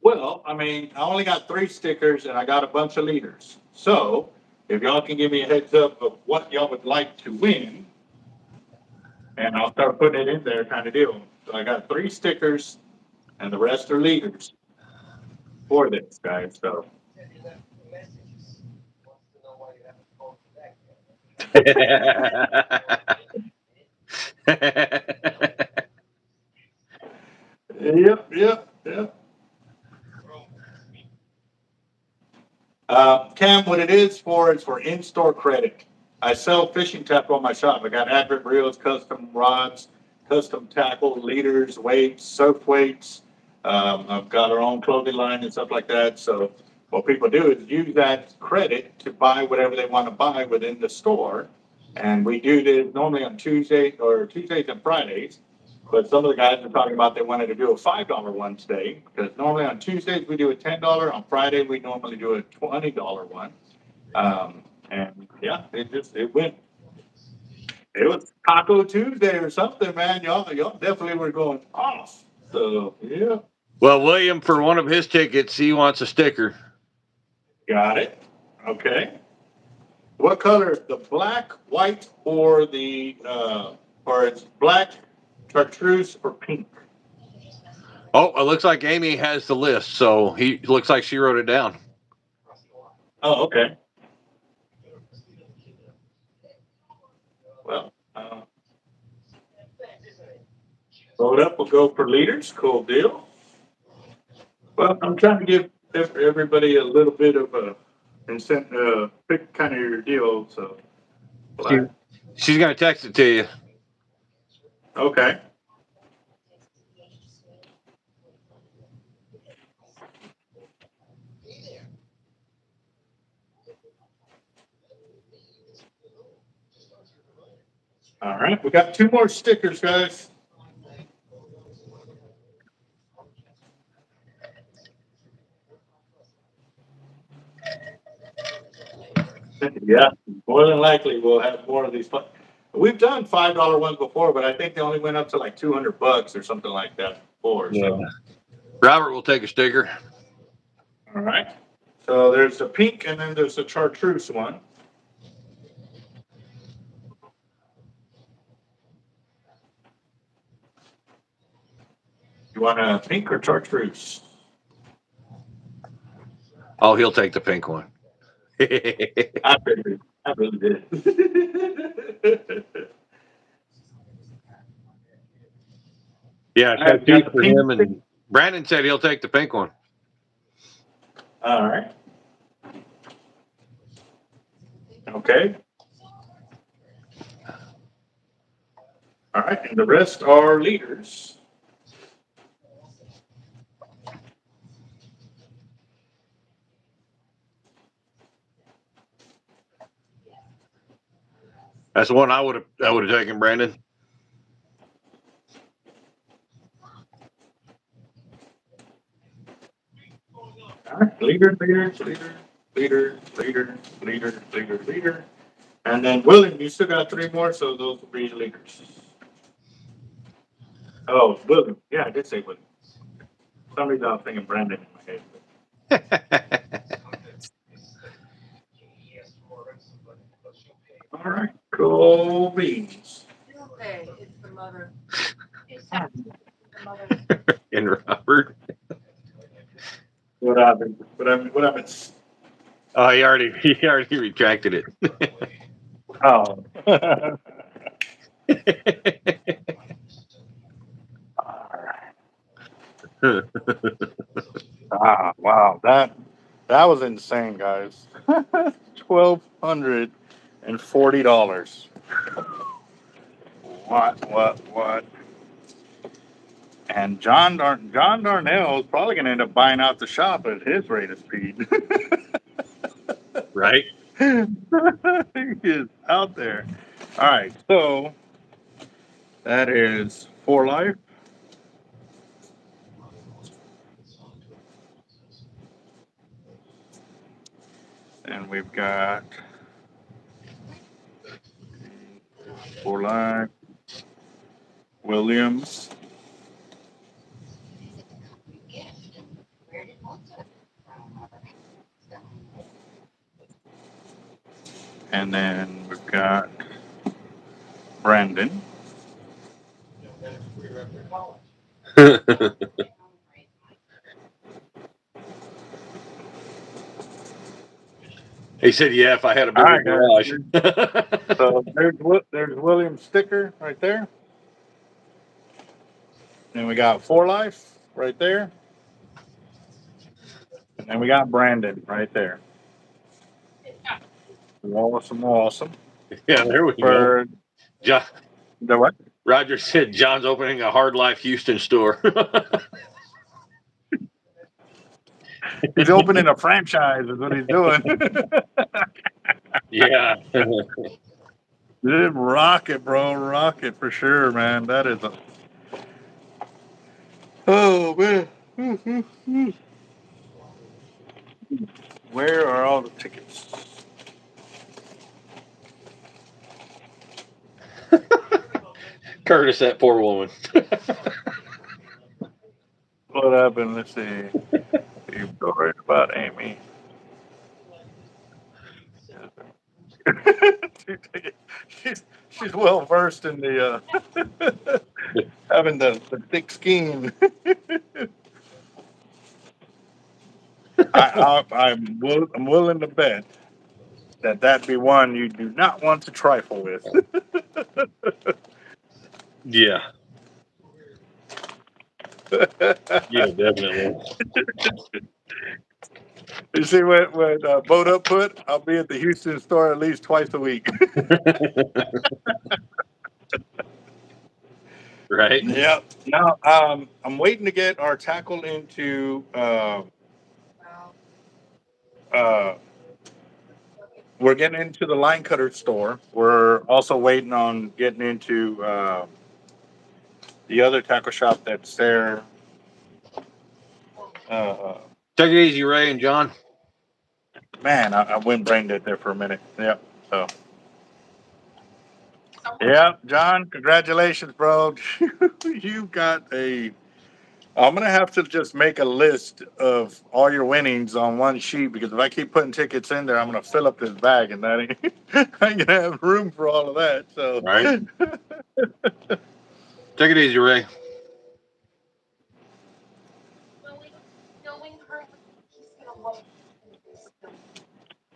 Well, I mean, I only got three stickers and I got a bunch of leaders. So if y'all can give me a heads up of what y'all would like to win, and I'll start putting it in there kind of deal. So I got three stickers and the rest are leaders for this, guy. So Yep, yep, yep. Uh, Cam, what it is for is for in-store credit. I sell fishing tackle on my shop. I got Avet reels, custom rods, custom tackle, leaders, weights, surf weights. Um, I've got our own clothing line and stuff like that. So what people do is use that credit to buy whatever they want to buy within the store. And we do this normally on Tuesday or Tuesdays and Fridays. But some of the guys are talking about they wanted to do a five dollar one today, because normally on Tuesdays we do a ten dollar, on Friday we normally do a twenty dollar one. Um, and yeah, it just, it went, it was Taco Tuesday or something, man, y'all, y'all definitely were going off, so, yeah, well, William, for one of his tickets, he wants a sticker. got it, okay. What color, the black, white, or the, uh, or it's black, chartreuse, or pink? Oh, it looks like Amy has the list, so he looks like she wrote it down. Oh, okay. Well, uh, vote up, we'll go for leaders, cool deal. Well, I'm trying to give everybody a little bit of a incentive, uh, pick kind of your deal, so. She's gonna text it to you. Okay, all right, we got two more stickers, guys. Yeah, more than likely we'll have more of these. Fu- We've done five dollar ones before, but I think they only went up to like two hundred bucks or something like that before. So, Robert will take a sticker. all right. So there's a pink and then there's a chartreuse one. You want a pink or chartreuse? Oh, he'll take the pink one. I figured. I really did. yeah, so got two for him and Brandon said he'll take the pink one. All right. Okay. All right, and the rest are leaders. That's the one I would have I would have taken, Brandon. All right, leader, leader, leaders, leader, leader, leader, leader, leader. And then William, you still got three more, so those will be leaders. Oh, William. Yeah, I did say William. For Some reason I was thinking Brandon in my head. All right, cool beans. Okay, it's the mother. And Robert. What happened? What happened? What happened? Oh, he already he already retracted it. Oh. Ah, wow, that that was insane, guys. Twelve hundred and forty dollars. What? What? What? And John Dar- John Darnell is probably going to end up buying out the shop at his rate of speed. right? he is out there. All right, so that is for life. And we've got life Williams. And then we've got Brandon. he said, "Yeah, if I had a bigger right, garage." So there's there's William's sticker right there. And we got For Life right there. And then we got Brandon right there. Awesome, awesome. yeah, there we go. For John, the what? Roger said John's opening a Hard Life Houston store. He's opening a franchise, is what he's doing. yeah. Dude, rocket, bro, rocket for sure, man. That is a. Oh man. Where are all the tickets? Curtis, that poor woman. What happened? Let's see. You worried about Amy. she's she's well versed in the uh, having the, the thick skin. I, I, I'm will, I'm willing to bet that that be one you do not want to trifle with. yeah. Yeah, definitely. You see what what uh, Boat Up put? I'll be at the Houston store at least twice a week. right? Yep. Now, um, I'm waiting to get our tackle into. Uh, uh, we're getting into the line cutter store. We're also waiting on getting into uh, the other tackle shop that's there. Uh, Take it easy, Ray and John. man, I, I went brain dead there for a minute. Yep. So. Yep, John, congratulations, bro. you got a. I'm gonna have to just make a list of all your winnings on one sheet because if I keep putting tickets in there, I'm gonna fill up this bag and that ain't, I ain't gonna have room for all of that. So, Right. Take it easy, Ray. Knowing, knowing her, he's gonna love this.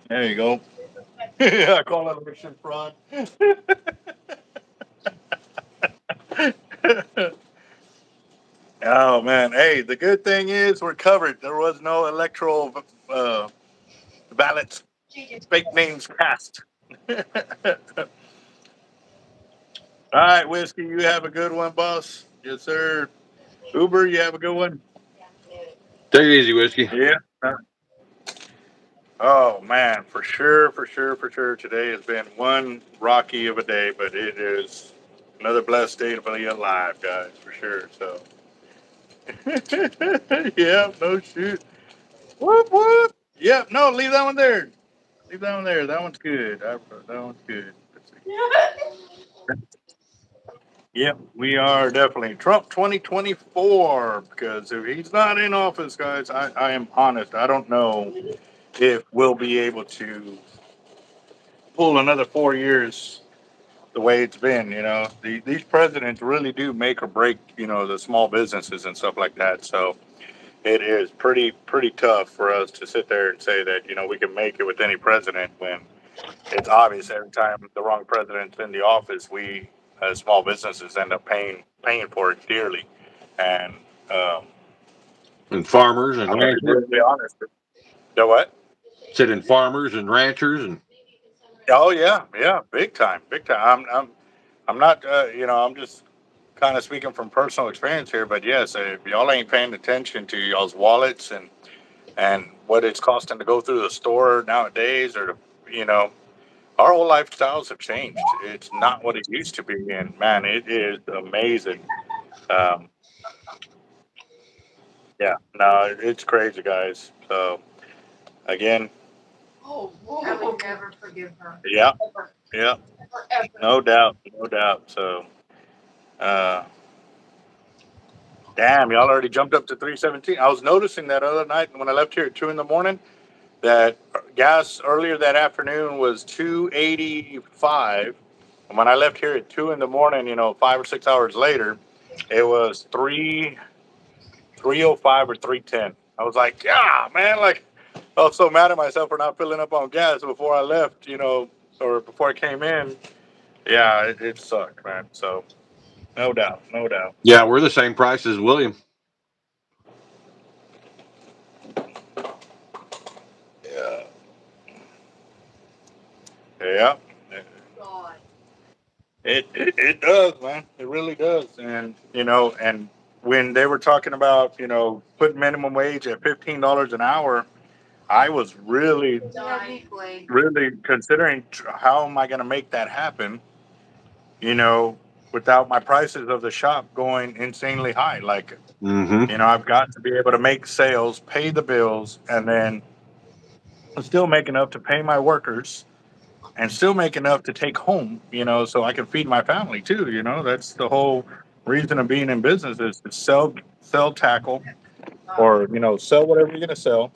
there you go. yeah, I call it a mission fraud. oh man, hey, the good thing is we're covered. There was no electoral uh, ballots, fake names cast. All right, whiskey, you have a good one, boss. Yes, sir. Uber, you have a good one. Take it easy, whiskey. Yeah. Oh man, for sure, for sure, for sure. Today has been one rocky of a day, but it is another blessed day to be alive, guys, for sure. So, yeah, no shoot. Whoop whoop. Yep. No, leave that one there. Leave that one there. That one's good. I, that one's good. Yep, we are definitely Trump 2024 because if he's not in office, guys, I, I am honest. I don't know if we'll be able to pull another four years the way it's been. You know, the, these presidents really do make or break, you know, the small businesses and stuff like that. So it is pretty, pretty tough for us to sit there and say that, you know, we can make it with any president when it's obvious every time the wrong president's in the office, we as small businesses end up paying paying for it dearly. And um, And farmers and I'm gonna be honest. The what? Said in farmers and ranchers and Oh yeah, yeah, big time, big time. I'm I'm I'm not uh, you know I'm just kind of speaking from personal experience here, but yes, if y'all ain't paying attention to y'all's wallets and and what it's costing to go through the store nowadays, or you know, our whole lifestyles have changed. It's not what it used to be, and man, it is amazing. Um, yeah, no, it's crazy, guys. So again, Oh, I would never forgive her. yeah, yeah. Forever. No doubt, no doubt. So, uh, damn, y'all already jumped up to 317. I was noticing that other night when I left here at 2 in the morning that gas earlier that afternoon was 285. And when I left here at 2 in the morning, you know, five or six hours later, it was 3 305 or 310. I was like, yeah, man, like, I was so mad at myself for not filling up on gas before I left, you know, or before I came in. Yeah, it, it sucked, man. So, no doubt, no doubt. yeah, we're the same price as William. Yeah. It, it it does, man. It really does. And you know, and when they were talking about you know putting minimum wage at fifteen dollars an hour, I was really. Really considering how am I going to make that happen, you know, without my prices of the shop going insanely high. Like, Mm-hmm. you know, I've got to be able to make sales, pay the bills, and then still make enough to pay my workers and still make enough to take home, you know, so I can feed my family too. You know, that's the whole reason of being in business is to sell, sell tackle or, you know, sell whatever you're going to sell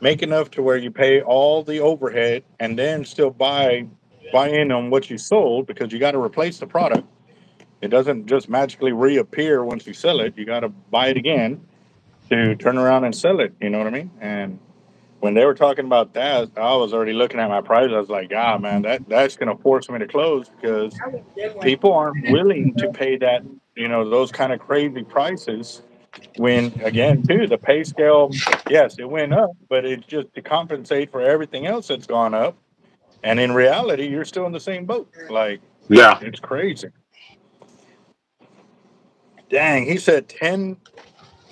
make enough to where you pay all the overhead and then still buy buy in on what you sold because you got to replace the product. It doesn't just magically reappear once you sell it. You got to buy it again to turn around and sell it. You know what I mean? And when they were talking about that, I was already looking at my price. I was like, ah, man, that that's going to force me to close because people aren't willing to pay that, you know, those kind of crazy prices. When again, too, the pay scale, yes, it went up, but it's just to compensate for everything else that's gone up. And in reality, you're still in the same boat. Like Yeah. it's crazy. Dang, he said 10,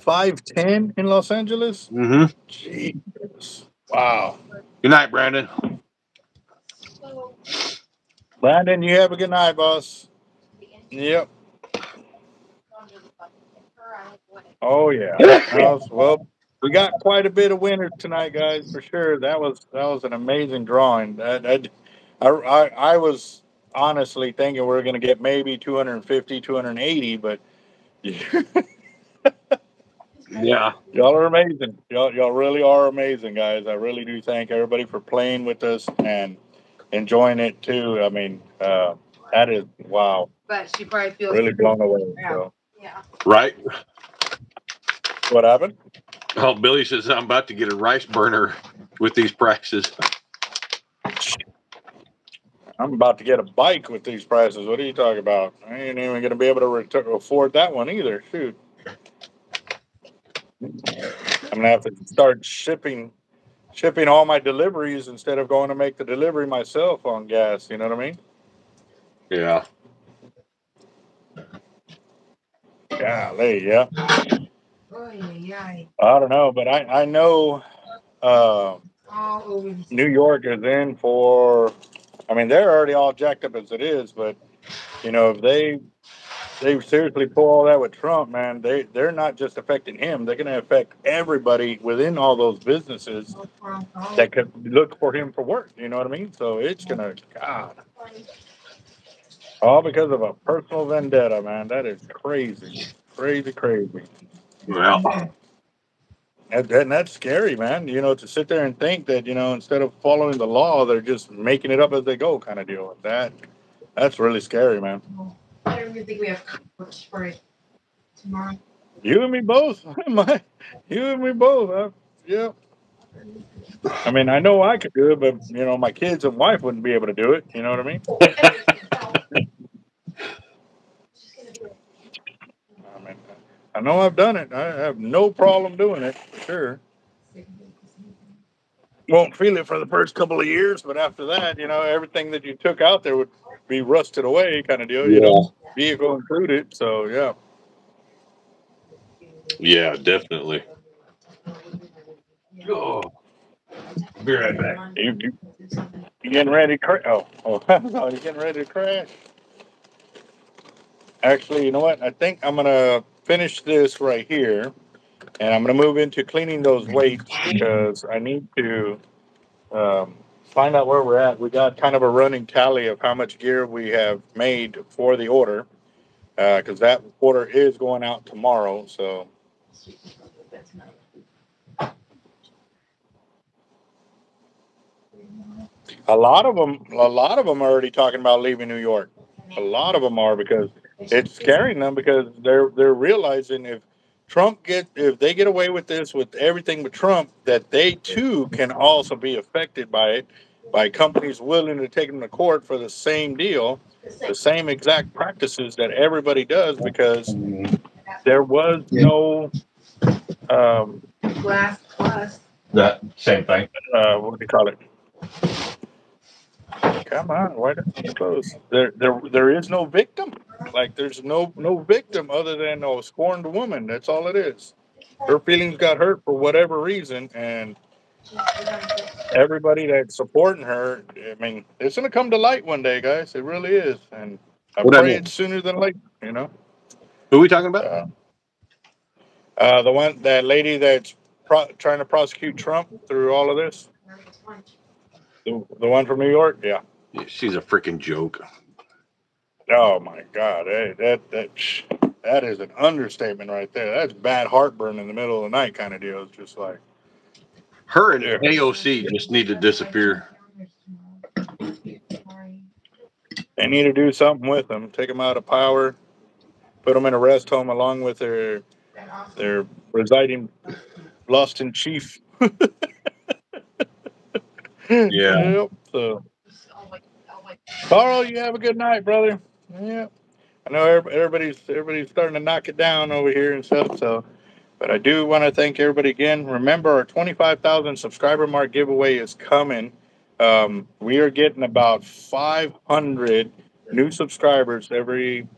5, 10 in Los Angeles. Mm-hmm. Jesus. Wow. Good night, Brandon. Brandon, you have a good night, boss. Yep. Oh yeah. Well, we got quite a bit of winners tonight, guys, for sure. That was that was an amazing drawing. That, that I, I I was honestly thinking we are going to get maybe 250, 280, but Yeah. y'all are amazing. Y'all y'all really are amazing, guys. I really do thank everybody for playing with us and enjoying it too. I mean, uh, that is wow, But she probably feels really blown away. So, Yeah. Right. what happened? Oh, Billy says I'm about to get a rice burner with these prices. I'm about to get a bike with these prices. What are you talking about? I ain't even going to be able to ret- afford that one either. Shoot. I'm going to have to start shipping shipping all my deliveries instead of going to make the delivery myself on gas. You know what I mean? Yeah. Golly, yeah. Yeah, yeah. I don't know, but I, I know uh, All New York is in for. I mean, they're already all jacked up as it is, but you know, if they they seriously pull all that with Trump, man, they they're not just affecting him; they're going to affect everybody within all those businesses that could look for him for work. You know what I mean? So it's going to God, all because of a personal vendetta, man. That is crazy, crazy, crazy. Well, And, and that's scary, man. You know, to sit there and think that you know instead of following the law, they're just making it up as they go, kind of deal. That that's really scary, man. I don't even think we have much for it tomorrow. You and me both. You and me both. Huh? Yeah. I mean, I know I could do it, but you know, my kids and wife wouldn't be able to do it. You know what I mean? I mean, I know I've done it. I have no problem doing it for sure. Won't feel it for the first couple of years, but after that, you know, everything that you took out there would be rusted away, kind of deal. You know, vehicle included. So yeah. yeah, definitely. Oh, be right back. You, you, you getting ready to crash? Oh, oh, no, you getting ready to crash? Actually, you know what? I think I'm gonna finish this right here, and I'm gonna move into cleaning those weights because I need to um, find out where we're at. We got kind of a running tally of how much gear we have made for the order, uh, because that order is going out tomorrow. So a lot of them, a lot of them are already talking about leaving New York. A lot of them are because it's scaring them because they're they're realizing if Trump get if they get away with this with everything with Trump that they too can also be affected by it by companies willing to take them to court for the same deal, the same exact practices that everybody does because there was no um Glass plus. That same thing. uh what do you call it? Come on, why did you close? There there there is no victim. Like there's no no victim other than a scorned woman. That's all it is. Her feelings got hurt for whatever reason, and everybody that's supporting her, I mean, it's gonna come to light one day, guys. It really is, and I What pray mean? it's sooner than later. You know, Who are we talking about? uh, uh, the one that lady that's pro- trying to prosecute Trump through all of this, the, the one from New York, yeah. Yeah, she's a freaking joke. Oh my God, hey, that that that is an understatement right there. That's bad heartburn in the middle of the night kind of deal. It's just like Her and Yeah. AOC just need to disappear. they need to do something with them. Take them out of power, put them in a rest home along with their their residing lost in chief. Yeah. Yep. So, Carl, you have a good night, brother. Yeah. I know everybody's everybody's starting to knock it down over here and stuff. So, but I do want to thank everybody again. Remember, our twenty-five thousand subscriber mark giveaway is coming. Um, we are getting about five hundred new subscribers every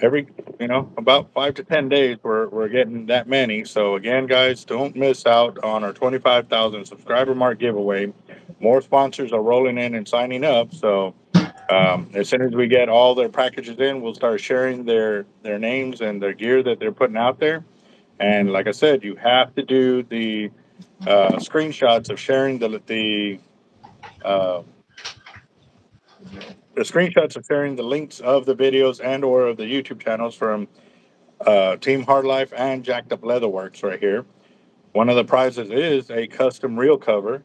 every you know about five to ten days. We're we're getting that many. So again, guys, don't miss out on our twenty-five thousand subscriber mark giveaway. More sponsors are rolling in and signing up. So um, as soon as we get all their packages in, we'll start sharing their their names and their gear that they're putting out there. And like I said, you have to do the uh, screenshots of sharing the the uh, the screenshots sharing the links of the videos and or of the YouTube channels from uh, Team Hard Life and Jacked Up Leatherworks right here. One of the prizes is a custom reel cover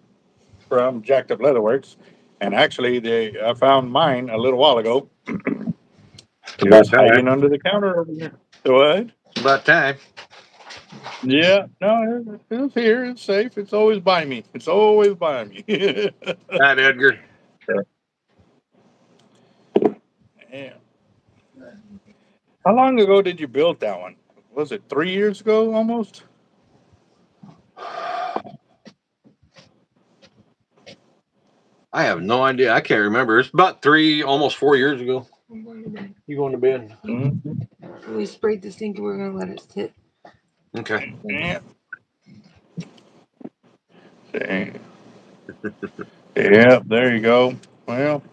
from Jacked Up Leatherworks. And actually, they I found mine a little while ago. Was hanging under the counter over here. What? About time. Yeah, no, it's here. It's safe. It's always by me. It's always by me. Night, Edgar. Yeah. How long ago did you build that one? Was it three years ago almost? I have no idea. I can't remember. It's about three, almost four years ago. I'm going to bed. You going to bed? Mm-hmm. We sprayed this thing and we're gonna let it sit. Okay. Yeah. See. yeah, there you go. Well,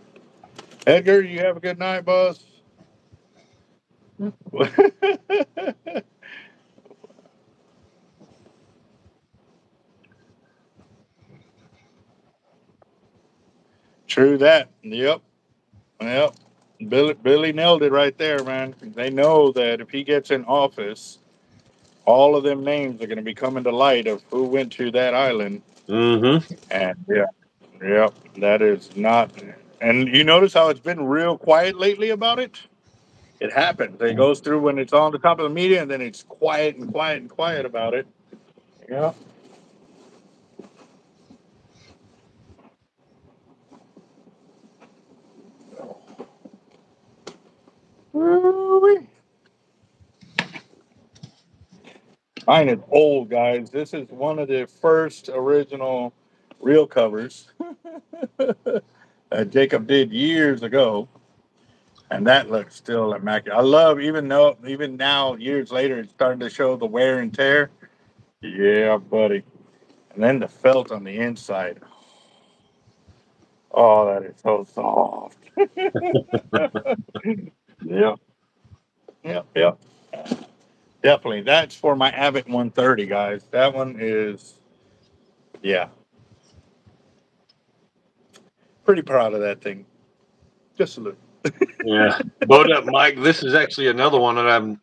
Edgar, you have a good night, boss. True that. Yep. Yep. Billy Billy nailed it right there, man. They know that if he gets in office, all of them names are going to be coming to light of who went to that island. Mm-hmm. And yeah, yep, that is not. And you notice how it's been reel quiet lately about it. It happens. It mm. goes through when it's on the top of the media, and then it's quiet and quiet and quiet about it. Yeah. Mine is old, guys. This is one of the first original real covers that Jacob did years ago, and that looks still immaculate. I love, even though even now, years later, it's starting to show the wear and tear. Yeah, buddy. And then the felt on the inside. Oh, that is so soft. Yep. Yep. Yep. Definitely. That's for my Avet 130, guys. That one is, yeah. Pretty proud of that thing. Just a little. Yeah. Boat up, Mike. This is actually another one that I'm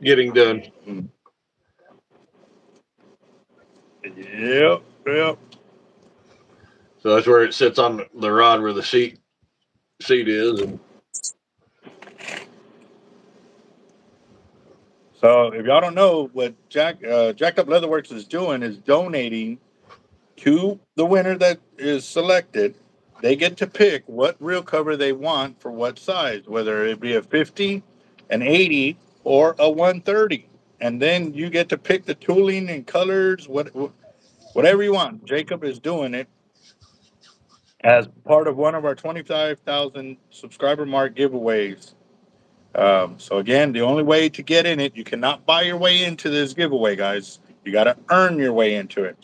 getting done. Yep. Yep. So that's where it sits on the rod where the seat seat is, and So if y'all don't know what Jack uh, Jacked Up Leatherworks is doing is donating to the winner that is selected. They get to pick what reel cover they want for what size, whether it be a 50, an 80, or a 130. And then you get to pick the tooling and colors, what whatever you want. Jacob is doing it as part of one of our 25,000 subscriber mark giveaways. Um, so again, the only way to get in it, you cannot buy your way into this giveaway, guys. You got to earn your way into it.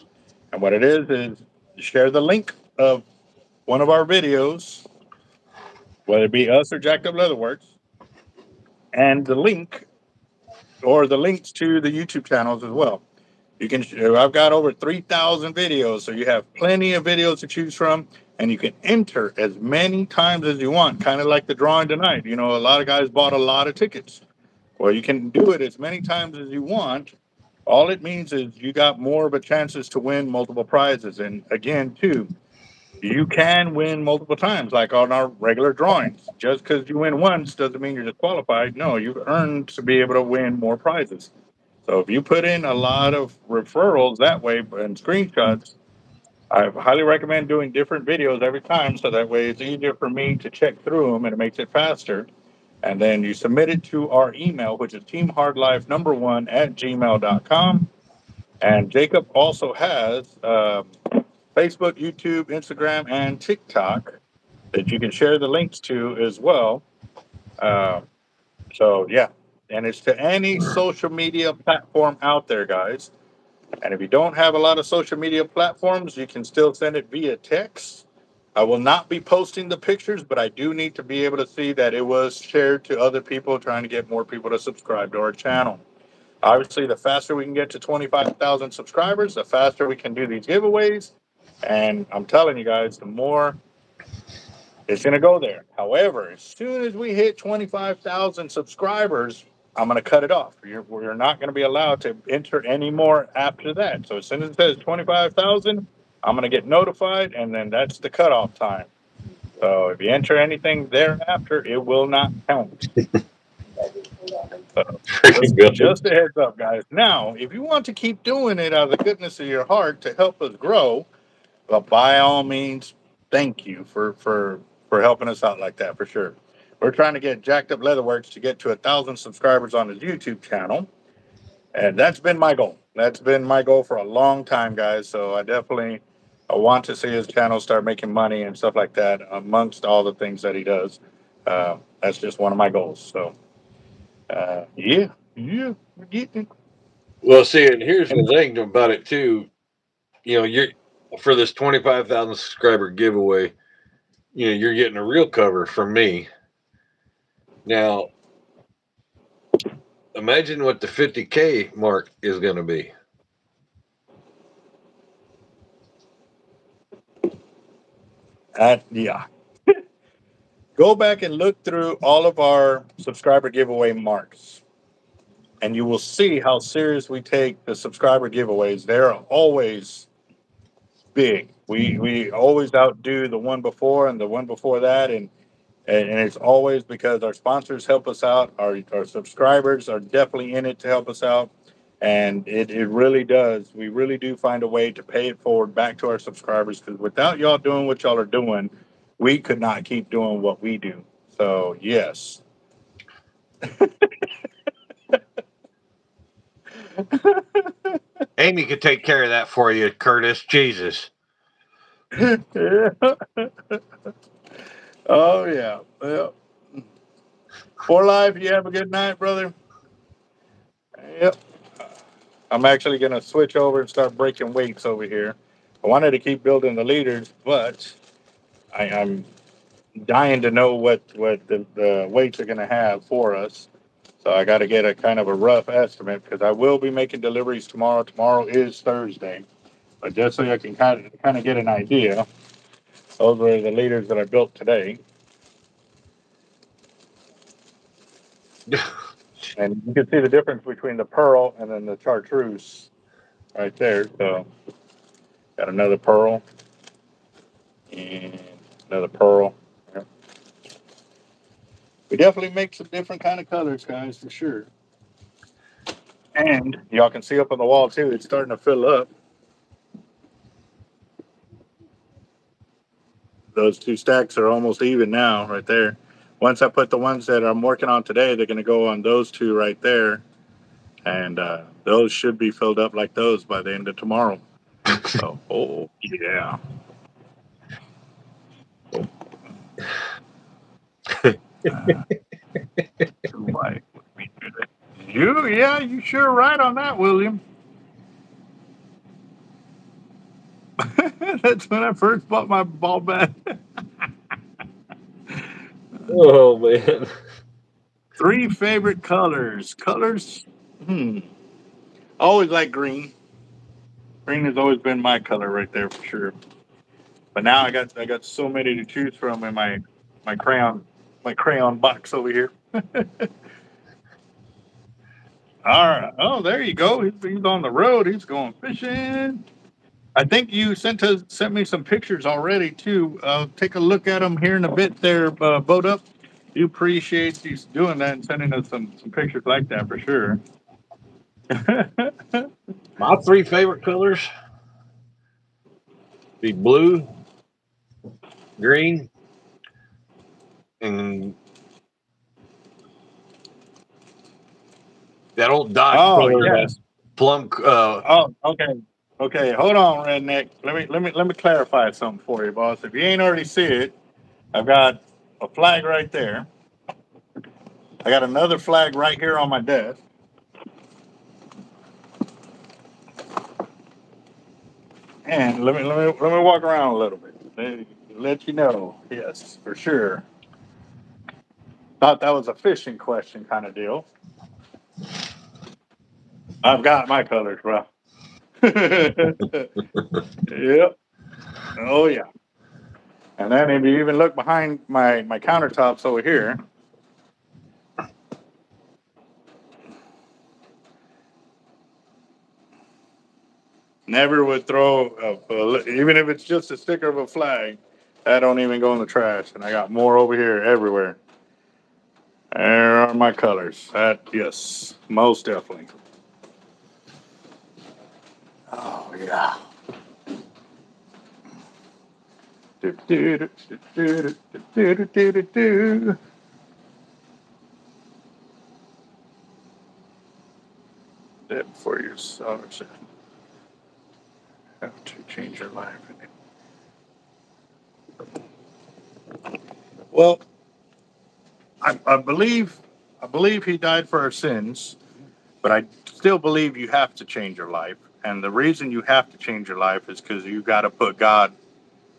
And what it is is share the link of one of our videos, whether it be us or Jacked Up Leatherworks, and the link or the links to the YouTube channels as well. You can. I've got over three thousand videos, so you have plenty of videos to choose from and you can enter as many times as you want, kind of like the drawing tonight. You know, a lot of guys bought a lot of tickets. Well, you can do it as many times as you want. All it means is you got more of a chances to win multiple prizes. And again, too, you can win multiple times, like on our regular drawings. Just because you win once doesn't mean you're disqualified. No, you've earned to be able to win more prizes. So if you put in a lot of referrals that way and screenshots, I highly recommend doing different videos every time so that way it's easier for me to check through them and it makes it faster. And then you submit it to our email, which is teamhardlife number one at gmail.com. And Jacob also has um, Facebook, YouTube, Instagram, and TikTok that you can share the links to as well. Um, so, yeah. And it's to any social media platform out there, guys. And if you don't have a lot of social media platforms, you can still send it via text. I will not be posting the pictures, but I do need to be able to see that it was shared to other people, trying to get more people to subscribe to our channel. Obviously, the faster we can get to 25,000 subscribers, the faster we can do these giveaways. And I'm telling you guys, the more it's going to go there. However, as soon as we hit 25,000 subscribers, I'm going to cut it off. You're, we're not going to be allowed to enter any more after that. So as soon as it says 25,000, I'm going to get notified, and then that's the cutoff time. So if you enter anything thereafter, it will not count. So just, just a heads up, guys. Now, if you want to keep doing it out of the goodness of your heart to help us grow, well, by all means, thank you for for for helping us out like that for sure. We're trying to get Jacked Up Leatherworks to get to a thousand subscribers on his YouTube channel, and that's been my goal. That's been my goal for a long time, guys. So I definitely I want to see his channel start making money and stuff like that. Amongst all the things that he does, uh, that's just one of my goals. So, uh, yeah, yeah, we're getting it. Well, see, and here's the thing about it too. You know, you're for this twenty five thousand subscriber giveaway. You know, you're getting a reel cover from me. Now, Imagine what the 50K mark is going to be. That yeah. Go back and look through all of our subscriber giveaway marks, and you will see how serious we take the subscriber giveaways. They're always big. We we always outdo the one before and the one before that, and and, it's always because our sponsors help us out. Our our subscribers are definitely in it to help us out. And it, it really does. We really do find a way to pay it forward back to our subscribers because without y'all doing what y'all are doing, we could not keep doing what we do. So, yes. Amy could take care of that for you, Curtis. Jesus. oh, yeah. Well, for life, you have a good night, brother. Yep. I'm actually going to switch over and start breaking weights over here. I wanted to keep building the leaders, but I, I'm dying to know what what the, the weights are going to have for us. So I got to get a kind of a rough estimate because I will be making deliveries tomorrow. Tomorrow is Thursday, but just so you can kind of kind of get an idea, those were the leaders that I built today. And you can see the difference between the pearl and then the chartreuse right there. So got another pearl and another pearl. We definitely make some different kind of colors, guys, for sure. And y'all can see up on the wall too, it's starting to fill up. Those two stacks are almost even now, right there. Once I put the ones that I'm working on today, they're going to go on those two right there. And uh, those should be filled up like those by the end of tomorrow. So, oh, yeah. Why would we do that? You, yeah, you sure right on that, William. That's when I first bought my ball bat. Oh, man. Three favorite colors. Colors. Hmm. Always like green. Green has always been my color right there for sure. But now I got I got so many to choose from in my my crayon my crayon box over here. All right. Oh, there you go. He's, on the road. He's going fishing. I think you sent us sent me some pictures already too. I'll take a look at them here in a bit. There, uh, boat up. You appreciate you doing that and sending us some some pictures like that for sure. My three favorite colors be blue, green, and that old Dodge oh yes. plum. Uh, Oh, okay. Okay, hold on, redneck. Let me let me let me clarify something for you, boss. If you ain't already see it, I've got a flag right there. I got another flag right here on my desk. And let me let me let me walk around a little bit. Let, let you know. Yes, for sure. Thought that was a fishing question kind of deal. I've got my colors, bro. yep. Oh yeah. And then if you even look behind my my countertops over here, never would throw a, even if it's just a sticker of a flag. That don't even go in the trash. And I got more over here everywhere. There are my colors. That, yes, most definitely. Oh, yeah. Do, do, do, That for your songs have to change your life. Well, I, I believe I believe he died for our sins, but I still believe you have to change your life. And the reason you have to change your life is because you got to put God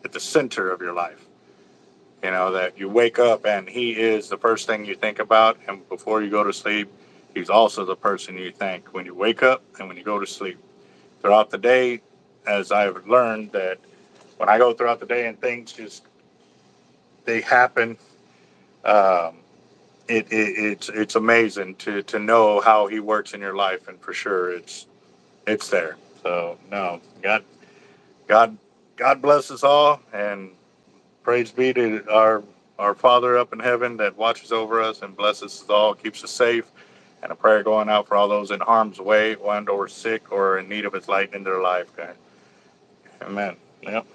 at the center of your life. You know, that you wake up and He is the first thing you think about. And before you go to sleep, He's also the person you thank when you wake up and when you go to sleep. Throughout the day, as I've learned that when I go throughout the day and things just they happen, um, it, it it's it's amazing to to know how he works in your life, and for sure it's it's there. So no, God, God, God bless us all, and praise be to our our Father up in heaven that watches over us and blesses us all, keeps us safe. And a prayer going out for all those in harm's way, and or sick or in need of His light in their life, God. Amen. Yep.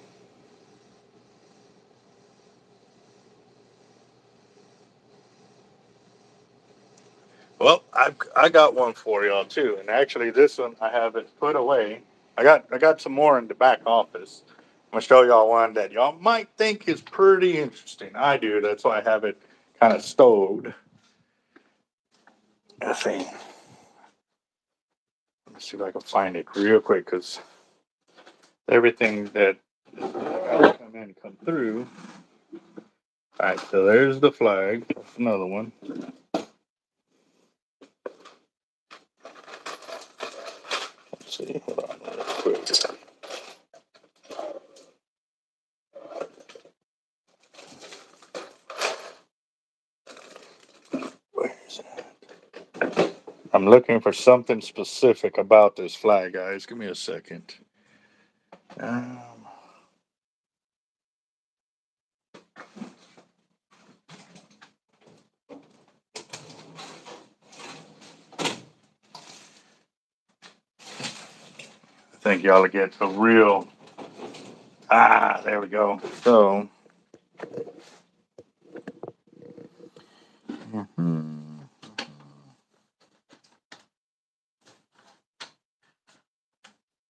Well, I I got one for y'all too, and actually this one I have it put away. I got I got some more in the back office. I'm gonna show y'all one that y'all might think is pretty interesting. I do. That's why I have it kind of stowed. Let's see. Let me see if I can find it real quick because everything that come in come through. All right, so there's the flag. That's another one. Let's. Hold on is? I'm looking for something specific about this flag, guys. Give me a second. Um, think y'all will get a real. Ah, there we go. So. Mhm.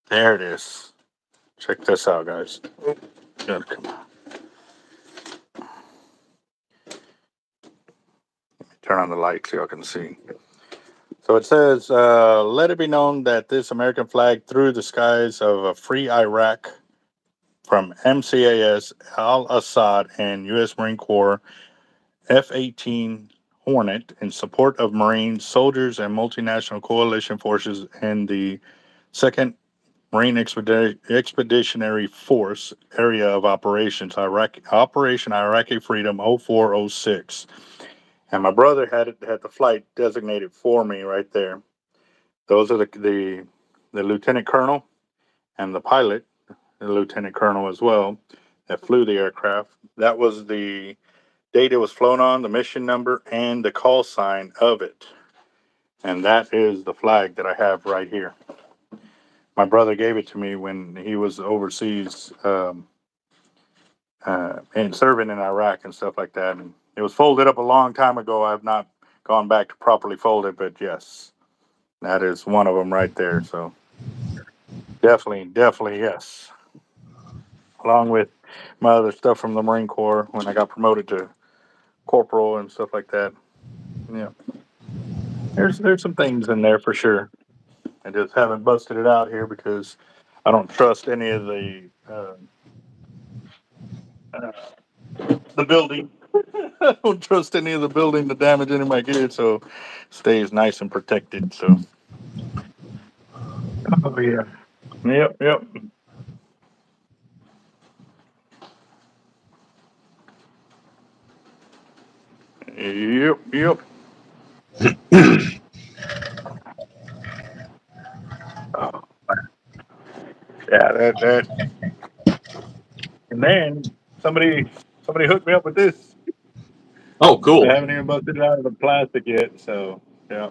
There it is. Check this out, guys. Gotta come on. Let me turn on the light so y'all can see. So it says, uh, let it be known that this American flag through the skies of a free Iraq from MCAS, Al Asad, and U.S. Marine Corps F 18 Hornet in support of Marines, soldiers, and multinational coalition forces in the 2nd Marine Expedi- Expeditionary Force area of operations, Iraq, Operation Iraqi Freedom 0406. And my brother had it, had the flight designated for me right there. Those are the, the, the lieutenant colonel and the pilot, the lieutenant colonel as well, that flew the aircraft. That was the date it was flown on, the mission number, and the call sign of it. And that is the flag that I have right here. My brother gave it to me when he was overseas um, uh, and serving in Iraq and stuff like that. And it was folded up a long time ago. I've not gone back to properly fold it, but yes, that is one of them right there. So definitely, definitely, yes. Along with my other stuff from the Marine Corps when I got promoted to corporal and stuff like that. Yeah. There's there's some things in there for sure. I just haven't busted it out here because I don't trust any of the uh, uh, the building. I don't trust any of the building to damage any of my gear, so stays nice and protected. So. Oh yeah. Yep. Yep. Yep. Yep. Oh, yeah. That that. And then somebody somebody hooked me up with this. Oh, cool. I haven't even busted it out of the plastic yet, so yeah.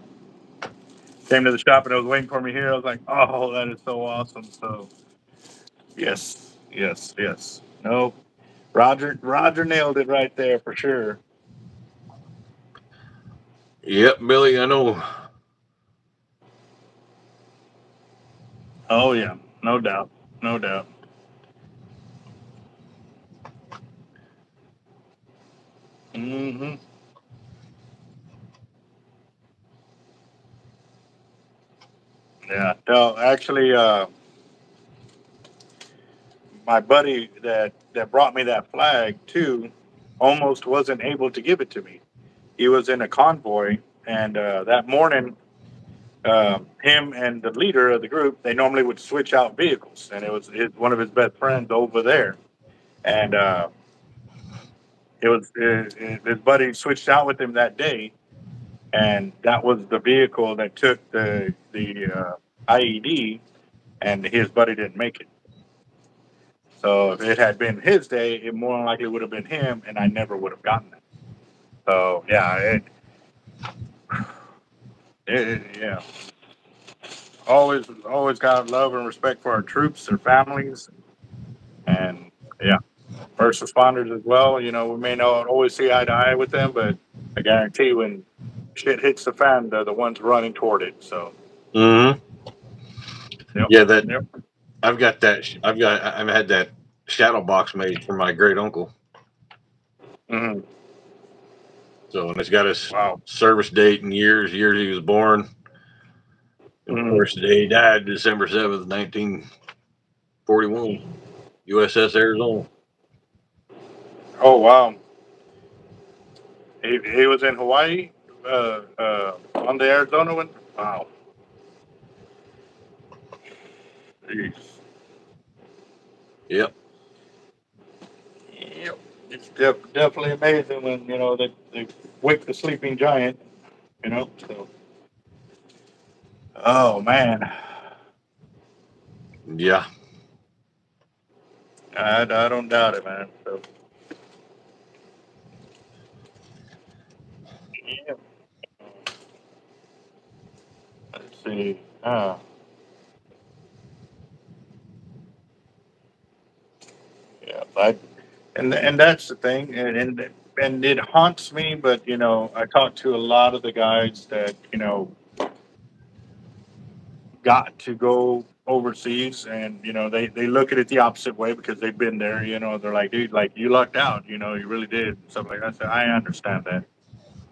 Came to the shop and it was waiting for me here. I was like, oh, that is so awesome. So yes, yes, yes. Nope. Roger Roger nailed it right there for sure. Yep, Billy, I know. Oh yeah, no doubt. No doubt. Mm-hmm. Yeah. No, actually uh my buddy that that brought me that flag too almost wasn't able to give it to me. He was in a convoy, and uh, that morning um, him and the leader of the group, they normally would switch out vehicles, and it was his, one of his best friends over there, and uh, it was his, his buddy switched out with him that day, and that was the vehicle that took the the uh, IED, and his buddy didn't make it. So if it had been his day, it more than likely would have been him, and I never would have gotten it. So yeah, it, it, it yeah. Always, always got love and respect for our troops, their families, and yeah, first responders as well. You know, we may not always see eye to eye with them, but I guarantee when shit hits the fan, they're the ones running toward it. So Mm-hmm. Yep. Yeah, that Yep. I've got that. I've got. I've had that shadow box made for my great uncle. mhm. So and it's got his wow, service date and years, years he was born. And. Of course, the day he died, December seventh, nineteen forty-one, USS Arizona. Oh wow. He, he was in Hawaii uh, uh, on the Arizona one. Wow. Jeez. Yep. Yep. It's def- definitely amazing when, you know, they, they wake the sleeping giant, you know, so. Oh, man. Yeah. I, I don't doubt it, man. So. See. Uh, yeah, I, and and that's the thing, and and and it haunts me. But you know, I talk to a lot of the guys that you know got to go overseas, and you know they they look at it the opposite way because they've been there. You know, they're like, dude, like you lucked out. You know, you really did. Stuff like that. I said, I understand that.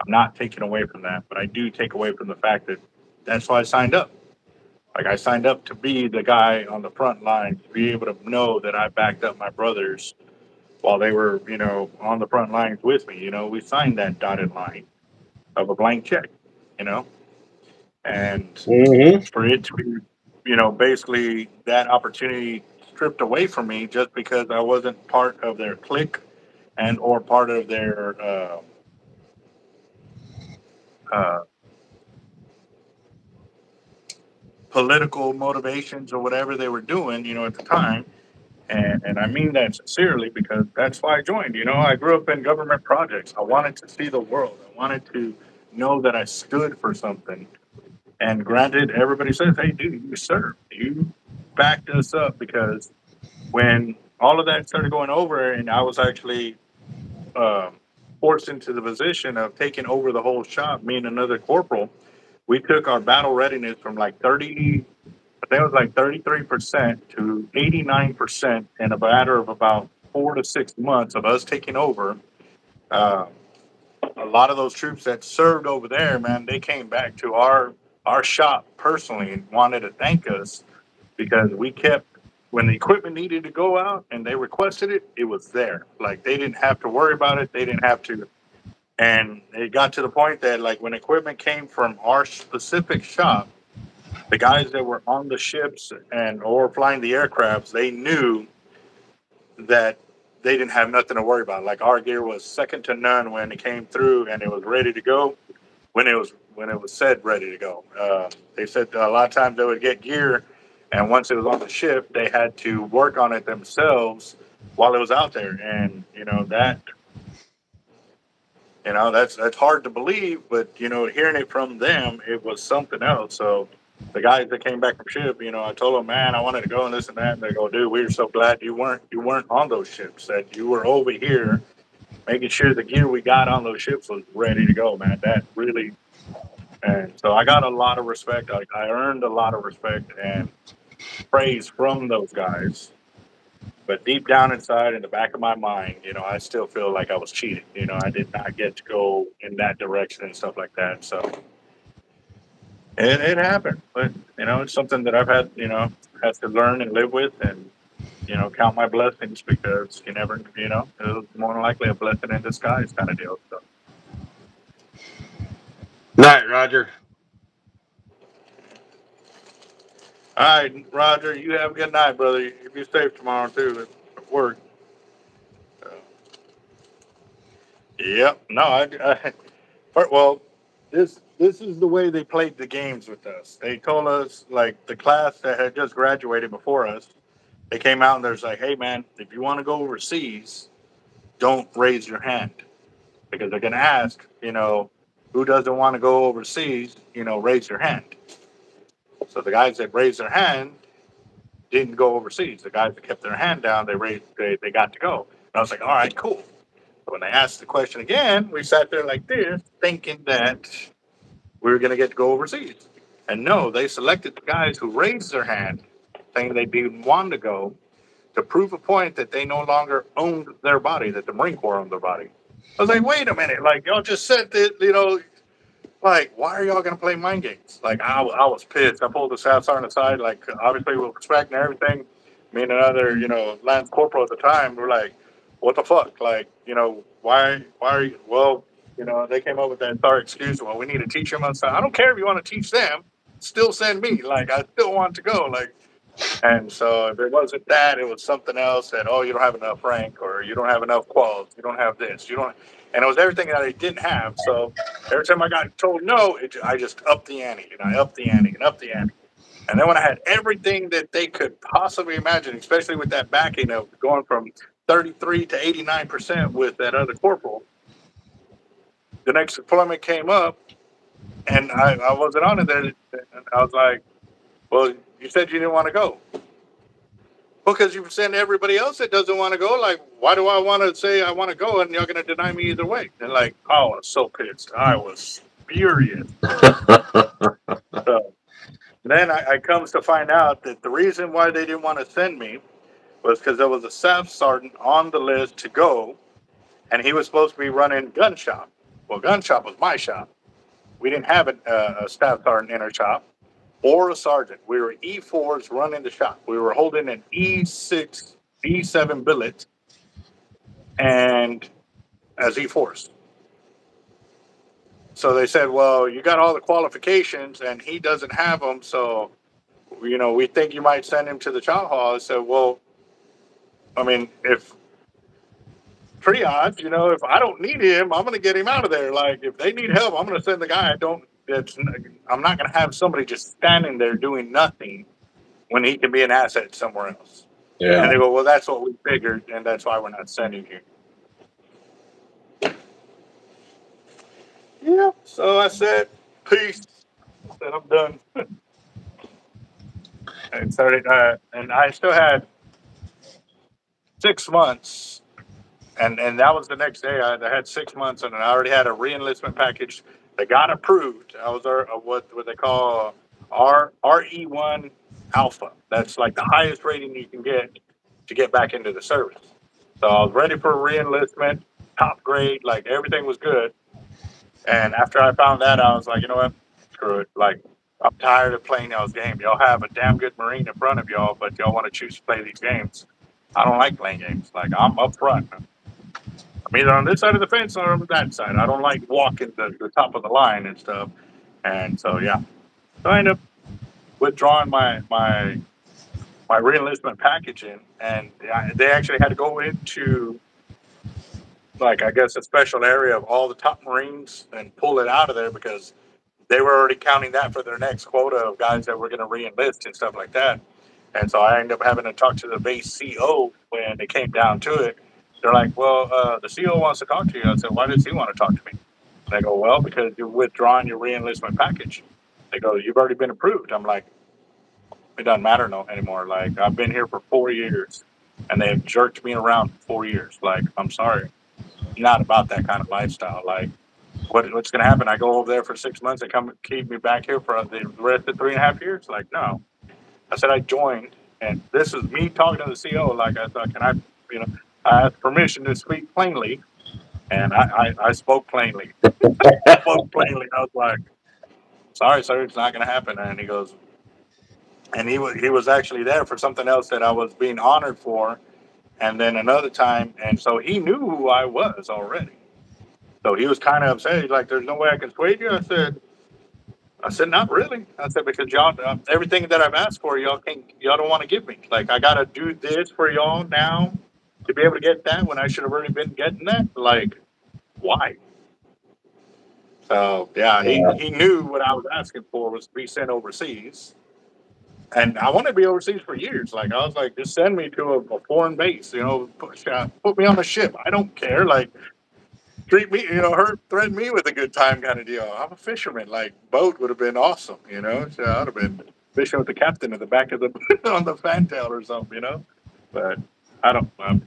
I'm not taking away from that, but I do take away from the fact that that's why I signed up. Like I signed up to be the guy on the front line, to be able to know that I backed up my brothers while they were, you know, on the front lines with me. You know, we signed that dotted line of a blank check, you know, and Mm-hmm. for it to be, you know, basically that opportunity stripped away from me just because I wasn't part of their clique and or part of their uh, uh, political motivations or whatever they were doing, you know, at the time. And, and I mean that sincerely because that's why I joined. You know, I grew up in government projects. I wanted to see the world. I wanted to know that I stood for something. And granted, everybody says, hey, dude, you served. You backed us up because when all of that started going over and I was actually um, forced into the position of taking over the whole shop, me and another corporal, we took our battle readiness from like 30, I think it was like 33% to 89% in a matter of about four to six months of us taking over. Uh, a lot of those troops that served over there, man, they came back to our our shop personally and wanted to thank us because we kept when the equipment needed to go out and they requested it, it was there. Like they didn't have to worry about it. They didn't have to. And it got to the point that like when equipment came from our specific shop, the guys that were on the ships and or flying the aircrafts, they knew that they didn't have nothing to worry about. Like our gear was second to none when it came through and it was ready to go. When it was when it was said ready to go, uh, they said a lot of times they would get gear, and once it was on the ship, they had to work on it themselves while it was out there. And you know that, you know that's that's hard to believe, but you know hearing it from them, it was something else. So the guys that came back from ship, you know, I told them, man, I wanted to go and this and that. And they go, dude, we were so glad you weren't you weren't on those ships. That you were over here, making sure the gear we got on those ships was ready to go, man. That really, and so I got a lot of respect. I, I earned a lot of respect and praise from those guys. But deep down inside, in the back of my mind, you know, I still feel like I was cheated. You know, I did not get to go in that direction and stuff like that. So it, it happened, but you know, it's something that I've had, you know, had to learn and live with, and you know, count my blessings because you never, you know, it was more than likely a blessing in disguise kind of deal. So Night, Roger. All right, Roger. You have a good night, brother. You be safe tomorrow too at work. Uh, Yep. No, I, I well, this this is the way they played the games with us. They told us like the class that had just graduated before us. They came out and they're like, hey man, if you want to go overseas, don't raise your hand because they're gonna ask, you know, who doesn't want to go overseas? You know, raise your hand. So the guys that raised their hand didn't go overseas. The guys that kept their hand down, they raised, they, they got to go. And I was like, all right, cool. So when they asked the question again, we sat there like this, thinking that we were going to get to go overseas. And no, they selected the guys who raised their hand, saying they didn't want to go, to prove a point that they no longer owned their body, that the Marine Corps owned their body. I was like, wait a minute, like y'all just said that, you know, like why are y'all gonna play mind games? Like I, I was pissed. I pulled the Staff Sergeant aside, like obviously with respect and everything. Me and another, you know, Lance Corporal at the time, we're like, what the fuck? Like, you know, why, why are you? Well, you know, they came up with that sorry excuse. Well, we need to teach them. I said, I don't care if you want to teach them. Still send me. Like, I still want to go. Like, and so if it wasn't that, it was something else that, oh, you don't have enough rank or you don't have enough quals. You don't have this. You don't. And it was everything that I didn't have. So every time I got told no, it, I just upped the ante and I upped the ante and upped the ante. And then when I had everything that they could possibly imagine, especially with that backing of going from 33 to 89% with that other corporal, the next deployment came up and I, I wasn't on it there. And I was like, well, you said you didn't want to go. Because you send everybody else that doesn't want to go. Like, why do I want to say I want to go and you're going to deny me either way? And like, oh, I was so pissed. I was furious. So then I, I comes to find out that the reason why they didn't want to send me was because there was a staff sergeant on the list to go, and he was supposed to be running gun shop. Well, gun shop was my shop. We didn't have a, uh, a staff sergeant in our shop or a sergeant. We were E4s running the shop. We were holding an E6, E7 billet, and as E4s. So they said, well, you got all the qualifications and he doesn't have them. So, you know, we think you might send him to the chow hall. I said, well, I mean, if triage, you know, if I don't need him, I'm going to get him out of there. Like, if they need help, I'm going to send the guy I don't, that's, I'm not going to have somebody just standing there doing nothing when he can be an asset somewhere else. Yeah. And they go, well, that's what we figured, and that's why we're not sending you. Yeah. So I said, peace. I said, I'm done. and started, uh, and I still had six months, and and that was the next day. I, I had six months, and I already had a reenlistment package that got approved. I was uh, what what they call R RE one alpha. That's like the highest rating you can get to get back into the service. So I was ready for reenlistment, top grade, like everything was good. And after I found that, I was like, you know what? Screw it. Like, I'm tired of playing those games. Y'all have a damn good Marine in front of y'all, but y'all want to choose to play these games. I don't like playing games. Like, I'm up front. I'm either on this side of the fence or on that side. I don't like walking the, the top of the line and stuff. And so, yeah. So I ended up withdrawing my, my, my reenlistment packaging. and they actually had to go into like I guess a special area of all the top Marines and pull it out of there because they were already counting that for their next quota of guys that were going to reenlist and stuff like that. And so I ended up having to talk to the base CO when it came down to it. They're like, "Well, uh, the CO wants to talk to you." I said, "Why does he want to talk to me?" They go, "Well, because you're withdrawing your reenlistment package." They go, "You've already been approved." I'm like, "It doesn't matter no anymore. Like I've been here for four years, and they've jerked me around for four years. Like I'm sorry." not about that kind of lifestyle. Like, what, what's going to happen? I go over there for six months and come keep me back here for the rest of three and a half years? Like, no. I said I joined, and this is me talking to the CEO. Like, I thought, can I, you know, I asked permission to speak plainly, and I, I, I spoke plainly. I spoke plainly. I was like, sorry, sir, it's not going to happen. And he goes, and he was he was actually there for something else that I was being honored for and then another time, and so he knew who I was already. So he was kind of upset. He's like, "There's no way I can sway you." I said, I said, not really. I said, because y'all, uh, everything that I've asked for, y'all can't, y'all don't want to give me. Like, I got to do this for y'all now to be able to get that when I should have already been getting that. Like, why? So, yeah, he, Yeah. he knew what I was asking for was to be sent overseas. And I wanted to be overseas for years. Like, I was like, just send me to a, a foreign base, you know, put, put me on a ship. I don't care. Like, treat me, you know, hurt, threaten me with a good time kind of deal. I'm a fisherman. Like boat would have been awesome, you know. So I'd have been fishing with the captain at the back of the on the fantail or something, you know. But I don't. Um,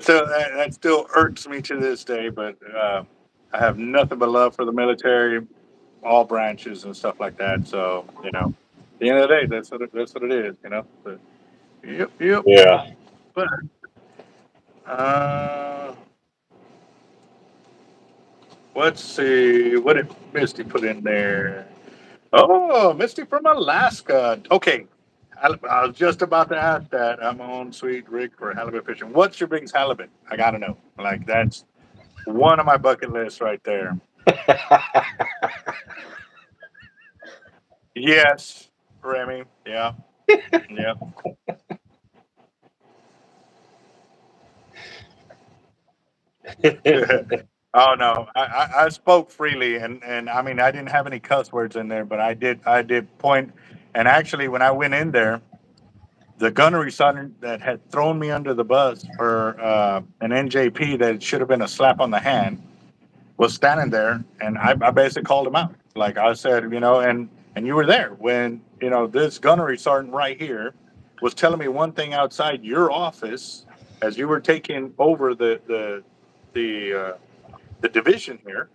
so that, that still irks me to this day. But uh, I have nothing but love for the military, all branches and stuff like that. So you know, at the end of the day, that's what it, that's what it is, you know. But yep, yep. Yeah. But uh, let's see. What did Misty put in there? Oh, Misty from Alaska. Okay. I, was just about to ask that. I'm on sweet Rick for halibut fishing. What's your biggest halibut? I gotta know. Like that's one of my bucket lists right there. Yes, Remy. Yeah. yeah. oh no, I, I, I spoke freely, and and I mean I didn't have any cuss words in there, but I did I did point, and actually when I went in there, the gunnery sergeant that had thrown me under the bus for uh, an NJP that should have been a slap on the hand was standing there, and I, I basically called him out. Like I said, you know, and and you were there when you know this gunnery sergeant right here was telling me one thing outside your office as you were taking over the the the uh, the division here,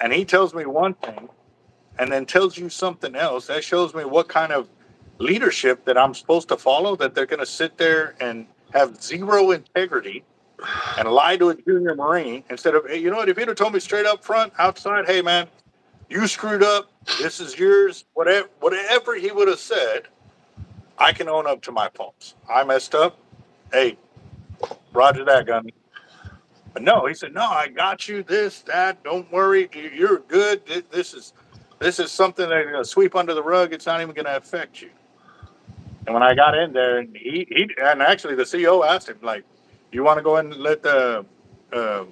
and he tells me one thing, and then tells you something else. That shows me what kind of leadership that I'm supposed to follow. That they're going to sit there and have zero integrity and lie to a junior marine instead of hey, you know what? If he'd have told me straight up front outside, hey man, you screwed up. This is yours. Whatever whatever he would have said, I can own up to my faults. I messed up. Hey, Roger that, Gunny. But no, he said, no, I got you. This, that. Don't worry, You- you're good. This is this is something that's gonna sweep under the rug. It's not even going to affect you. And when I got in there, and he, he and actually the CEO asked him, like, you want to go and let the uh,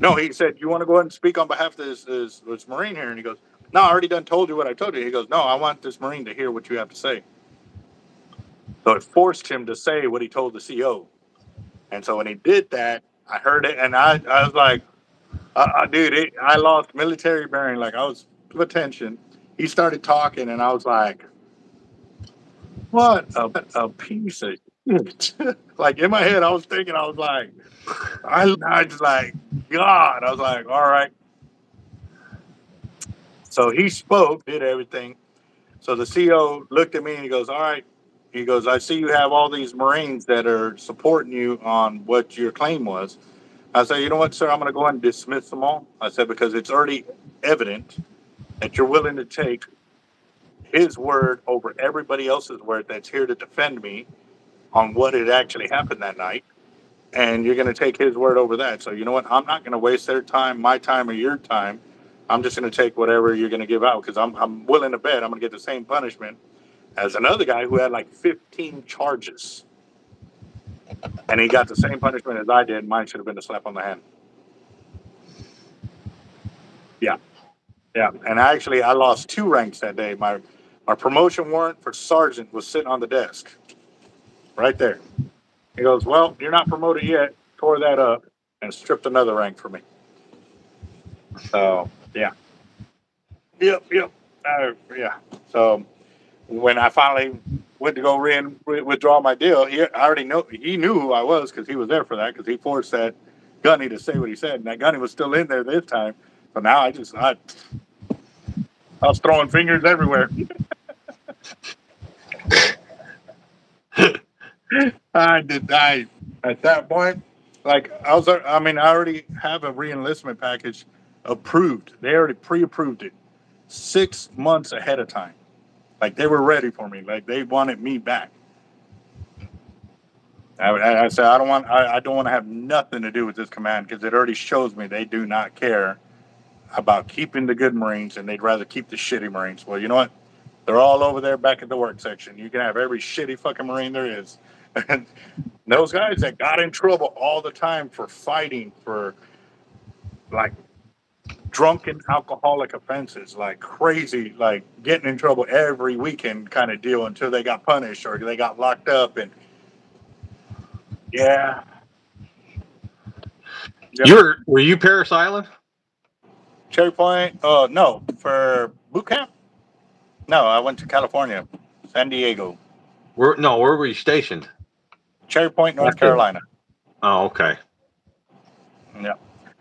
no, he said, you want to go ahead and speak on behalf of this, this this Marine here? And he goes, no, I already done told you what I told you. He goes, no, I want this Marine to hear what you have to say. So it forced him to say what he told the CEO. And so when he did that, I heard it, and I, I was like, uh, uh, dude, it, I lost military bearing. Like I was attention. He started talking, and I was like, what a, a piece of shit. like in my head, I was thinking, I was like, I, I just like, God, I was like, all right. So he spoke, did everything. So the CO looked at me and he goes, all right. He goes, I see you have all these Marines that are supporting you on what your claim was. I said, you know what, sir, I'm going to go ahead and dismiss them all. I said, because it's already evident that you're willing to take his word over everybody else's word that's here to defend me on what had actually happened that night. And you're going to take his word over that. So, you know what? I'm not going to waste their time, my time, or your time. I'm just going to take whatever you're going to give out because I'm, I'm willing to bet I'm going to get the same punishment as another guy who had like 15 charges. And he got the same punishment as I did. Mine should have been a slap on the hand. Yeah. Yeah. And actually, I lost two ranks that day. My, my promotion warrant for sergeant was sitting on the desk right there. He goes, Well, you're not promoted yet. Tore that up and stripped another rank for me. So, yeah. Yep, yep. Uh, yeah. So, when I finally went to go re- withdraw my deal, he I already know he knew who I was because he was there for that because he forced that Gunny to say what he said, and that Gunny was still in there this time. So now I just I, I was throwing fingers everywhere. I did. I at that point, like I was. I mean, I already have a reenlistment package approved. They already pre-approved it six months ahead of time. Like they were ready for me. Like they wanted me back. I, I I said I don't want. I, I don't want to have nothing to do with this command because it already shows me they do not care about keeping the good Marines and they'd rather keep the shitty Marines. Well, you know what? They're all over there back at the work section. You can have every shitty fucking Marine there is. And those guys that got in trouble all the time for fighting for like drunken alcoholic offenses, like crazy, like getting in trouble every weekend kind of deal until they got punished or they got locked up. And yeah. Yep. You were were you Parris Island? Cherry Point? Oh, no. For boot camp? No, I went to California, San Diego, Where no, where were you stationed? Cherry Point, North. Carolina. Oh, okay. Yeah,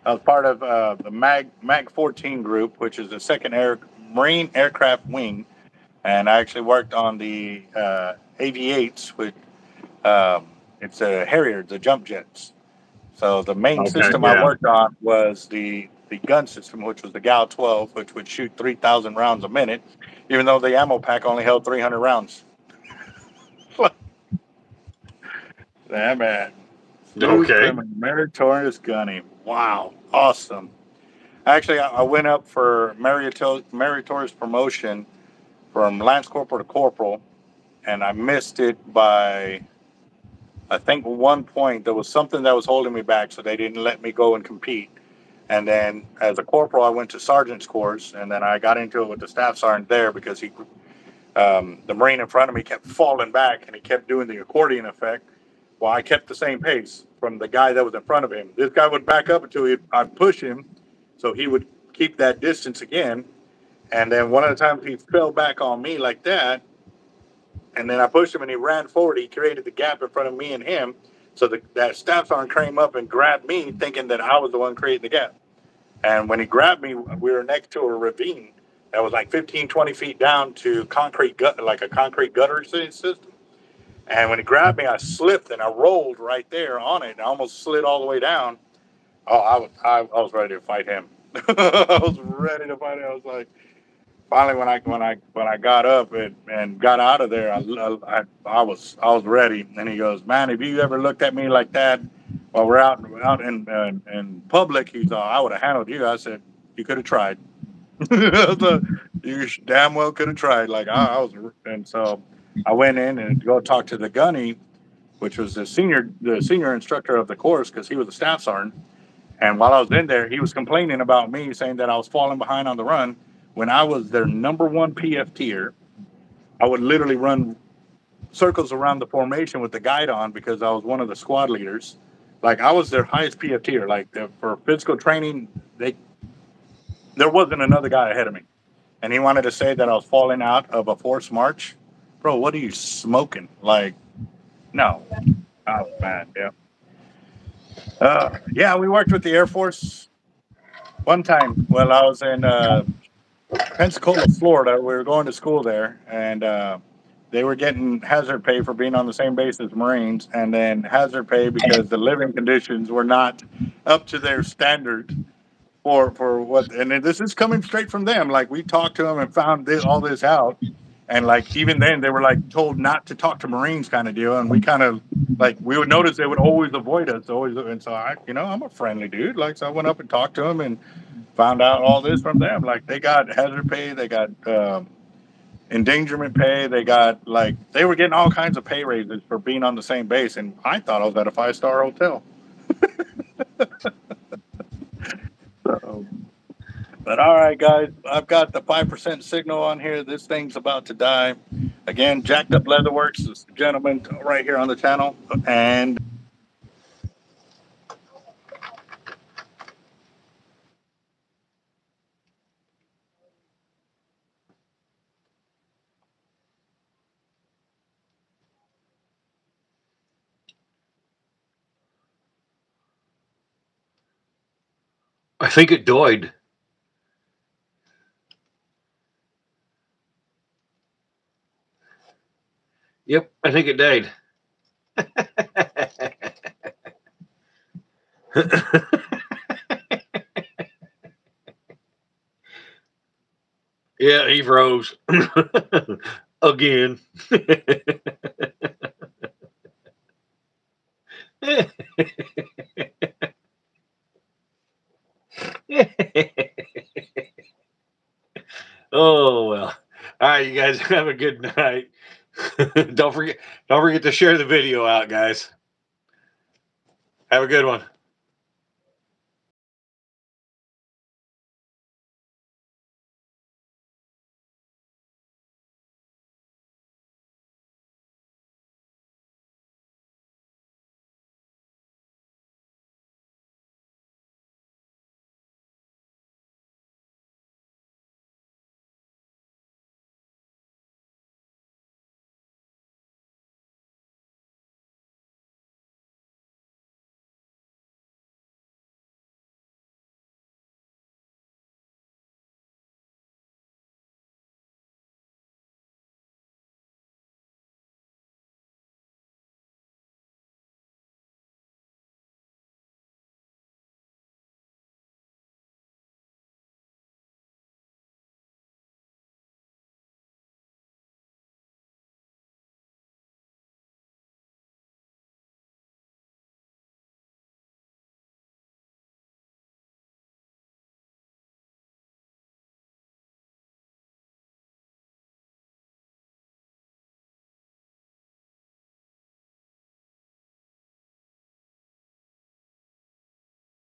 I was part of uh, the MAG MAG 14 group, which is the second air Marine aircraft wing, and I actually worked on the uh, AV8s, which um, it's a Harrier, the jump jets. So the main Okay, system yeah. I worked on was the the gun system, which was the GAU 12, which would shoot 3,000 rounds a minute, even though the ammo pack only held 300 rounds. that man. Okay. Meritorious gunny. Wow. Awesome. Actually, I, I went up for merito- meritorious promotion from Lance Corporal to Corporal, and I missed it by, I think, one point. There was something that was holding me back, so they didn't let me go and compete. And then as a corporal, I went to sergeant's course, and then I got into it with the staff sergeant there because he, um, the Marine in front of me kept falling back, and he kept doing the accordion effect. Well, I kept the same pace from the guy that was in front of him. This guy would back up until I'd push him, so he would keep that distance again. And then one of the times he fell back on me like that, and then I pushed him and he ran forward. He created the gap in front of me and him. So the, that staff sergeant came up and grabbed me, thinking that I was the one creating the gap. And when he grabbed me, we were next to a ravine that was like 15, 20 feet down to concrete gut, like a concrete gutter system. And when he grabbed me, I slipped and I rolled right there on it. and I almost slid all the way down. Oh, I was I, I was ready to fight him. I was ready to fight him. I was like, finally when I when I when I got up and, and got out of there, I, I I was I was ready. And he goes, man, have you ever looked at me like that while we're out out in in, in public? He thought I would have handled you. I said, you could have tried. You damn well could have tried. Like I, I was, and so I went in and go talk to the gunny, which was the senior the senior instructor of the course because he was a staff sergeant. And while I was in there, he was complaining about me, saying that I was falling behind on the run. When I was their number one PF tier, I would literally run circles around the formation with the guidon because I was one of the squad leaders. Like I was their highest PF tier. Like for physical training, they there wasn't another guy ahead of me. And he wanted to say that I was falling out of a forced march. Bro, what are you smoking? Like, no. Oh man, yeah. Uh, yeah, we worked with the Air Force one time. Well, I was in uh, Pensacola, Florida. We were going to school there, and uh, they were getting hazard pay for being on the same base as Marines, and then hazard pay because the living conditions were not up to their standard for for what. And this is coming straight from them. Like we talked to them and found this, all this out, and like even then they were like told not to talk to Marines, kind of deal. And we kind of like we would notice they would always avoid us, always. And so I, you know, I'm a friendly dude. Like so, I went up and talked to them and found out all this from them. Like they got hazard pay, they got um, endangerment pay, they got like they were getting all kinds of pay raises for being on the same base. And I thought I was at a five star hotel. but all right, guys, I've got the five percent signal on here. This thing's about to die. Again, Jacked Up Leatherworks is the gentleman right here on the channel, and I think it died. Yep, I think it died. yeah, he froze again. oh well. All right, you guys have a good night. don't forget don't forget to share the video out, guys. Have a good one.